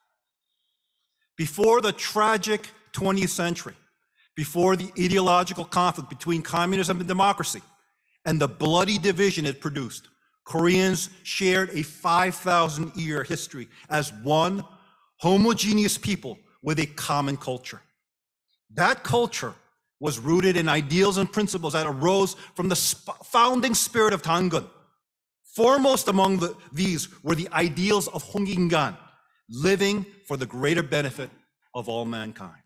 Before the tragic 20th century, before the ideological conflict between communism and democracy, and the bloody division it produced, Koreans shared a 5,000 year history as one homogeneous people with a common culture. That culture was rooted in ideals and principles that arose from the founding spirit of Tangun. Foremost among the, these were the ideals of Hongik Ingan, living for the greater benefit of all mankind.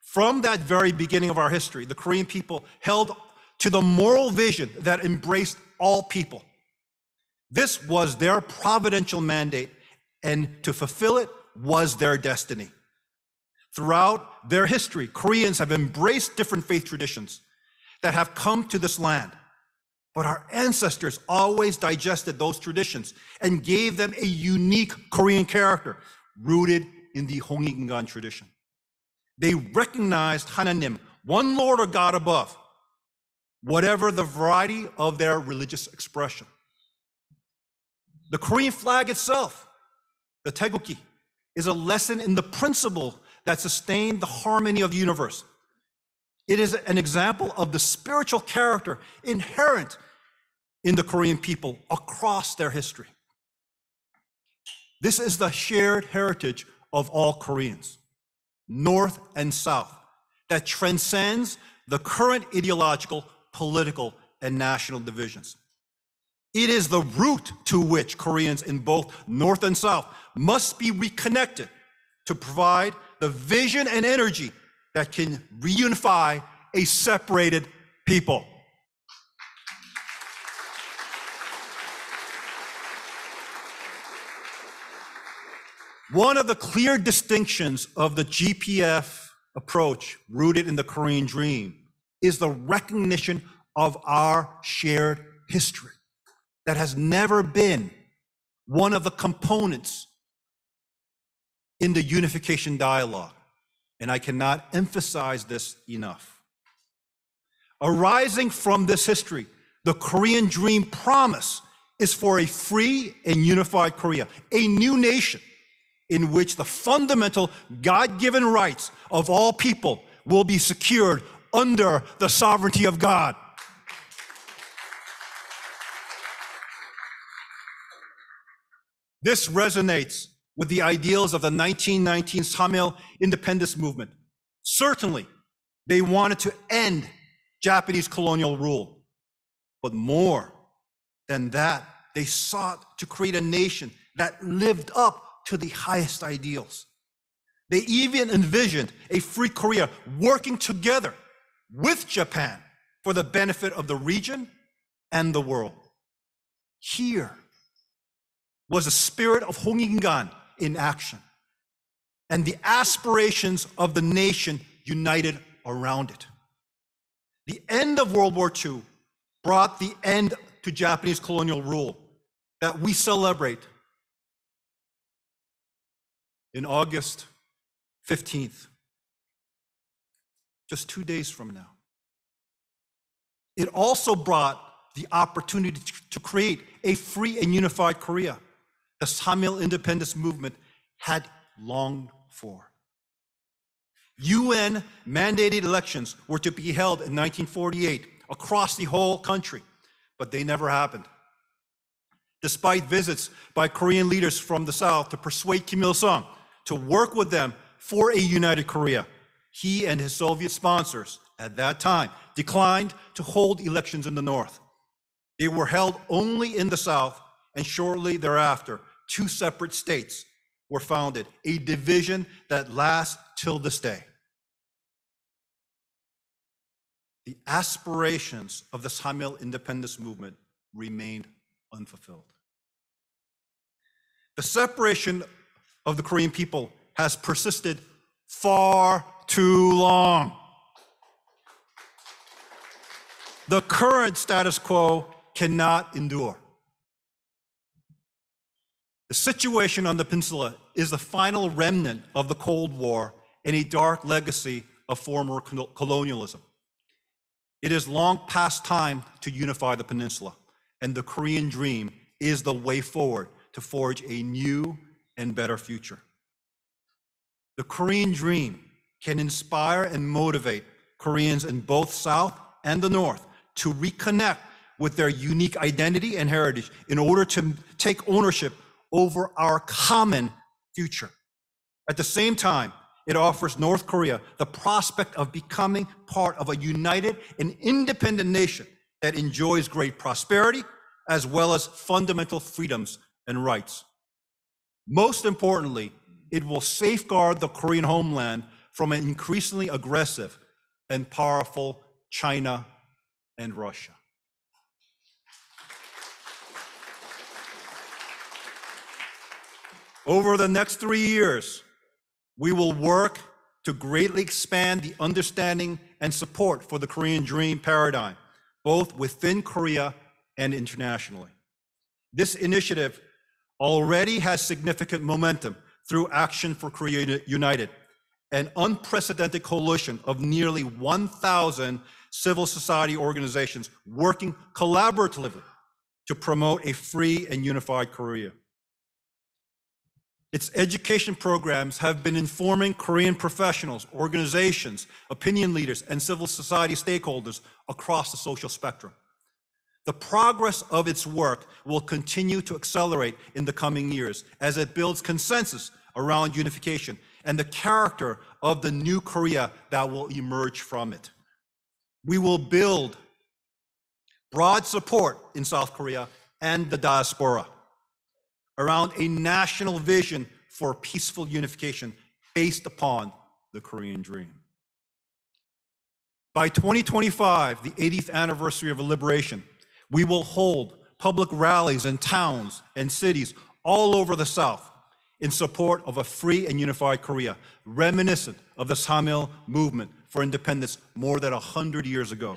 From that very beginning of our history, the Korean people held to the moral vision that embraced all people. This was their providential mandate, and to fulfill it was their destiny. Throughout their history, Koreans have embraced different faith traditions that have come to this land. But our ancestors always digested those traditions and gave them a unique Korean character rooted in the Hongik Ingan tradition. They recognized Hananim, one Lord or God above, whatever the variety of their religious expression. The Korean flag itself, the Taegukgi, is a lesson in the principle that sustained the harmony of the universe. It is an example of the spiritual character inherent in the Korean people across their history. This is the shared heritage of all Koreans, North and South, that transcends the current ideological, political, and national divisions. It is the root to which Koreans in both North and South must be reconnected to provide the vision and energy that can reunify a separated people. One of the clear distinctions of the GPF approach, rooted in the Korean dream, is the recognition of our shared history that has never been one of the components in the unification dialogue. And I cannot emphasize this enough. Arising from this history, the Korean dream promise is for a free and unified Korea, a new nation in which the fundamental God given rights of all people will be secured under the sovereignty of God. This resonates with the ideals of the 1919 Samil independence movement. Certainly, they wanted to end Japanese colonial rule. But more than that, they sought to create a nation that lived to the highest ideals. They even envisioned a free Korea working together with Japan for the benefit of the region and the world. Here was the spirit of Hongik Ingan in action and the aspirations of the nation united around it. The end of World War II brought the end to Japanese colonial rule that we celebrate in August 15th, just two days from now. It also brought the opportunity to create a free and unified Korea, the Samil independence movement had longed for. UN mandated elections were to be held in 1948 across the whole country, but they never happened. Despite visits by Korean leaders from the South to persuade Kim Il sung to work with them for a united Korea, he and his Soviet sponsors at that time declined to hold elections in the North. They were held only in the South, and shortly thereafter, two separate states were founded, a division that lasts till this day. The aspirations of the Samil independence movement remained unfulfilled. The separation of the Korean people has persisted far too long. The current status quo cannot endure. The situation on the peninsula is the final remnant of the Cold War and a dark legacy of former colonialism. It is long past time to unify the peninsula, and the Korean dream is the way forward to forge a new and better future. The Korean dream can inspire and motivate Koreans in both South and the North to reconnect with their unique identity and heritage in order to take ownership over our common future. At the same time, it offers North Korea the prospect of becoming part of a united and independent nation that enjoys great prosperity as well as fundamental freedoms and rights. Most importantly, it will safeguard the Korean homeland from an increasingly aggressive and powerful China and Russia. Over the next three years, we will work to greatly expand the understanding and support for the Korean Dream paradigm, both within Korea and internationally. This initiative already has significant momentum through Action for Korea United, an unprecedented coalition of nearly 1,000 civil society organizations working collaboratively to promote a free and unified Korea. Its education programs have been informing Korean professionals, organizations, opinion leaders, and civil society stakeholders across the social spectrum. The progress of its work will continue to accelerate in the coming years as it builds consensus around unification and the character of the new Korea that will emerge from it. We will build broad support in South Korea and the diaspora around a national vision for peaceful unification based upon the Korean dream. By 2025, the 80th anniversary of liberation, we will hold public rallies in towns and cities all over the South in support of a free and unified Korea, reminiscent of the Samil movement for independence more than 100 years ago.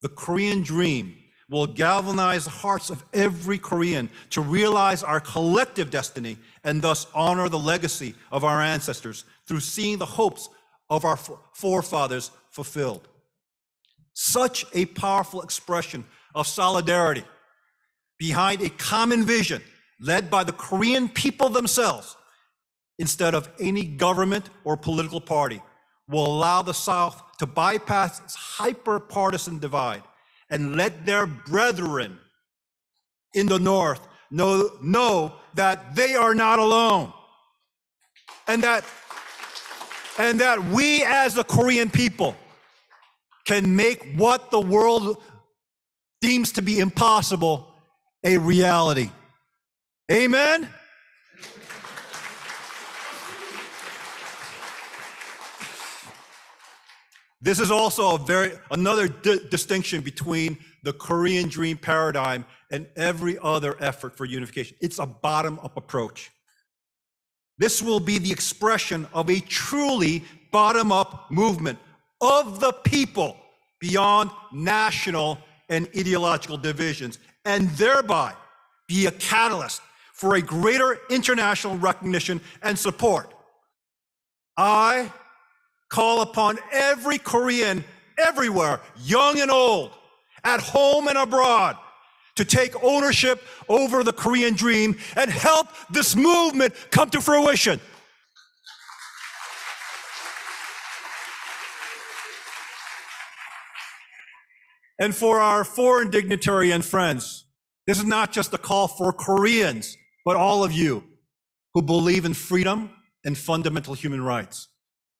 The Korean dream will galvanize the hearts of every Korean to realize our collective destiny and thus honor the legacy of our ancestors through seeing the hopes of our forefathers fulfilled. Such a powerful expression of solidarity behind a common vision led by the Korean people themselves instead of any government or political party will allow the South to bypass its hyper partisan divide and let their brethren in the north know, know that they are not alone and that and that we as the korean people can make what the world deems to be impossible a reality amen This is also a very another di- distinction between the Korean dream paradigm and every other effort for unification. It's a bottom-up approach. This will be the expression of a truly bottom-up movement of the people beyond national and ideological divisions and thereby be a catalyst for a greater international recognition and support. I call upon every Korean everywhere, young and old, at home and abroad, to take ownership over the Korean dream and help this movement come to fruition. And for our foreign dignitary and friends, this is not just a call for Koreans, but all of you who believe in freedom and fundamental human rights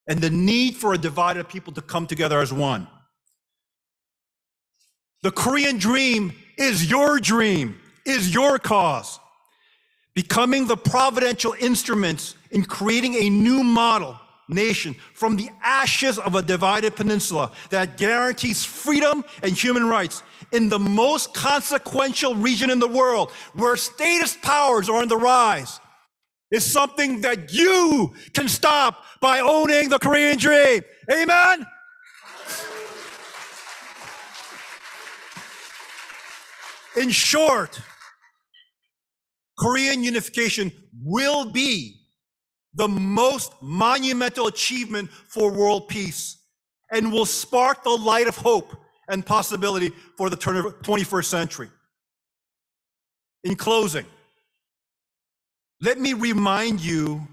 and the need for a divided people to come together as one. The Korean dream is your dream, is your cause. Becoming the providential instruments in creating a new model nation from the ashes of a divided peninsula that guarantees freedom and human rights in the most consequential region in the world where statist powers are on the rise is something that you can stop by owning the Korean dream. Amen. In short, Korean unification will be the most monumental achievement for world peace and will spark the light of hope and possibility for the 21st century. In closing, let me remind you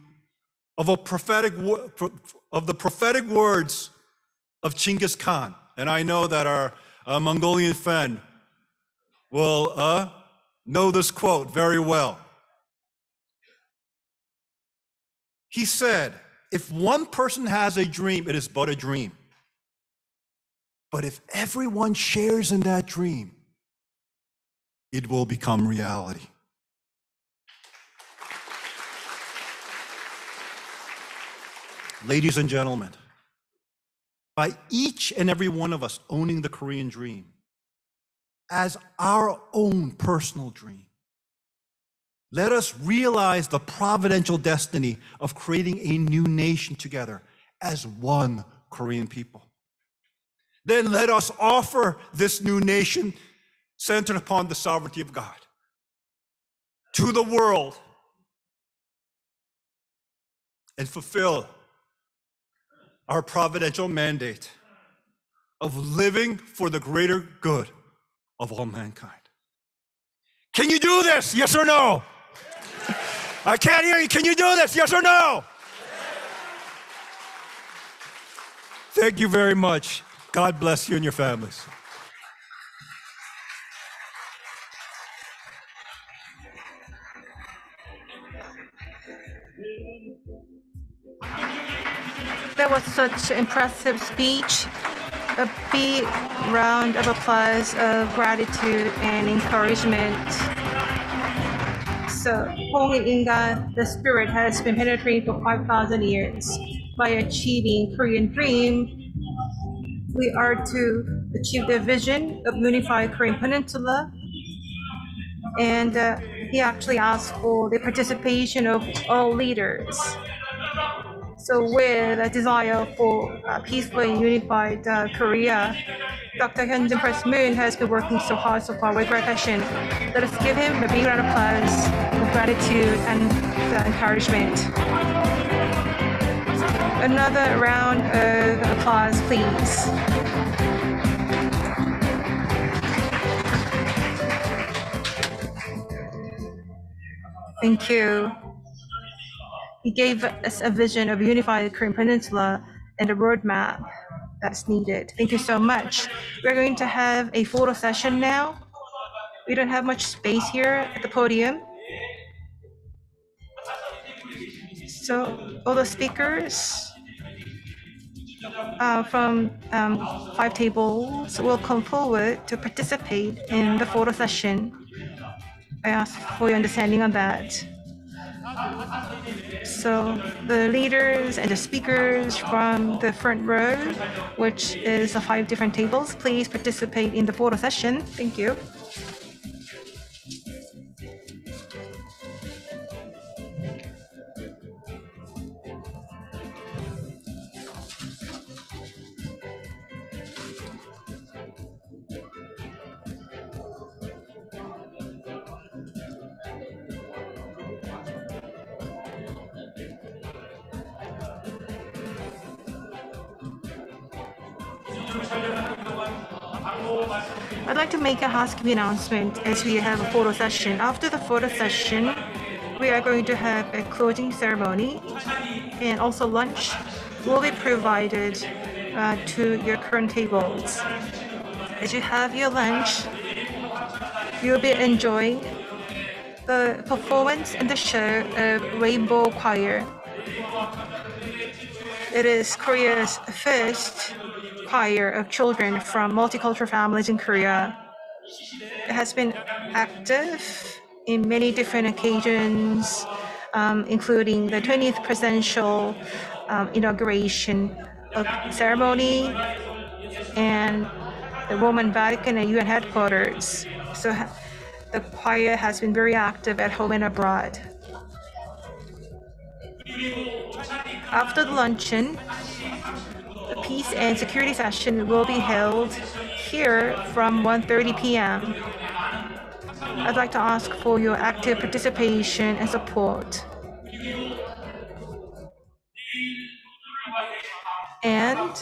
of a prophetic of the prophetic words of Chinggis Khan. And I know that our uh, Mongolian friend will uh, know this quote very well. He said, If one person has a dream, it is but a dream. But if everyone shares in that dream, it will become reality. Ladies and gentlemen, by each and every one of us owning the Korean dream as our own personal dream, let us realize the providential destiny of creating a new nation together as one Korean people. Then let us offer this new nation centered upon the sovereignty of God to the world and fulfill our providential mandate of living for the greater good of all mankind. Can you do this? Yes or no? I can't hear you. Can you do this? Yes or no? Thank you very much. God bless you and your families. That was such an impressive speech. A big round of applause of gratitude and encouragement. So, Hong Inga, the spirit has been penetrating for 5,000 years. By achieving Korean Dream, we are to achieve the vision of unified Korean Peninsula. And uh, he actually asked for the participation of all leaders. So with a desire for a peaceful and unified uh, Korea, Dr. Hyunjin Preston Moon has been working so hard so far with great passion. Let us give him a big round of applause of gratitude and uh, encouragement. Another round of applause, please. Thank you. He gave us a vision of unified Korean Peninsula and a roadmap that's needed. Thank you so much. We're going to have a photo session now. We don't have much space here at the podium. So all the speakers uh, from um, five tables will come forward to participate in the photo session. I ask for your understanding on that. So the leaders and the speakers from the front row, which is the five different tables, please participate in the photo session. Thank you. I'd like to make a housekeeping announcement as we have a photo session. After the photo session, we are going to have a closing ceremony and also lunch will be provided uh, to your current tables. As you have your lunch, you'll be enjoying the performance and the show of Rainbow Choir. It is Korea's first choir of children from multicultural families in Korea. Has been active in many different occasions, um, including the 20th presidential um, inauguration ceremony and the Roman Vatican and UN headquarters. So the choir has been very active at home and abroad. After the luncheon, the peace and security session will be held here from 1:30 p.m. I'd like to ask for your active participation and support. And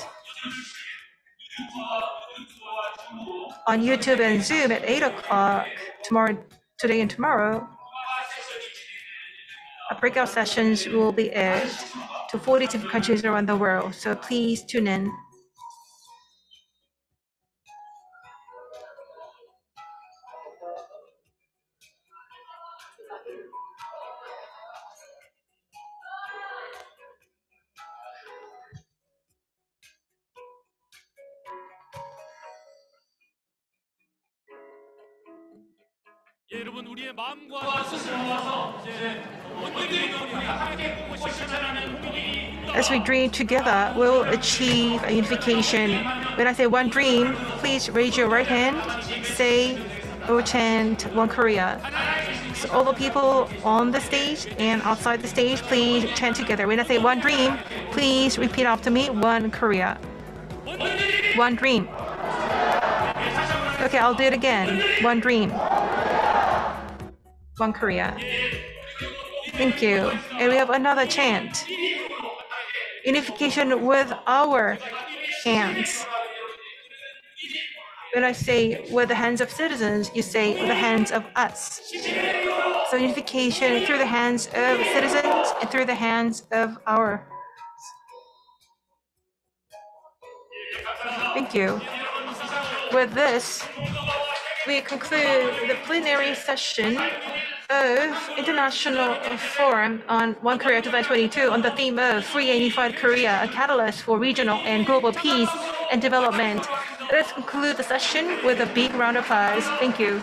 on YouTube and Zoom at 8 o'clock tomorrow, today and tomorrow, breakout sessions will be aired to 40 different countries around the world. So please tune in. 예, 여러분 우리의 마음과 뜻을 모아서 이제 원들이 함께 보고 실천하는 고민이 As we dream together, we'll achieve a unification. When I say one dream, please raise your right hand, say or chant one Korea. So all the people on the stage and outside the stage, please chant together. When I say one dream, please repeat after me, one Korea. One dream. Okay, I'll do it again. One dream. One Korea. Thank you. And we have another chant. Unification with our hands. When I say with the hands of citizens, you say with the hands of us. So unification through the hands of citizens and through the hands of our. Thank you. With this, we conclude the plenary session of International Forum on One Korea 2022 on the theme of Free and Unified Korea, a catalyst for regional and global peace and development. Let's conclude the session with a big round of applause. Thank you.